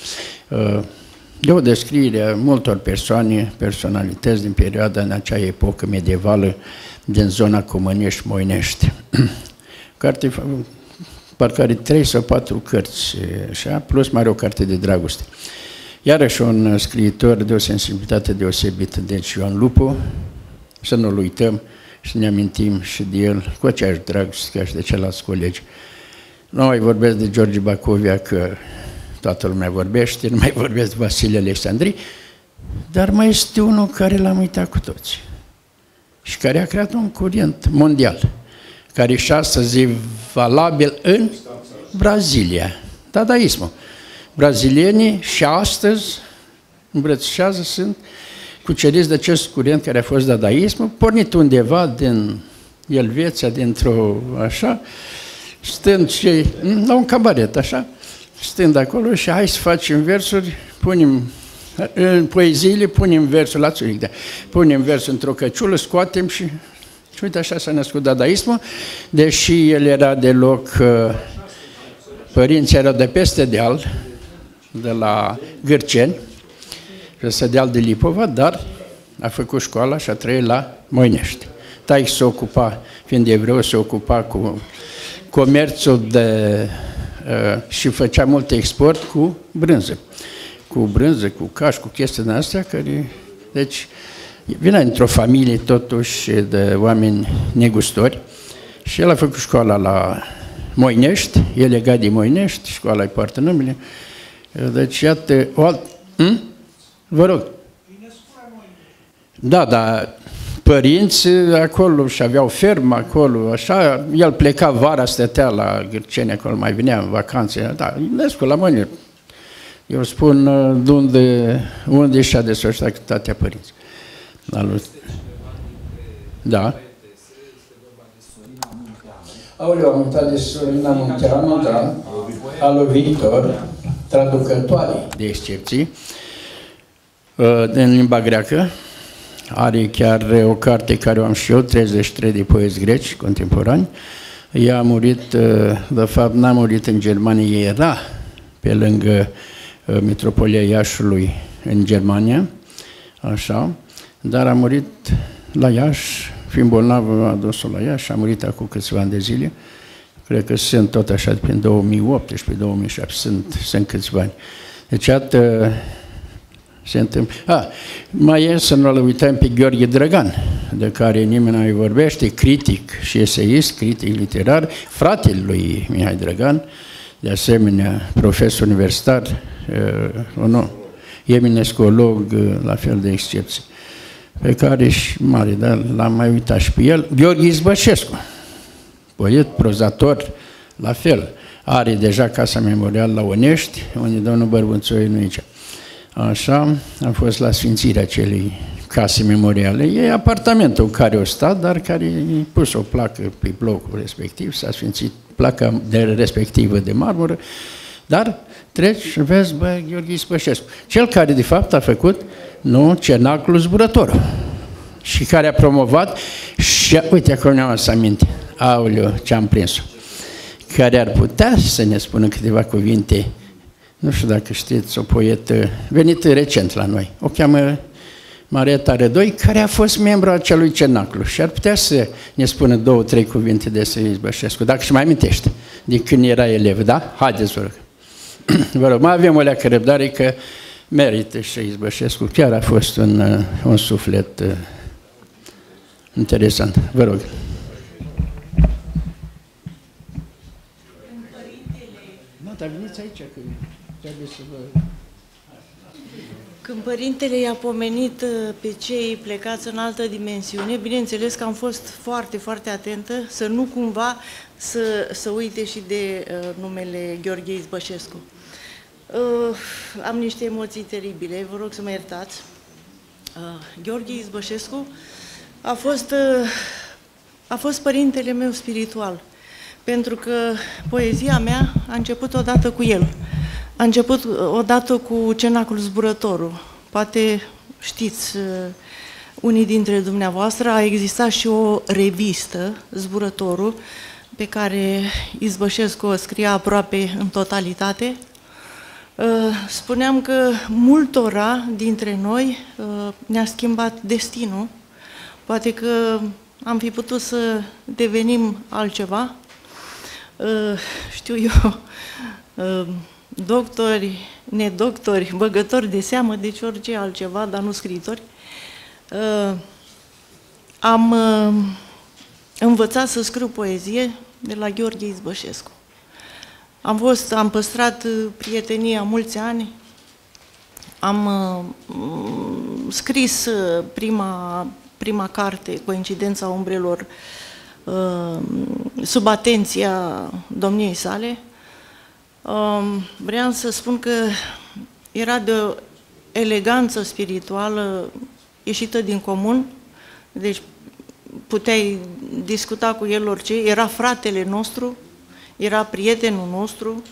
De o descriere a multor persoane, personalități din perioada în acea epocă medievală din zona Comănești-Moinești. Carte, parcă are trei sau patru cărți, așa, plus mai are o carte de dragoste. Iarăși un scriitor de o sensibilitate deosebită, deci Ioan Lupu, să nu-l uităm și să ne amintim și de el cu aceeași dragoste ca și de ceilalți colegi. Nu mai vorbesc de George Bacovia, că toată lumea vorbește, nu mai vorbesc de Vasile Alexandri, dar mai este unul care l-am uitat cu toți și care a creat un curent mondial, care și astăzi e valabil în Brazilia, dadaismul. Brazilienii și astăzi îmbrățișează, sunt cuceriți de acest curent care a fost dadaismul, pornit undeva din Elveția, dintr-o așa, stând și la un cabaret, așa, stând acolo și hai să facem versuri, punem în poeziile punem versul la țuric, da. punem versul într-o căciulă, scoatem și, și uite așa s-a născut dadaismul, deși el era deloc, uh, părinții erau de peste deal, de la Gârceni, peste deal de Lipova, dar a făcut școala și a trăit la Moinești. Tai se ocupa, fiind evreu, se ocupa cu comerțul de, uh, și făcea mult export cu brânză cu brânză, cu caș, cu chestii din astea, care... Deci, vine într-o familie totuși de oameni negustori și el a făcut școala la Moinești, e legat de Moinești, școala îi poartă numele. Deci, iată, o alt... Hm? Vă rog. Da, dar părinți acolo și aveau fermă acolo, așa, el pleca vara, stătea la Gârceni, acolo mai venea în vacanțe, da, născut la Moinești, eu spun uh, de unde, unde și-a desfășurat activitatea părinți. Da. Aoleu, am uitat de Sorina Munteanu, da, a lui Victor, traducătoare de excepții, uh, din limba greacă. Are chiar o carte care o am și eu, 33 de poezi greci contemporani. Ea a murit, uh, de fapt n-a murit în Germania, era pe lângă Uh, Metropolia Iașului în Germania, așa, dar a murit la Iași, fiind bolnav, a adus-o la Iași, a murit acum câțiva ani de zile, cred că sunt tot așa prin 2018-2007, sunt, sunt câțiva ani. Deci, iată, se întâmplă. A, mai e să nu-l uităm pe Gheorghe Drăgan, de care nimeni nu mai vorbește, critic și eseist, critic literar, fratele lui Mihai Drăgan, de asemenea profesor universitar, uh, nu, eminescolog, uh, la fel de excepție, pe care și mare, dar l-am mai uitat și pe el, Gheorghe Izbășescu, poet, prozator, la fel, are deja Casa Memorial la Onești, unde domnul Bărbunțoi nu aici. Așa, am fost la sfințirea acelei case memoriale. E apartamentul în care o stat, dar care i pus o placă pe blocul respectiv, s-a sfințit placa de respectivă de marmură, dar treci și vezi, bă, Gheorghe Spășescu. Cel care, de fapt, a făcut, nu, cenaclul zburător și care a promovat și, uite, acolo ne-am să aminte, aoleu, ce am prins-o, care ar putea să ne spună câteva cuvinte, nu știu dacă știți, o poetă venită recent la noi, o cheamă Maria Taredoi, care a fost membru al acelui cenaclu și ar putea să ne spună două, trei cuvinte de să Bășescu, dacă și mai amintește, din când era elev, da? Haideți, vă rog. vă rog, mai avem o leacă răbdare că merită și Izbășescu. Chiar a fost un, uh, un suflet uh, interesant. Vă rog. Nu, dar veniți aici, că trebuie să vă... Când părintele i-a pomenit uh, pe cei plecați în altă dimensiune, bineînțeles că am fost foarte, foarte atentă să nu cumva să, să uite și de uh, numele Gheorghe Izbășescu. Uh, am niște emoții teribile, vă rog să mă iertați. Gheorghe Izbășescu a fost, uh, a fost părintele meu spiritual, pentru că poezia mea a început odată cu el. A început uh, odată cu Cenacul Zburătorul. Poate știți, uh, unii dintre dumneavoastră, a existat și o revistă, Zburătorul, pe care Izbășescu o scria aproape în totalitate. Spuneam că multora dintre noi ne-a schimbat destinul Poate că am fi putut să devenim altceva. Uh, știu eu, uh, doctori, nedoctori, băgători de seamă, deci orice altceva, dar nu scriitori. Uh, am învățat să scriu poezie de la Gheorghe Izbășescu. Am, fost, am păstrat prietenia mulți ani, am scris prima prima carte, Coincidența umbrelor, uh, sub atenția domniei sale, um, vreau să spun că era de o eleganță spirituală ieșită din comun, deci puteai discuta cu el orice, era fratele nostru, era prietenul nostru,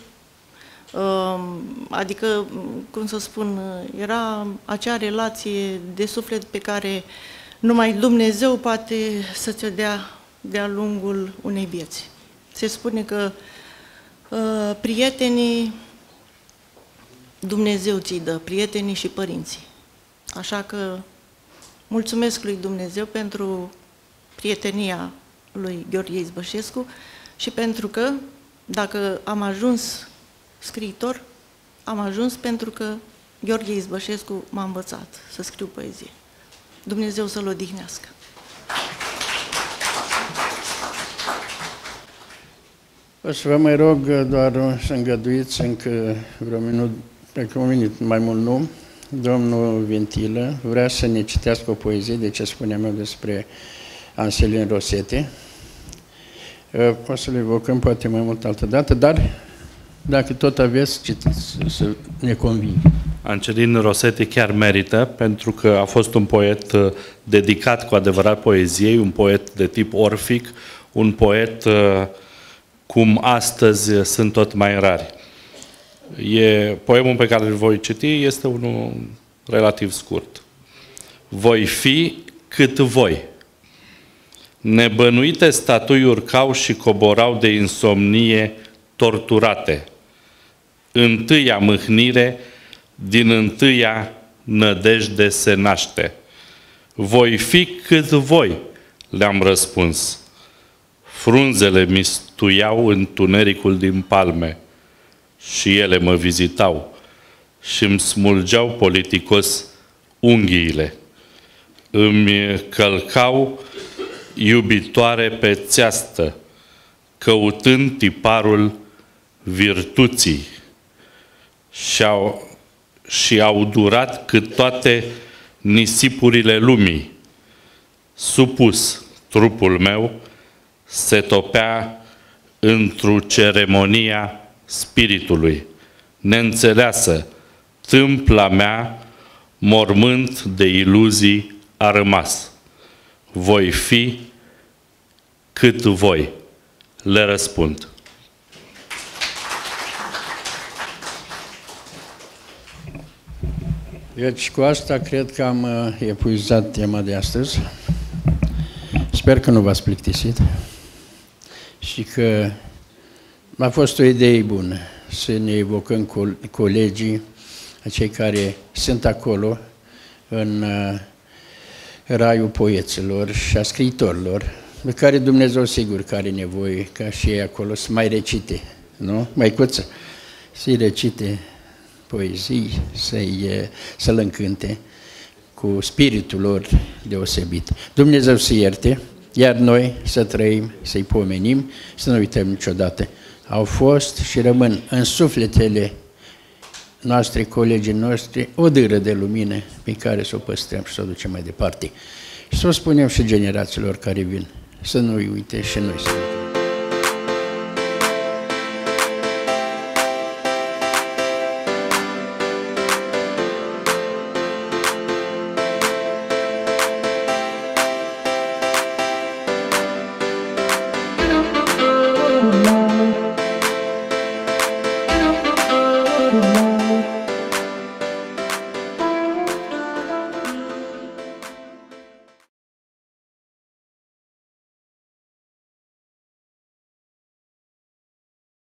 um, adică, cum să spun, era acea relație de suflet pe care numai Dumnezeu poate să ți-o dea de-a lungul unei vieți. Se spune că uh, prietenii Dumnezeu ți dă, prietenii și părinții. Așa că mulțumesc lui Dumnezeu pentru prietenia lui Gheorghe Izbășescu și pentru că, dacă am ajuns scriitor, am ajuns pentru că Gheorghe Izbășescu m-a învățat să scriu poezie. Dumnezeu să-l odihnească. O să vă mai rog doar să îngăduiți încă vreo minut, pe un minut, mai mult nu. Domnul Ventilă vrea să ne citească o poezie, de ce spuneam eu despre Anselin Rosete. O să le evocăm poate mai mult altă dată, dar dacă tot aveți, citiți, să ne conving. Angelin Rosetti chiar merită, pentru că a fost un poet uh, dedicat cu adevărat poeziei, un poet de tip orfic, un poet uh, cum astăzi sunt tot mai rari. E, poemul pe care îl voi citi este unul relativ scurt. Voi fi cât voi. Nebănuite statui urcau și coborau de insomnie torturate. Întâia mâhnire din întâia nădejde se naște. Voi fi cât voi, le-am răspuns. Frunzele mistuiau întunericul din palme și ele mă vizitau și îmi smulgeau politicos unghiile. Îmi călcau iubitoare pe țeastă, căutând tiparul virtuții și-au și au durat cât toate nisipurile lumii. Supus, trupul meu se topea într-o ceremonia spiritului, neînțeleasă, tâmpla mea, mormânt de iluzii a rămas. Voi fi cât voi, le răspund. Deci cu asta cred că am uh, epuizat tema de astăzi. Sper că nu v-ați plictisit și că a fost o idee bună să ne evocăm co colegii, cei care sunt acolo în uh, raiul poeților și a scriitorilor, de care Dumnezeu sigur că are nevoie ca și ei acolo să mai recite, nu? Mai cuță, să-i recite poezii, să-i, să-l încânte cu spiritul lor deosebit. Dumnezeu să ierte, iar noi să trăim, să-i pomenim, să nu uităm niciodată. Au fost și rămân în sufletele noastre, colegii noștri, o dâră de lumină pe care să o păstrăm și să o ducem mai departe. Și să o spunem și generațiilor care vin, să nu-i uite și noi să